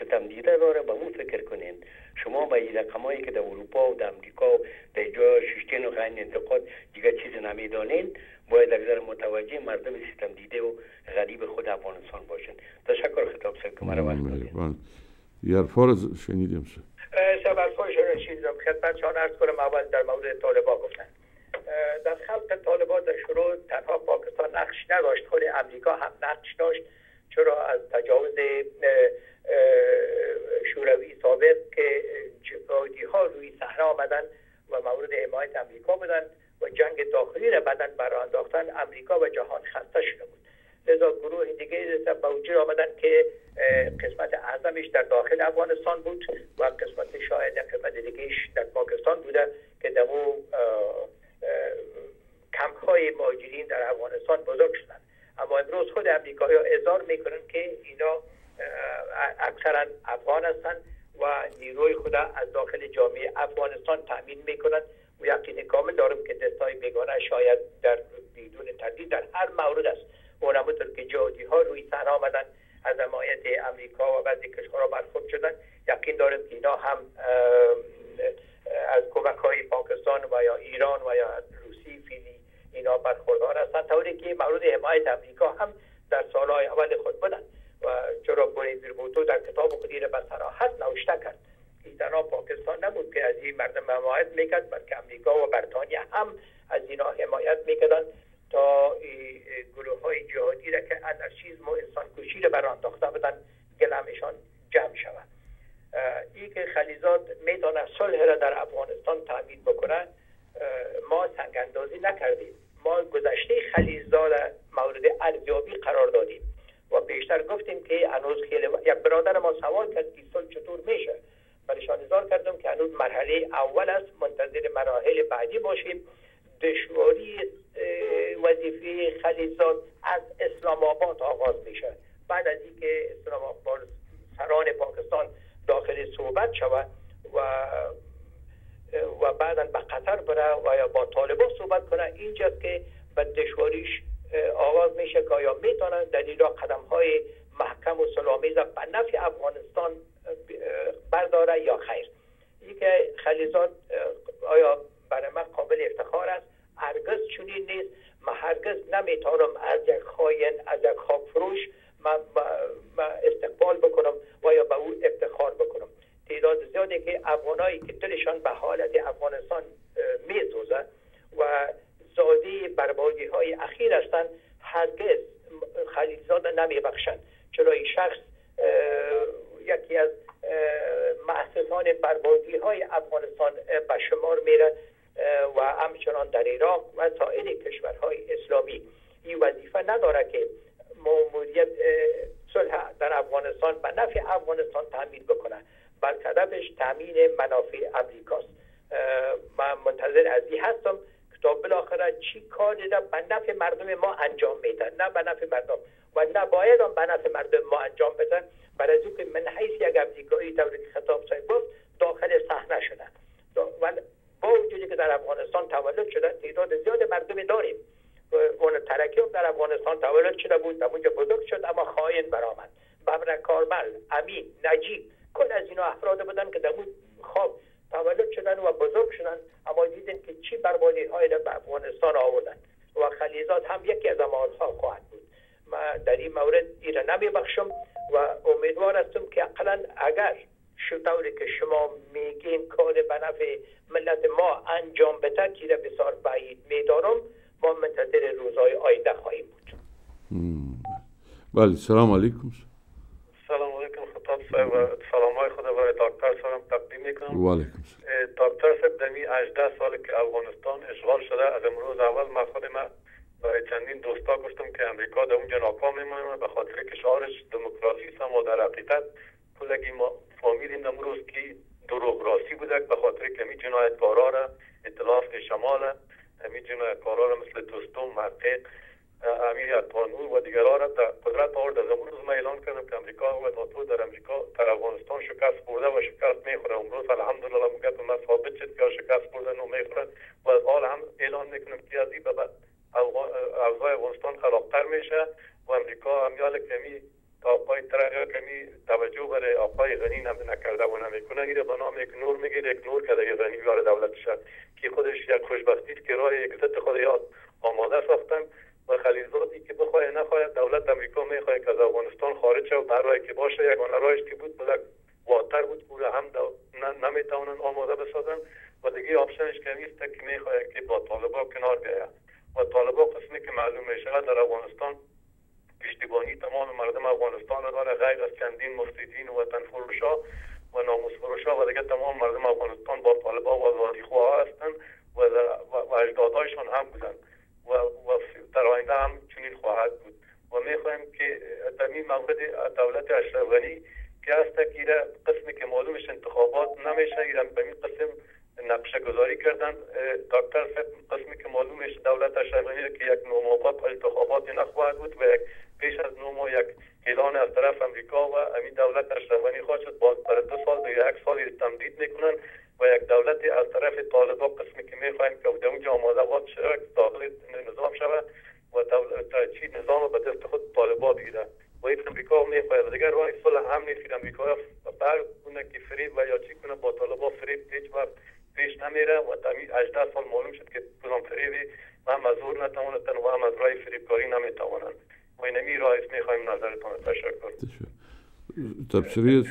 ستم دیده داره به اون فکر کنین شما به این رقمایی که در اروپا و در امریکا و در جای ششتین و غین انتقاد دیگه چیز نمی‌دانین باید اگر متوجه مردم ستم دیده و غریب خود افغانستان باشین تشکر خطاب سر که مرا وقت یرفار شنیدیم سر سبرفای شنیدم. خدمت شان ارز کنم اول در مورد طالبا گفتن. در خلق طالبان در شروع تنها پاکستان نقش نداشت خود امریکا هم نقش داشت. چرا؟ از تجاوز شوروی سابق که جهادی ها روی صحرا آمدن و مورد حمایت امریکا بودن. و جنگ داخلی را بدن برانداختن امریکا و جهان خسته شده بود. لذا گروه دیگه به وجود آمدن که قسمت اعظمش در داخل افغانستان بود و قسمت شاید قسمت دیگهش در پاکستان بوده که دمو کمپ های مهاجرین در افغانستان بزرگ شدن اما امروز خود امریکایی ها اظهار می‌کنن که اینا اکثرا افغان هستند و نیروی خود از داخل جامعه افغانستان تامین می‌کنند یقین کامل دارم که دستای بیگانه شاید در بدون تردید در هر مورد است. و همونطور که جهادی ها روی صحنه آمدن از حمایت امریکا و بعضی کشورها برخورد شدن. یقین دارم که اینا هم از کمک های پاکستان و یا ایران و یا روسی فیلی اینا برخوردار هستند طوری که مورد حمایت امریکا هم در سالهای اول خود بودند و چرا بونیزیر بوتو در کتاب خودی را به صراحت نوشته کرد. تنها پاکستان نبود که از این مردم حمایت می‌کرد بلکه امریکا و بریتانیا هم از اینا حمایت می‌کردن تا گروه های جهادی را که انرشیزم و انسان کشی را برانداخته بودن گلمشان جمع شود. ای که خلیزات می‌تونه صلح را در افغانستان تعمین بکنه ما سنگ اندازی نکردیم. ما گذشته خلیزات مورد ارزیابی قرار دادیم و بیشتر گفتیم که هنوز خیلی یک برادر ما سوال کرد که صلح چطور میشه. برشان اظهار کردم که هنوز مرحله اول است. منتظر مراحل بعدی باشیم. دشواری وظیفه خلیزات از اسلام آباد آغاز میشه. بعد از اینکه اسلام آباد سران پاکستان داخل صحبت شود و و بعدا به قطر بره و یا با طالبا صحبت کنه اینجاست که به دشواریش آغاز میشه که آیا می‌تونن در ایرا قدم های محکم و سلامیز به نفع افغانستان برداره یا خیر. که خلیزات آیا برای من قابل افتخار است؟ هرگز چونین نیست. من هرگز نمی‌تونم از یک خاین از یک خواب فروش من استقبال بکنم و یا به او افتخار بکنم. تعداد زیادی که افغانایی که دلشان به حالت افغانستان میزوزه و زادی بربادی های اخیر هستند هرگز خلیلزاد نمی بخشند چرا این شخص یکی از محسسان بربادی های افغانستان به شمار میره و همچنان در عراق و سایر کشورهای اسلامی. این وظیفه نداره که ماموریت صلح در افغانستان به نفع افغانستان تامین بکنه بلکه هدفش تامین منافع امریکاست. من منتظر از هستم تا بالاخره چی کاری را به نفع مردم ما انجام میدن. نه به نفع مردم. و نباید هم به نفع مردم ما انجام بدن. برای که من حیث یک امریکایی طوری که خطاب صاحب گفت داخل صحنه شدن. و با وجودی که در افغانستان تولد شدن تعداد زیاد مردم داریم. اون ترکی در افغانستان تولد شده بود. در اونجا بزرگ شد اما خائن برآمد. ببر کارمل امین نجیب کل از اینا افراد بودن که در خواب تولد شدن و بزرگ شدن. اما دیدن که چی بربادی های به افغانستان آوردن. و خلیزات هم یکی از ها خواهد بود. ما در این مورد ایره نمی بخشم و امیدوار هستم که اقلا اگر طوری که شما میگین کار به نفع ملت ما انجام بده که بسیار بعید میدارم. ما منتظر روزهای آینده خواهیم بود. بله سلام علیکم. خطاب صاحب سلام های خود برای دکتر صاحب تقدیم می‌کنم. و دکتر صاحب دمی 18 سال که افغانستان اشغال شده. از امروز اول ما خود ما برای چندین دوستا گفتم که امریکا در اونجا ناکام میمونه به خاطر که شعارش دموکراسی است و در حقیقت کلگی ما فهمیدیم امروز که دروغ راستی بوده به خاطر که می جنایتکارا را اطلاف شمال می جنایتکارا را مثل دوستون محقق امیر اطمانور و دیگران در قدرت آورد. از امروز ما اعلان کردم که امریکا و ناتو در امریکا در افغانستان شکست برده و شکست می‌خوره. امروز الحمدلله مگت ما ثابت شد که شکست برده نو می‌خوره. و حال هم اعلان می‌کنم که از این به بعد اوضاع افغانستان خرابتر میشه و امریکا هم یال کمی آقای ترقی کمی توجه برای آقای غنی هم نکرده و نمی‌کنه. این به نام نور می‌گیره. نور کرده یه غنی بیاره دولت شد که خودش یک خوشبختی که راه یک ضد خود یاد آماده ساختن. و خلیلزادی که بخواه نخواهد دولت امریکا می‌خواهد که از افغانستان خارج شد بر که باشه یگانه راهش که بود بلک واتر بود او هم نمی‌تونن آماده بسازن. و دیگه آپشنش کمیست که می‌خواهد که با طالبا کنار بیاید. و طالبا قسمی که معلوم میشه در افغانستان پشتیبانی تمام مردم افغانستان داره غیر از چندین مفسدین و وطن فروشا و ناموس فروشا و دیگه تمام مردم افغانستان با طالبا و خواه هستند و, و اجدادهایشان هم بودن. و, و در آینده هم چنین خواهد بود. و می‌خواهیم که این مورد دولت اشرف غنی که هست که قسمی که معلومش انتخابات نمیشه ایران به این قسم نقشه گذاری کردن دکتر قسمی که معلومش دولت اشرف غنی که یک نوموقات انتخابات نخواهد بود و یک پیش از نو ما یک اعلان از طرف امریکا و همین دولت اشرف غنی خواهد شد. باز برای دو سال دیگه یک سال تمدید می‌کنن و یک دولت از طرف طالبا قسمی که می‌خوایم که در اونجا آماده واد داخل نظام شود و چی نظام به دست خود طالبا بگیره و این امریکا می‌خواهد. دیگر راه صلح هم نیست امریکا بر کنه که فریب و یا چی کنه با طالبا فریب هیچ وقت پیش نمیره و تمیز 18 سال معلوم شد که کدام فریبی هم از زور نتوانستن و هم از راه فریبکاری نمی‌توانند. و اینمی راه می‌خوایم نظرتان تشکر. تبصری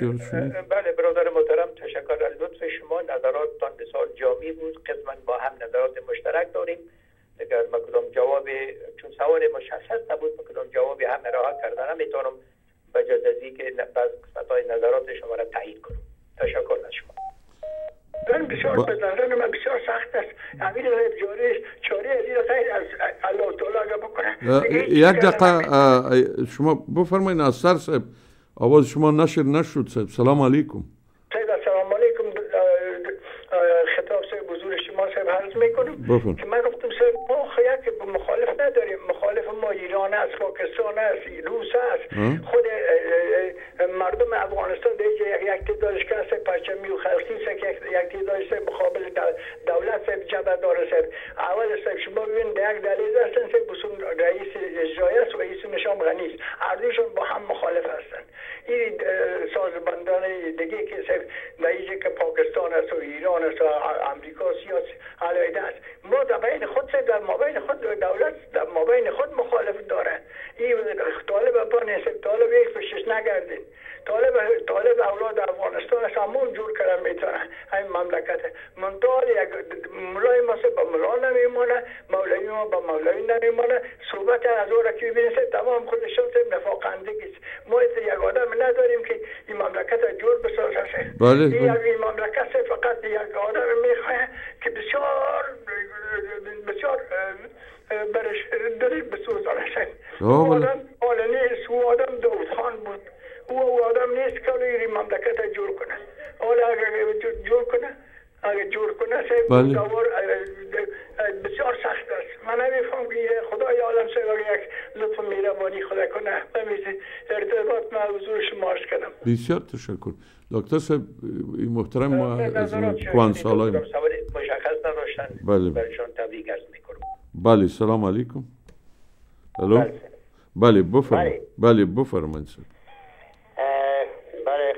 بله برادر محترم تشکر از لطف شما. نظراتتان بسیار جامعی بود. قسما با هم نظرات مشترک داریم. اگر ما کدام جواب چون سوال مشخص نبود ما کدام جوابی هم راحت کردن. نمی‌تونم بجز از که بعض قسمت های نظرات شما را تایید کنم. تشکر از شما. من بسیار به نظر من بسیار سخت است. امیر جاری چاره علی غیر از الله تعالی اگر بکنه. یک دقیقه شما بفرمایید از سر صاحب. آواز شما نشر نشد صاحب. سلام علیکم. صاحب سلام علیکم. خطاب صاحب حضور شما صاحب عرض می‌کنم که من گفتم صاحب ما یک مخالف نداریم. مخالف ما ایران است پاکستان است روس است. خود مردم افغانستان دیگه یک تعدادش که پرچمی و خلقی یک تعدادش مقابل دولت صاحب جبه داره صاحب اول صاحب شما ببین یک دلیل هستن صاحب بسون رئیس اجرایی است و رئیس نشام غنی است. هر با هم مخالف هستند این سازماندان دیگه که صرف نایجه که پاکستان است و ایران است و امریکا سیاسی علیده است ما در بین خود صرف در مابین خود دولت در مابین خود مخالف داره. این طالب با نیست. طالب یک پشش نگردین طالب طالب اولاد افغانستان است همون جور کردن می‌تونه. این مملکت منطال یک مولای ما با مولا نمیمونه مولای ما با مولای نمیمونه. صحبت از او را که ببینید تمام خودشان نفاق اندگی ما یک آدم نداریم که این مملکت جور بسازه. بله این مملکت فقط یک آدم می‌خواه که بسیار بسیار برش دلیل بسوزانش او آدم آل نیست او آدم داود خان بود. او آدم نیست که این مملکت جور کنه. حالا اگر جور کنه اگر جور کنه بله. بسیار سخت است. من نمیفهم که خدای عالم سه یک لطف میربانی خدا کنه. بمیزه ارتباط ما حضور شما عرض کنم بسیار تشکر. دکتر صاحب این محترم ما از کوان سالای مشخص نداشتن بله. برشان تبریک عرض می‌کنم. بله سلام علیکم الو بله بفرمایید بله بفرمایید بله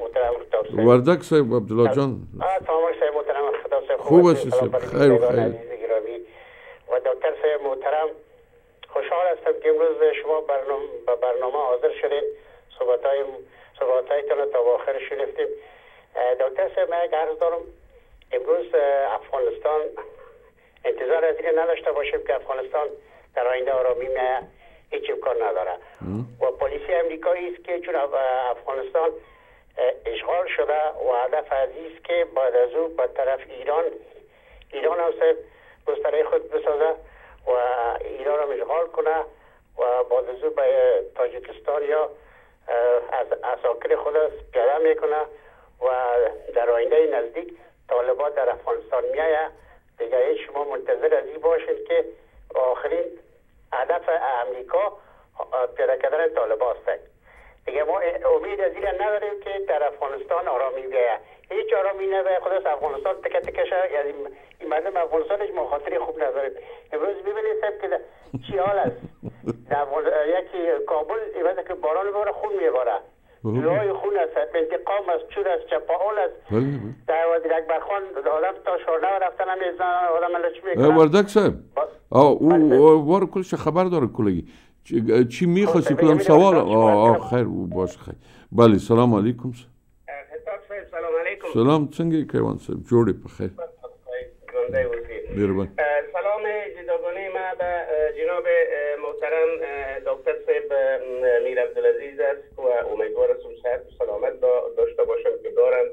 محترم وردک صاحب عبدالله جان سلام صاحب محترم خطاب صاحب خوب است صاحب خیر و خیر و دکتر صاحب محترم خوشحال هستم که امروز شما برنامه به برنامه حاضر شدید صحبت های صحبت هایتان تا آخر شنفتیم دکتر صاحب من یک عرض دارم امروز افغانستان انتظار از این نداشته باشیم که افغانستان در آینده آرامی میایه هیچ امکان نداره. و پلیسی امریکایی است که چون افغانستان اشغال شده و هدف عزیز که بعد از او به طرف ایران ایران هم گستره خود بسازه و ایران هم اشغال کنه و بعد از او به تاجیکستان یا از اساکر خود پیاده می‌کنه و در آینده نزدیک طالبان در افغانستان میایه دیگه شما منتظر از این باشید که آخرین هدف امریکا پیدا کردن طالبان است دیگه ما امید از این نداریم که در افغانستان آرامی بیایه هیچ آرامی نبیه خود از افغانستان تکه تکه یعنی این مردم افغانستانش مخاطری خوب نداریم. امروز ببینید صاحب که چی حال است. یکی کابل این که باران باره خون میباره. رای خون است انتقام است چور است چپاول است. بله در وادی اکبر خان آدم تا شورنه رفتن هم می‌زنن آدم لچ اه، می‌کنن وردک صاحب. آه او وار کلش خبر داره کلگی. چی- چی می‌خواستی؟ کدام سوال. آه خیر او باش خیر. بله سلام علیکم سلام علیکم. سلام څنګه کیوان صاحب؟ جوړې په خیر. وزیر سلام جداگانه ما به جناب محترم دکتر اه، میر عبدالعزیز است و امیدوارم صحت و سلامت دا- داشته باشم که دارن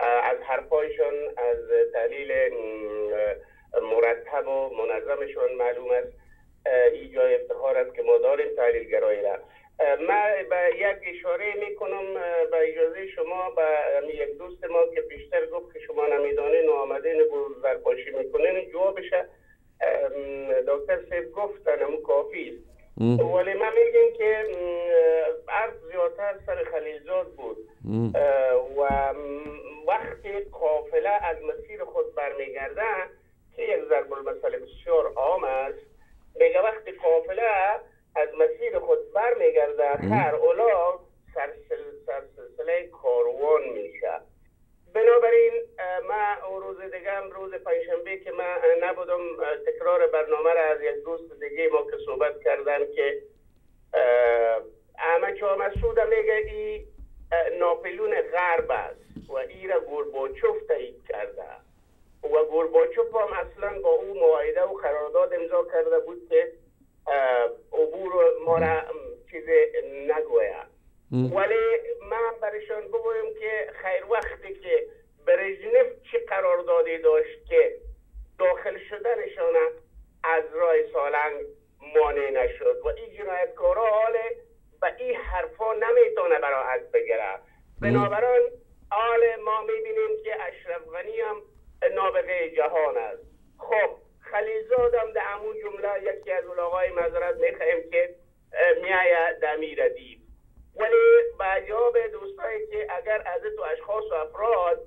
اه، از حرفایشان از تحلیل مرتب و منظمشان معلوم است. ای جای افتخار است که ما داریم تحلیلگرایی را. من به یک اشاره می‌کنم به اجازه شما به یک دوست ما که بیشتر گفت که شما نمی‌دانین و آمدین زرپاشی می‌کنین جوابش دکتر سیب گفتن همون کافی است. ولی من میگم که عرض زیادتر سر خلیلزاد بود. و وقتی قافله از مسیر خود برمیگرده که یک ضرب المثل بسیار عام است میگه وقتی قافله از مسیر خود برمیگرده خر اولا سرسل سرسلسله کاروان میشه بنابراین ما روز دیگه هم روز پنجشنبه که من نبودم تکرار برنامه را از یک دوست دیگه ما که صحبت کردن که احمد شاه مسعود میگه ای ناپلون غرب است و ای را گورباچوف تایید کرده. و گورباچوف هم اصلا با او معاهده و قرارداد امضا کرده بود که عبور ما را چیز نگوید ولی من برشان بگویم که خیر وقتی که برژنف چی قراردادی داشت که داخل شدنشان از راه سالنگ مانع نشد. و این جنایتکارا حال به این حرفا نمی‌تونه براحت بگیره. بنابراین حال ما می‌بینیم که اشرف غنی هم نابغه جهان است. خب خلیزاد هم در همون جمله یکی از اولاغای مذارت می‌خواهیم که میایه دمیر ادیب ولی به جواب دوستایی که اگر از تو اشخاص و افراد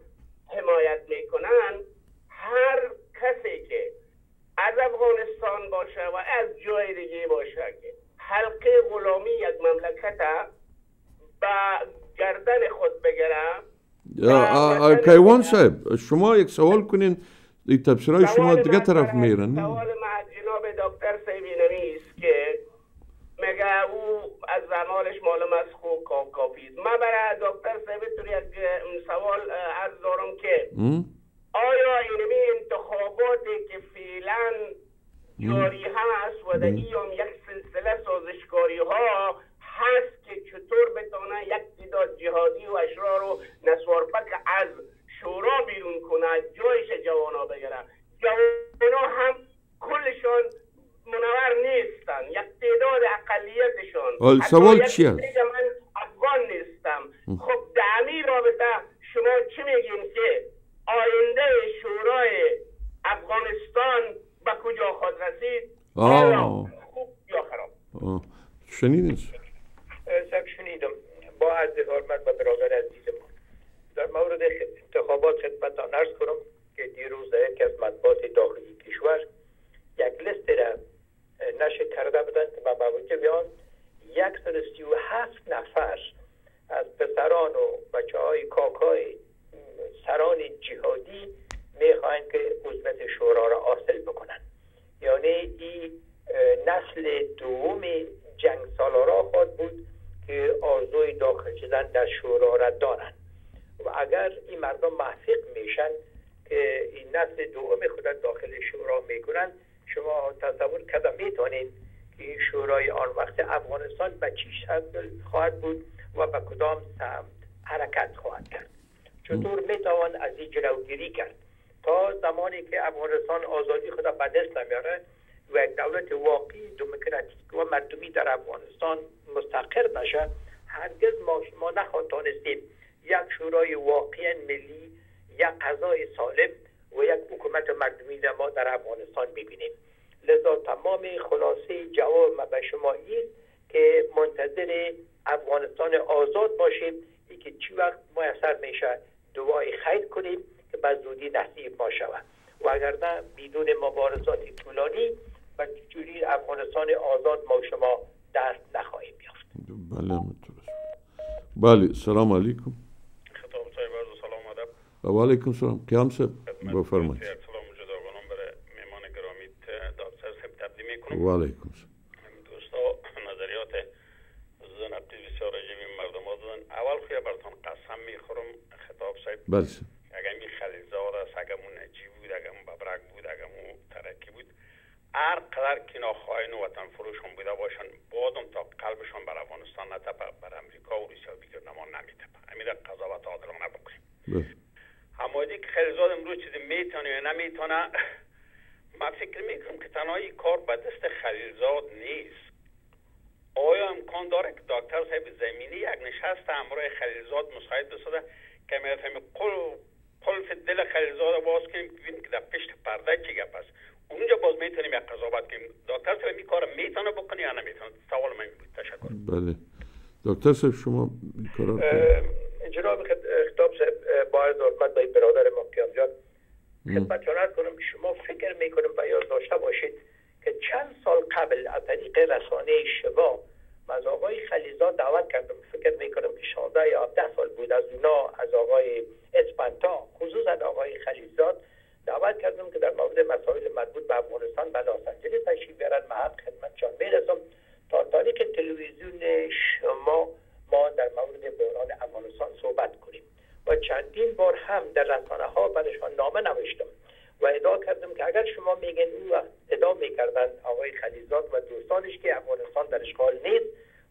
حمایت می‌کنن هر کسی که از افغانستان باشه و از جای دیگه باشه که حلقه غلامی یک مملکت به گردن خود آه، کیوان صاحب شما یک سوال کنین. این تفسیرهای شما دیگه طرف میرن سوال از جناب دکتر سیبینمی است که میگه او از زمالش معلوم است خوب کا- کافی من برای دکتر سیبی یک سوال عرض دارم که آیا اینمی انتخاباتی که فعلا جاری هست و در ای هم یک سلسله سازشکاری ها هست که چطور بتونه یک تعداد جهادی و اشرار و نسوارپک از شورا بیرون کنه از جایش جوانا بگیره جوانا هم کلشان منور نیستن یک تعداد اقلیتشان. حال سوال یک چی است؟ میگه من افغان نیستم. خب در همین رابطه شما چی میگین که آینده شورای افغانستان به کجا خواهد رسید؟ آه. خوب یا خراب؟ سب شنیدم. با عرض حرمت و برادر عزیز ما در مورد انتخابات خدمتان ارز کنم که دیروز در یکی از مطبوعات داخلی کشور یک لیست را نشر کرده بودند که با موجب آن یک سی و هفت نفر از پسران و بچه های کاکای سران جهادی می‌خواهند که عضویت شورا را حاصل بکنند. یعنی این نسل دوم جنگ سالارا خواهد بود که آرزوی داخل شدن در شورا را دارند. و اگر این مردم موفق میشن که این نسل دوم خود داخل شورا می‌کنن شما تصور کده می‌تونین که این شورای آن وقت افغانستان به چی شکل خواهد بود و به کدام سمت حرکت خواهد کرد. چطور می‌توان از این جلوگیری کرد؟ تا زمانی که افغانستان آزادی خود به دست نمیاره و یک دولت واقعی دموکراتیک و مردمی در افغانستان مستقر بشه هرگز ما شما نخواهد یک شورای واقعا ملی یک قضای سالم و یک حکومت مردمی در ما در افغانستان ببینیم لذا تمام خلاصه جواب ما به شما است که منتظر افغانستان آزاد باشیم. ای که چی وقت میسر میشه دعای خیر کنیم که به زودی نصیب ما شود. و اگر نه بدون مبارزات طولانی و جوری افغانستان آزاد ما شما دست نخواهیم یافت. بله. بله سلام علیکم خطاب صاحب عرض سلام ادب و علیکم سلام کیام صاحب بفرمایید سلام جداگانم برای مهمان گرامی دکتر صاحب تقدیم می‌کنم و علیکم دوستا نظریات زنبتی بسیار عجیبی مردم ها دادن اول خویا براتون قسم می‌خورم خطاب صاحب بله اگر می خلیزاد است اگر مو نجیب بود اگر مو ببرک بود اگر مو ترکی بود هر قدر که خواهین و وطن فروش هم بوده باشن بادم تا قلبشان بر افغانستان نتپه بر امریکا و روسیه و دیگر نمان نمیتپه امیر قضاوت عادلانه بکنیم همادی که خیلیزاد امروز چیزی می‌تونه یا نمی‌تونه من فکر می‌کنم که تنهایی کار به دست خلیلزاد نیست. آیا امکان داره که دکتر صاحب زمینی یک نشست همراه خلیلزاد مساعد بسازه؟ که میفهم قلف دل خلیلزاد باز کنیم ببینیم که در پشت پرده چی گپ است اونجا باز می‌تونیم یک قضاوت کنیم. دکتر صاحب این کار می‌تونه بکنه یا نمی‌تونه؟ سوال من بود. تشکر. بله. دکتر صاحب شما کار جناب خطاب صاحب با عرض حرمت به برادر ما جان خدمت کنم شما فکر می‌کنم و یاد داشته باشید که چند سال قبل از طریق رسانه شبا از آقای خلیزاد دعوت کردم. فکر می‌کنم که 16 یا 17 سال بود از اونا از آقای اسپانتا خصوصا آقای خلیزاد دعوت کردم که در مورد مسائل مربوط به افغانستان به لس آنجلس تشریف بیارن. من خدمتشان می‌رسم. تا تاریخ تلویزیون شما ما در مورد بحران افغانستان صحبت کنیم. و چندین بار هم در رسانه ها برشان نامه نوشتم و ادعا کردم که اگر شما میگن او وقت ادعا می‌کردن آقای خلیزاد و دوستانش که افغانستان در اشغال نیست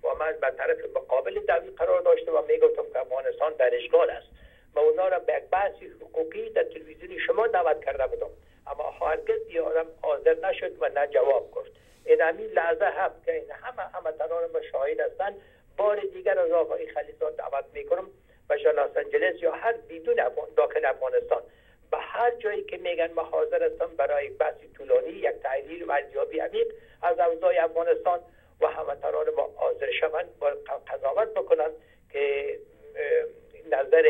و من به طرف مقابل دعوی قرار داشته و می‌گفتم که افغانستان در اشغال است. و اونا را به یک بحثی حقوقی در تلویزیون شما دعوت کرده بودم. اما هرگز آدم حاضر نشد و نه جواب کرد این همین لحظه هم که این همه تنان ما شاهد هستند بار دیگر از آقای خلیزاد دعوت می‌کنم. و لس آنجلس یا هر بدون داخل افغانستان. به هر جایی که میگن ما حاضر هستم برای بحث طولانی یک تحلیل و ارزیابی عمیق از اوضاع افغانستان و هموطنان ما حاضر شوند و قضاوت بکنند که نظر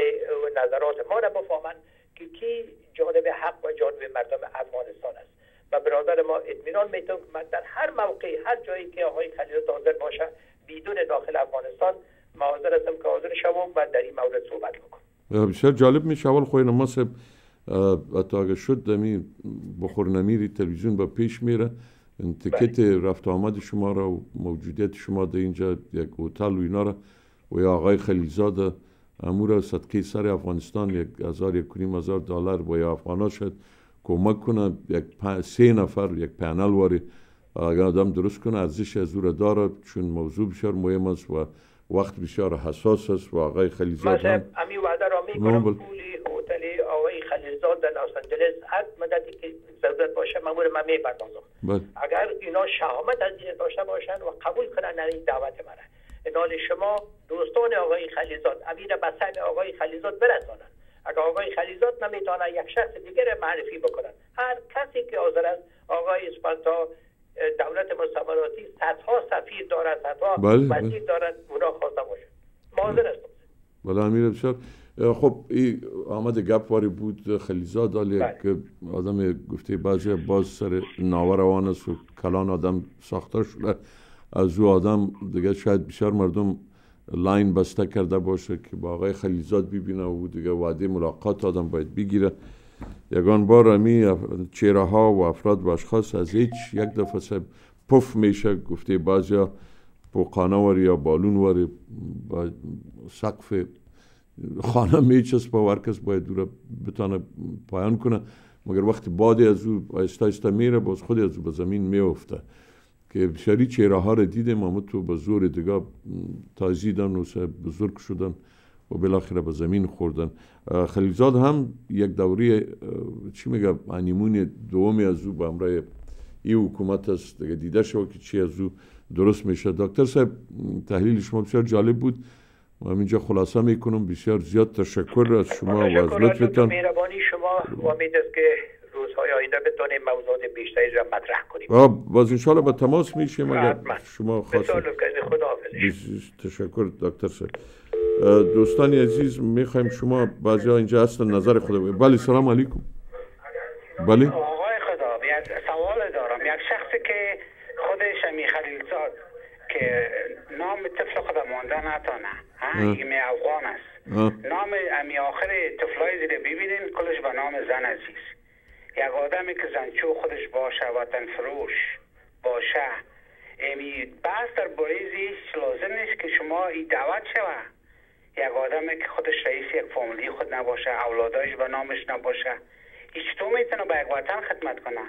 و نظرات ما را بفهمند که کی جانب حق و جانب مردم افغانستان است. و برادر ما اطمینان می‌تونم که من در هر موقع هر جایی که آقای خلیل حاضر باشه بدون داخل افغانستان ما حاضر هستم که حاضر شوم و در این مورد صحبت بکنم. بسیار جالب میشه اول خوی نماز حتی اگه شد دمی بخور نمیری تلویزیون با پیش میره. تکت رفت آمد شما را و موجودیت شما در اینجا یک هتل و اینا را و یا آقای خلیزاده امور صدقه سر افغانستان یک هزار یک کنیم هزار دلار با یا افغانا شد. کمک کنه یک سه نفر یک پنل واری اگر آدم درست کنه ارزش از او داره چون موضوع بسیار مهم است و وقت بسیار حساس است و آقای خلیزاد هم امی وعده را می‌کنم. پولی هتل آقای خلیزاد در لس آنجلس هر مدتی که ضرورت باشه مامور من می‌پردازم. اگر اینا شهامت از این داشته باشن و قبول کنن این دعوت منه. نال شما دوستان آقای خلیزاد امیر به سر آقای خلیزاد برسانند اگر آقای خلیزاد نمی‌تونه یک شخص دیگر معرفی بکنن هر کسی که حاضر است آقای اسپانتا دولت مستعمراتی صدها سفیر دارد صدها بله وزیر دارد اونا خواسته باشه ما حاضر هستم بله امیر بسیار. خب این آمد گپ واری بود خلیزاد آلی که آدم گفته بعضی باز سر ناوه روان است و کلان آدم ساختار شده. از او آدم دیگه شاید بسیار مردم لاین بسته کرده باشه که با آقای خلیزاد ببینه و دیگه وعده ملاقات آدم باید بگیره. یگان بار امی ها و افراد و اشخاص از هیچ یک دفعه پف میشه. گفته بعضیا پوقانه واری یا بالون واری با سقف خانه میچست با ورکس باید دور بتانه پایان کنه. مگر وقتی بادی از او آیستا آیستا میره باز خود از او به زمین میفته که بسیاری چهره ها را دیدیم اما تو به زور دیگه تازیدن و بزرگ شدن. و بالاخره به زمین خوردن. خلیلزاد هم یک دوری چی میگه انیمون دومی از او به همراه این حکومت است. دیگه دیده شو که چی از او درست میشه. دکتر صاحب تحلیل شما بسیار جالب بود. و اینجا خلاصه می‌کنم. بسیار زیاد تشکر از شما و از لطفتان. مهربانی شما. و امید است که روزهای آینده بتونیم موضوعات بیشتری را مطرح کنیم. باز انشاءالله به تماس میشیم. اگر شما خواستید خدا تشکر دکتر صاحب. دوستان عزیز می‌خوایم شما بعضی اینجا هستن نظر خود بگید. بله سلام علیکم. بله. آقای خدا سوال دارم. یک شخصی که خودش می خلیلزاد که نام طفل خدا مانده نتانه. ایمی افغان است. نام امی آخر طفلای زیر ببینین کلش به نام زن عزیز. یک آدمی که زنچو خودش باشه وطن فروش باشه. امی بحث در بایزیش لازم نیست که شما ای دعوت شوه. یک آدمی که خودش رئیس یک فامیلی خود نباشه اولادایش به نامش نباشه. ای چطور می‌تونه به یک وطن خدمت کنه.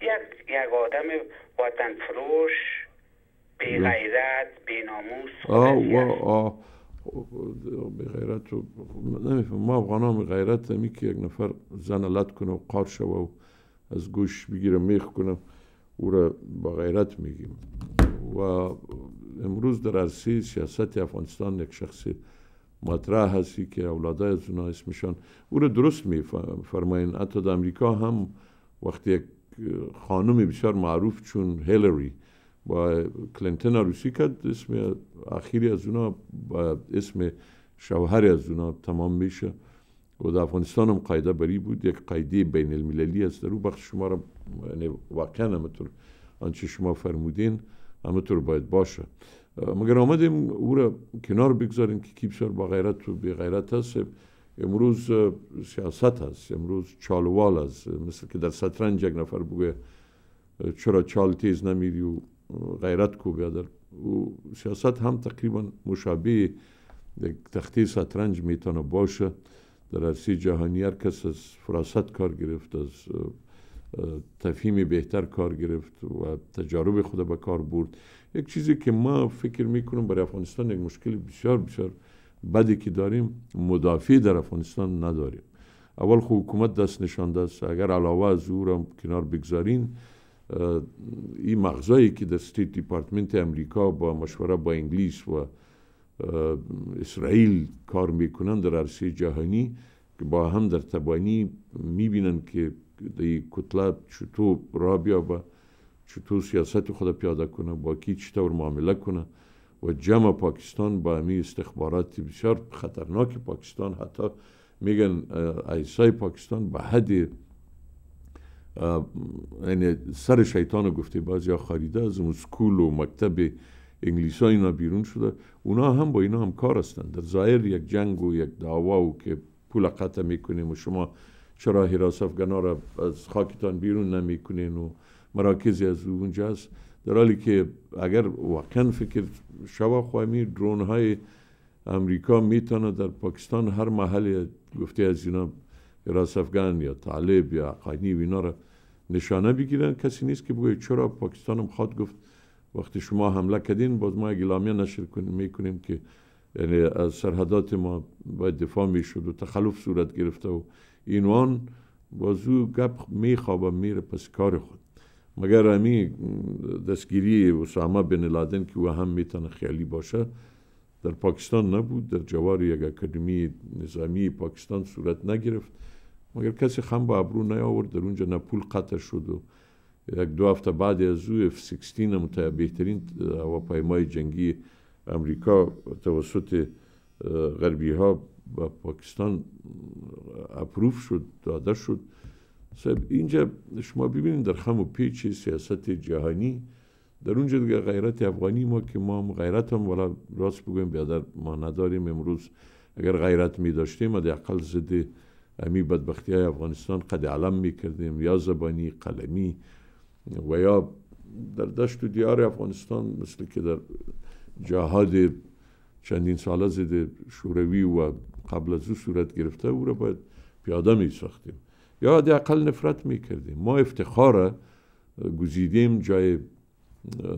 یک یک آدم وطن فروش بی غیرت بی ناموس آه و آه به غیرت و نمیفهم. ما افغان ها غیرت همی که یک نفر زن لط کنه و قار شوه و از گوش بگیره میخ کنه. او را با غیرت میگیم. و امروز در عرصه سیاست افغانستان یک شخص مطرح هستی که اولادای از اونا اسمشان او را درست میفرماین حتی در امریکا هم وقتی یک خانم بسیار معروف چون هیلری با کلینتن عروسی کرد اسم اخیری از اونا با اسم شوهر از اونا تمام میشه. و در افغانستان هم قاعده بری بود. یک قاعده بین المللی است. در او بخش شما را یعنی واقعا همطور آنچه شما فرمودین همطور باید باشه. مگر آمدیم او را کنار بگذاریم که کی بسیار با غیرت و بی غیرت هست. امروز سیاست هست. امروز چالوال است مثل که در سطرنج یک نفر بگه چرا چال تیز نمیری و غیرت کو بیادر و سیاست هم تقریبا مشابه تختی سطرنج می‌تونه باشه. در عرصه جهانی هر کس از فراست کار گرفت از تفهیم بهتر کار گرفت و تجارب خود به کار برد. یک چیزی که ما فکر می‌کنم برای افغانستان یک مشکل بسیار بسیار بدی که داریم مدافع در افغانستان نداریم. اول خو حکومت دست نشانده است اگر علاوه از او را کنار بگذارین این مغزایی که در State Department امریکا با مشوره با انگلیس و اسرائیل کار می‌کنن در عرصه جهانی که با هم در تبانی می‌بینن که در کتله چطور را بیابه چطور سیاست خود پیاده کنه با کی چطور معامله کنه. و جمع پاکستان با امی استخبارات بسیار خطرناک پاکستان. حتی میگن ایسای پاکستان به حد یعنی سر شیطان گفته بعضی خریده از اون سکول و مکتب انگلیس اینا بیرون شده. اونا هم با اینا هم کار هستند در ظاهر یک جنگ و یک دعوا و که پول قطع می‌کنیم و شما چرا حراس افغانا را از خاکتان بیرون نمی‌کنین و مراکزی از اونجا هست در حالی که اگر واقعا فکر شوا خواهی درون های امریکا می‌تونه در پاکستان هر محل گفته از اینا حراس افغان یا طالب یا قانی و اینا را نشانه بگیرن کسی نیست که بگوید چرا پاکستان هم خواد گفت وقتی شما حمله کردین باز ما اعلامیه نشر می‌کنیم که یعنی از سرحدات ما باید دفاع می‌شد و تخلف صورت گرفته و اینوان بازو گپ میخوابه میره پس کار خود. مگر امی دستگیری اسامه بن لادن که او هم می‌تونه خیالی باشه در پاکستان نبود در جوار یک اکادمی نظامی پاکستان صورت نگرفت. مگر کسی خم با ابرو نیاورد در اونجا نه پول قطع شد و یک دو هفته بعد از او F-16 متعب بهترین هواپیمای جنگی امریکا توسط غربی ها با پاکستان اپروف شد داده شد. صاحب اینجا شما ببینید در خم و پیچ سیاست جهانی در اونجا دیگه غیرت افغانی ما که ما هم غیرت هم ولا راست بگویم بیادر ما نداریم. امروز اگر غیرت می داشتیم اقل زده امی بدبختی های افغانستان قد علم می کردیم. یا زبانی قلمی و یا در دشت و دیار افغانستان مثل که در جهاد چندین ساله زده شوروی و قبل از او صورت گرفته او را باید پیاده می ساختیم. یا اقل نفرت می کردیم ما افتخار گزیدیم جای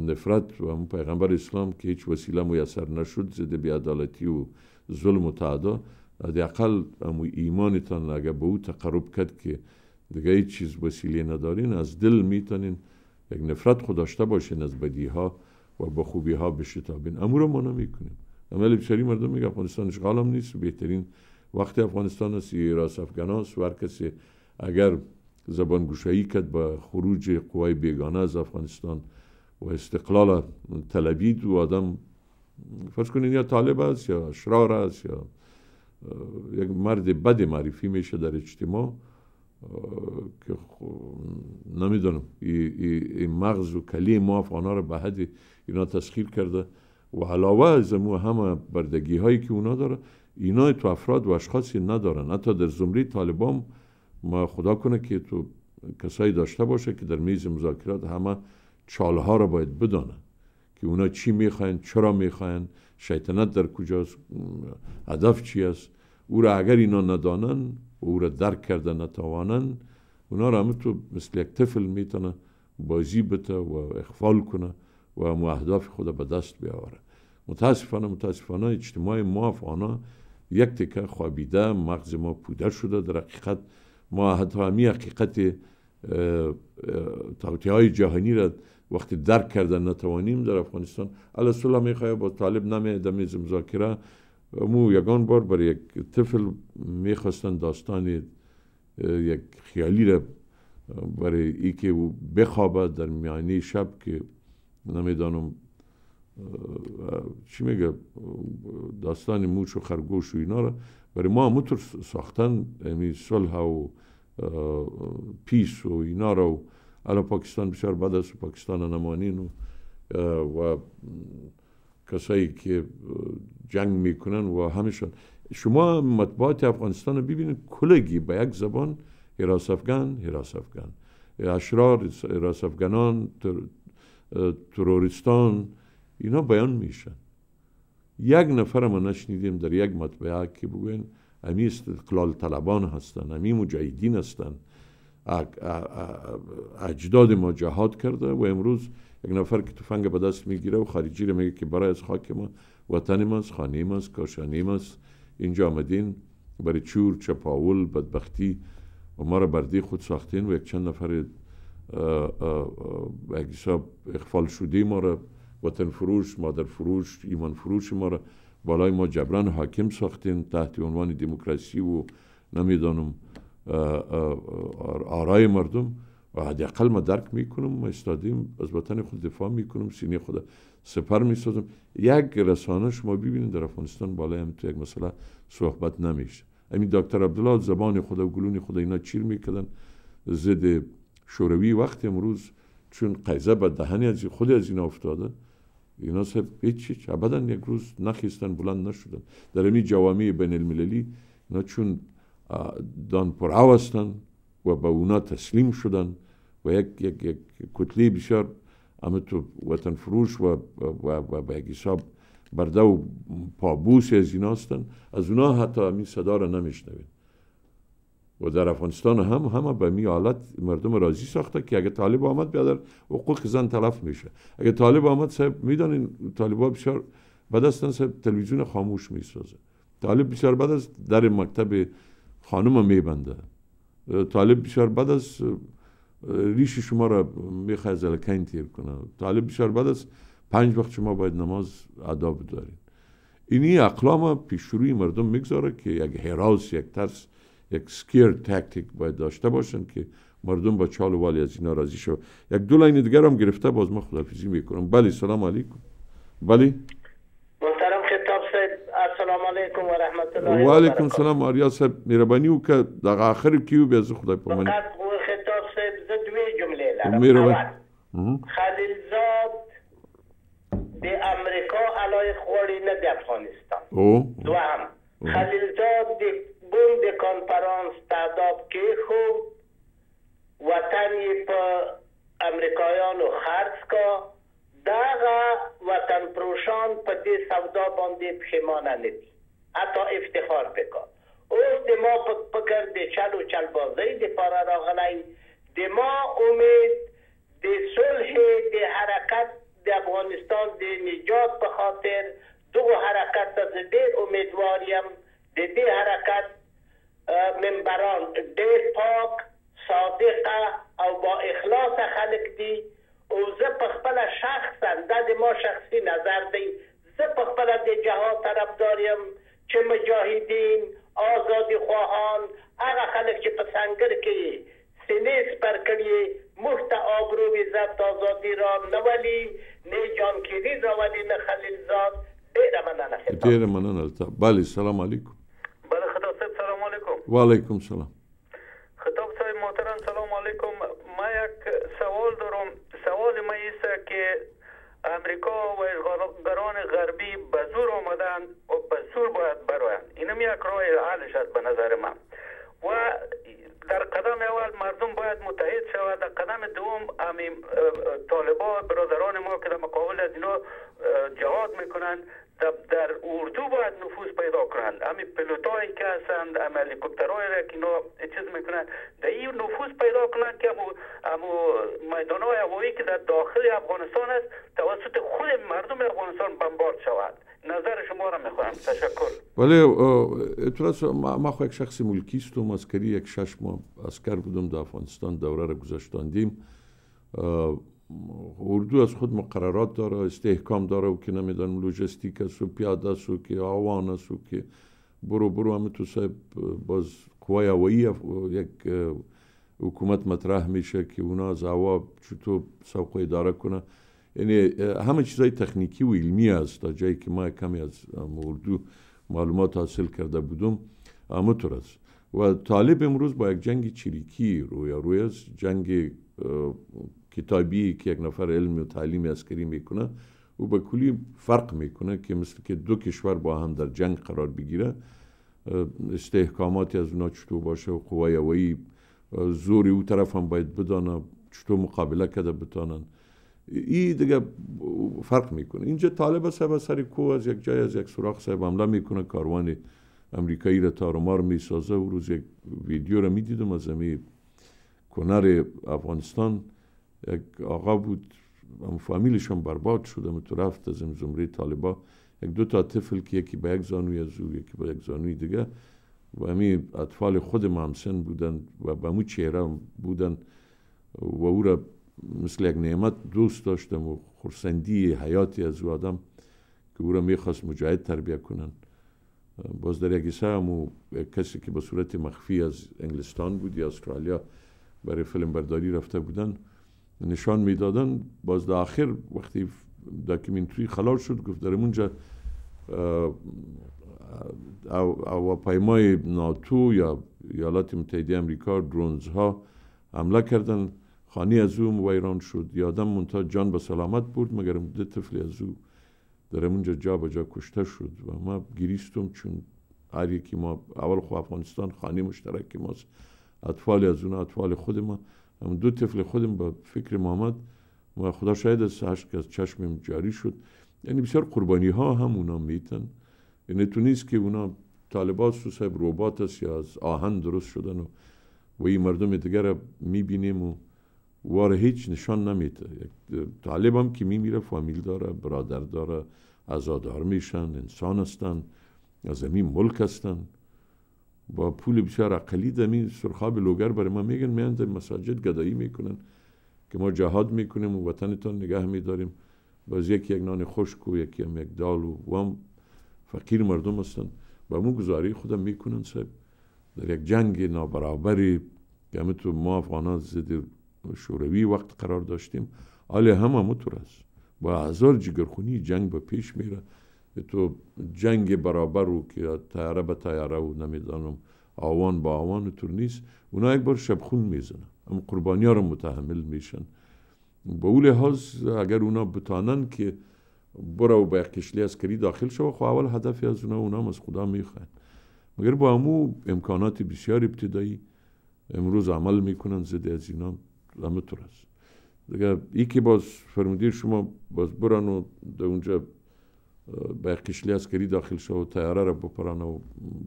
نفرت و پیغمبر اسلام که هیچ وسیله میسر نشد زده بیعدالتی و ظلم و تعدا. اقل امو ایمانتان اگر به او تقرب کرد که دیگه هیچ چیز وسیله ندارین از دل می‌تونین یک نفرت خود داشته باشین از بدی ها و با خوبی ها بشتابین. امو رو ما نمی‌کنیم. عمل بسیاری مردم میگه افغانستان اشغال نیست بهترین وقت افغانستان است راس افغان هر کسی اگر زبان گوشایی کرد با خروج قوای بیگانه از افغانستان و استقلال طلبید و آدم فرض کنین یا طالب است یا اشرار است یا یک مرد بد معرفی میشه در اجتماع که نمی‌دونم این مغز و کلی ما افغان ها رو به حد اینا تسخیر کرده و علاوه از مو همه بردگی هایی که اونا داره اینا تو افراد و اشخاصی ندارن. حتی در زمری طالبان ما خدا کنه که تو کسایی داشته باشه که در میز مذاکرات همه چالها را باید بدانن که اونا چی می‌خواین چرا می‌خواین شیطنت در کجاست هدف چی است. او را اگر اینا ندانن او را درک کرده نتوانن اونا را همه تو مثل یک طفل می‌تونه بازی بته و اخفال کنه و اهداف خود به دست بیاوره. متاسفانه متاسفانه اجتماع ما افغانا یک تکه خوابیده مغز ما پوده شده در حقیقت ما حتی همی حقیقت توتی های جهانی را وقتی درک کردن نتوانیم در افغانستان. علا می‌خواه با طالب نمی دمیز مذاکره مو یگان بار برای یک طفل می‌خواستن داستان یک خیالی را برای ای که او بخوابه در میانی شب که نمی‌دانم چی میگه داستان موش و خرگوش و اینا را. برای ما همونطور ساختن یعنی صلح و پیس و اینا را و الان پاکستان بد است و پاکستان نمانین و, و کسایی که جنگ می‌کنن و همشون شما مطبوعات افغانستان رو ببینید کلگی به یک زبان حراس افغان حراس افغان. اشرار حراس افغانان تروریستان اینا بیان میشن. یک نفر ما نشنیدیم در یک مطبعه که بگوین امی استقلال طلبان هستن امی مجاهدین هستن. اجداد ما جهاد کرده و امروز یک نفر که تفنگ به دست می‌گیره و خارجی رو میگه که برای از خاک ما وطن ماست خانه ماست کاشانی ماست. اینجا آمدین برای چور چپاول بدبختی و ما را بردی خود ساختین و یک چند نفر به حساب اخفال شده ما را وطن فروش مادر فروش ایمان فروش ما را. بالای ما جبران حاکم ساختین تحت عنوان دموکراسی و نمی‌دانم آرای مردم. و حداقل ما درک می‌کنم ما استادیم از وطن خود دفاع می‌کنم سینه خود سپر می‌سازم. یک رسانه شما ببینید در افغانستان بالای هم تو یک مسئله صحبت نمیشه. همین دکتر عبدالله زبان خدا و گلون خدا اینا چیر می‌کردن. ضد شوروی وقت امروز چون قیزه به دهنی از خود از اینا افتاده. اینا سب هیچ هیچ ابدا یک روز نخیستن بلند نشدن. در این جوامع بین المللی اینا چون دان پر هستن و به اونا تسلیم شدن و یک, یک, یک کتلی بسیار اما تو وطن فروش و, و, و به یک حساب برده و پابوس از اینا هستن از اونا حتی همین صدا را نمیشنوید. و در افغانستان هم همه به می حالت مردم راضی ساخته که اگه طالب آمد بیادر حقوق زن تلف میشه. اگه طالب آمد صاحب می‌دانین طالبا بسیار بعد هستن صاحب تلویزیون خاموش می‌سازه. طالب بسیار بعد از در مکتب خانم میبنده. طالب بسیار بعد از ریش شما را می‌خواه زلکین تیر کنه. طالب بسیار بعد از پنج وقت شما باید نماز ادا بدارین. اینی اقلام پیش روی مردم می‌گذاره که یک حراس یک ترس یک سکیر تاکتیک باید داشته باشن که مردم با چال و والی از اینا راضی شو یک دو لاین دیگر هم گرفته باز ما خدافیزی می‌کنم. بله سلام علیکم. بله؟ محترم خطاب صاحب السلام علیکم و رحمت الله و علیکم سلام آریا صاحب مهربانی و که در آخر کیو بیا زه خدای پامانی. فقط خطاب صاحب زه دوی جمله لرم. اول. خلیل زاد د امریکا علای خوری نه افغانستان. دوهم. خلیل زاد د بوم د کانفرانس تعداد کې خو وطن یې په امریکایانو خرڅ کا دغه وطن پروشان په دې سودا باندې پښیمانه نه دي. حتی افتخار وکړه اوس د ما په فکر د چلو چل بازۍ دپاره راغلی د ما امید د صلح د حرکت د افغانستان د نجات په خاطر دغه حرکت ته ډېر امیدوار یم. د دې حرکت منبران. ډېر پاک صادقه او با اخلاص خلق دي او زه په خپل شخصا د ما شخصي نظر دی. زه په خپل د جهاد طرفدار یم چې مجاهدین آزادي خواهان هغه خلک چې په سنگر کې سینې سپر کړي مفت آبرو عزت آزادي را نولي نه جانکیری راولي نه خلیل زاد. ډیره مننه. بله سلام علیکم. و علیکم سلام خطاب صاحب محترم سلام علیکم ما یک سوال دارم سوال ما است که امریکا و ازغاران غربی به زور آمدن و به زور باید برایند اینم یک راه حل شد به نظر من و در قدم اول مردم باید متحد شود در قدم دوم امی طالبا برادران ما که در مقابل از اینا جهاد می‌کنند در اردو باید نفوذ پیدا کنند. همین پلوتایی که هستند هم هلیکوپترهایی را که اینا چیز می‌کنند در این نفوذ پیدا کنند که امو, امو میدان های هوایی که در داخل افغانستان است توسط خود مردم افغانستان بمبارد شود نظر شما را می‌خواهم تشکر. بله اعتراض ما خو یک شخص ملکی استم عسکری یک شش ماه اسکر بودم در افغانستان دوره را گذاشتاندیم. اردو از خود مقررات داره استحکام داره و که نمی‌دانم لوجستیک است و پیاده است و که آوان است و که برو برو همه تو صاحب باز قوای هوایی یک حکومت مطرح میشه که اونا از هوا چطور سوق اداره کنه. یعنی همه چیزای تکنیکی و علمی است تا جایی که ما کمی از اردو معلومات حاصل کرده بودم همطور است. و طالب امروز با یک جنگ چریکی روی روی است. جنگ کتابی که یک نفر علم و تعلیم عسکری می‌کنه او به کلی فرق می‌کنه که مثل که دو کشور با هم در جنگ قرار بگیره استحکاماتی از اونا چطور باشه و قوای هوایی زوری او طرف هم باید بدانه چطور مقابله کرده بتانن. این دیگه فرق می‌کنه. اینجا طالب صاحب سر کو از یک جای از یک سوراخ صاحب حمله می‌کنه کاروان امریکایی را تارمار می‌سازه. و روز یک ویدیو را می‌دیدم از امی کنر افغانستان. یک آقا بود فامیلشان برباد شده تو رفت از این زمره طالبا. یک دو تا طفل که یکی به یک زانوی از او یکی به یک زانوی دیگه. و همی اطفال خود مامسن بودن و به مو چهره بودن. و او را مثل یک نعمت دوست داشتم و خورسندی حیاتی از او آدم که او را می‌خواست مجاهد تربیه کنن. باز در یک هم کسی که به صورت مخفی از انگلستان بود یا استرالیا برای فیلم برداری رفته بودن. نشان می‌دادن. باز در آخر وقتی داکیومنتری خلال شد گفت در اونجا هواپیمای ناتو یا ایالات متحده امریکا درونز ها حمله کردن. خانی از او ویران شد. یادم منتها جان به سلامت بود مگر ده طفلی از او در اونجا جا به جا کشته شد. و ما گریستم چون هر یکی ما اول خو افغانستان خانی مشترک ماست اطفال از اون اطفال خود ما. دو طفل خودم با فکر محمد و خدا شاید از که از چشمم جاری شد. یعنی بسیار قربانی ها هم اونا میتن. یعنی تو نیست که اونا طالبات سو صاحب روبات است یا از آهن درست شدن و و این مردم دیگر می‌بینیم و وار هیچ نشان نمیده. طالب هم که میمیره فامیل داره برادر داره ازادار میشن انسان هستن از همین ملک هستن. با پول بسیار اقلی دمی سرخاب لوگر برای ما میگن میان در مساجد گدایی می‌کنن که ما جهاد می‌کنیم و وطنتان نگه میداریم. باز یکی یک نان خشک و یکی هم یک دال و هم فقیر مردم هستن. با مو گزاری خودم می‌کنن صاحب. در یک جنگ نابرابری که همه تو ما افغان ضد شوروی وقت قرار داشتیم حال هم هم است با هزار جگرخونی جنگ به پیش میره. تو جنگ برابر رو که تیاره به تیاره و نمی‌دانم آوان با آوان تو نیست اونا یک بار شبخون می‌زنن. اما قربانی ها رو متحمل میشن. با اول لحاظ اگر اونا بتانن که برو یک کشلی اسکری داخل شو خب اول هدفی از اونا اونا از خدا می‌خواین مگر با امو امکانات بسیار ابتدایی امروز عمل می‌کنن زد از اینا همه طور است. دیگه ای که باز فرمودیر شما باز برن و در اونجا به کشلی اسکری داخل شو و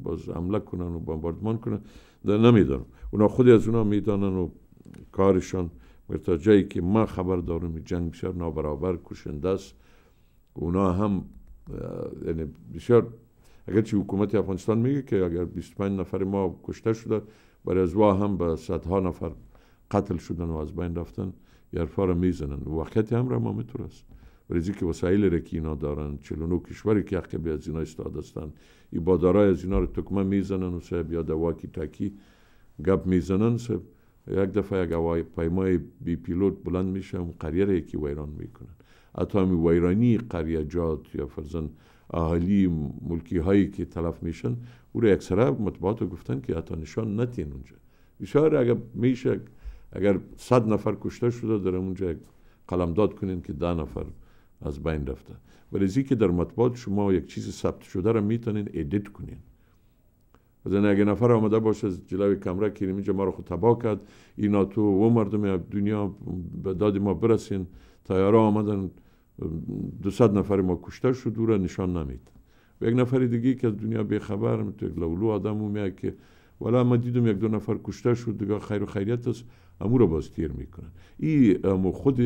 باز حمله کنن و بمباردمان کنن نمی‌دانم اونا خودی از اونا می‌دانن و کارشان تا جایی که ما خبر دارم جنگ بسیار نابرابر کشنده است اونا هم یعنی بسیار اگرچه حکومت افغانستان میگه که اگر 25 نفر ما کشته شده برای از هم به صدها نفر قتل شدن و از بین رفتن یرفا را می‌زنن واقعیت هم را ما است برای که وسایل که اینا دارن 49 کشوری که عقبی از اینا استاد هستن. ای بادارای از اینا رو تکمه می‌زنن و صاحب یا دواکی تاکی گپ می‌زنن. صاحب یک دفعه یک هوای پیمای بی پیلوت بلند میشه و قریه یکی ویران می‌کنن. حتی همی ویرانی قریه جات یا فرزن اهالی ملکی هایی که تلف میشن او را اکثره مطبوعات گفتن که حتی نشان نتین اونجا. بسیار اگر میشه اگر صد نفر کشته شده در اونجا قلمداد کنین که ده نفر از بین رفته. ولی که در مطبوعات شما یک چیز ثبت شده را می‌تونین ادیت کنین. از اگه نفر آمده باشه از جلوی کمره که اینجا ما رو خود تباه کرد اینا تو و مردم دنیا به داد ما برسین. تیاره آمدن صد نفر ما کشته شد و نشان نمید. و یک نفر دیگه که از دنیا بیخبر تو یک لولو آدم میگه که ولی ما دیدم یک دو نفر کشته شد دیگه خیر و خیریت است امو رو باز تیر می‌کنن. این خود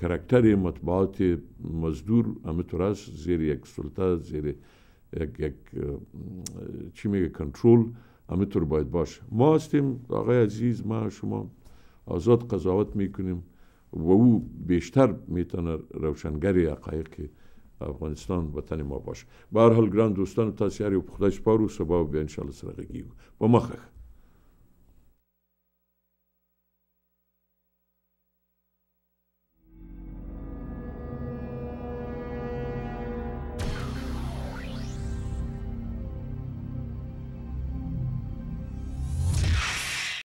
کرکتر مطبوعات مزدور همینطور است زیر یک سلطه زیر یک, یک چی میگه کنترل همینطور باید باشه ما هستیم آقای عزیز ما شما آزاد قضاوت می‌کنیم و او بیشتر می‌تونه روشنگری حقایق افغانستان وطن ما باشه به هر حال گران دوستان تاسیاری و خدای سپارو سبا به انشالله سرغگی با مخخ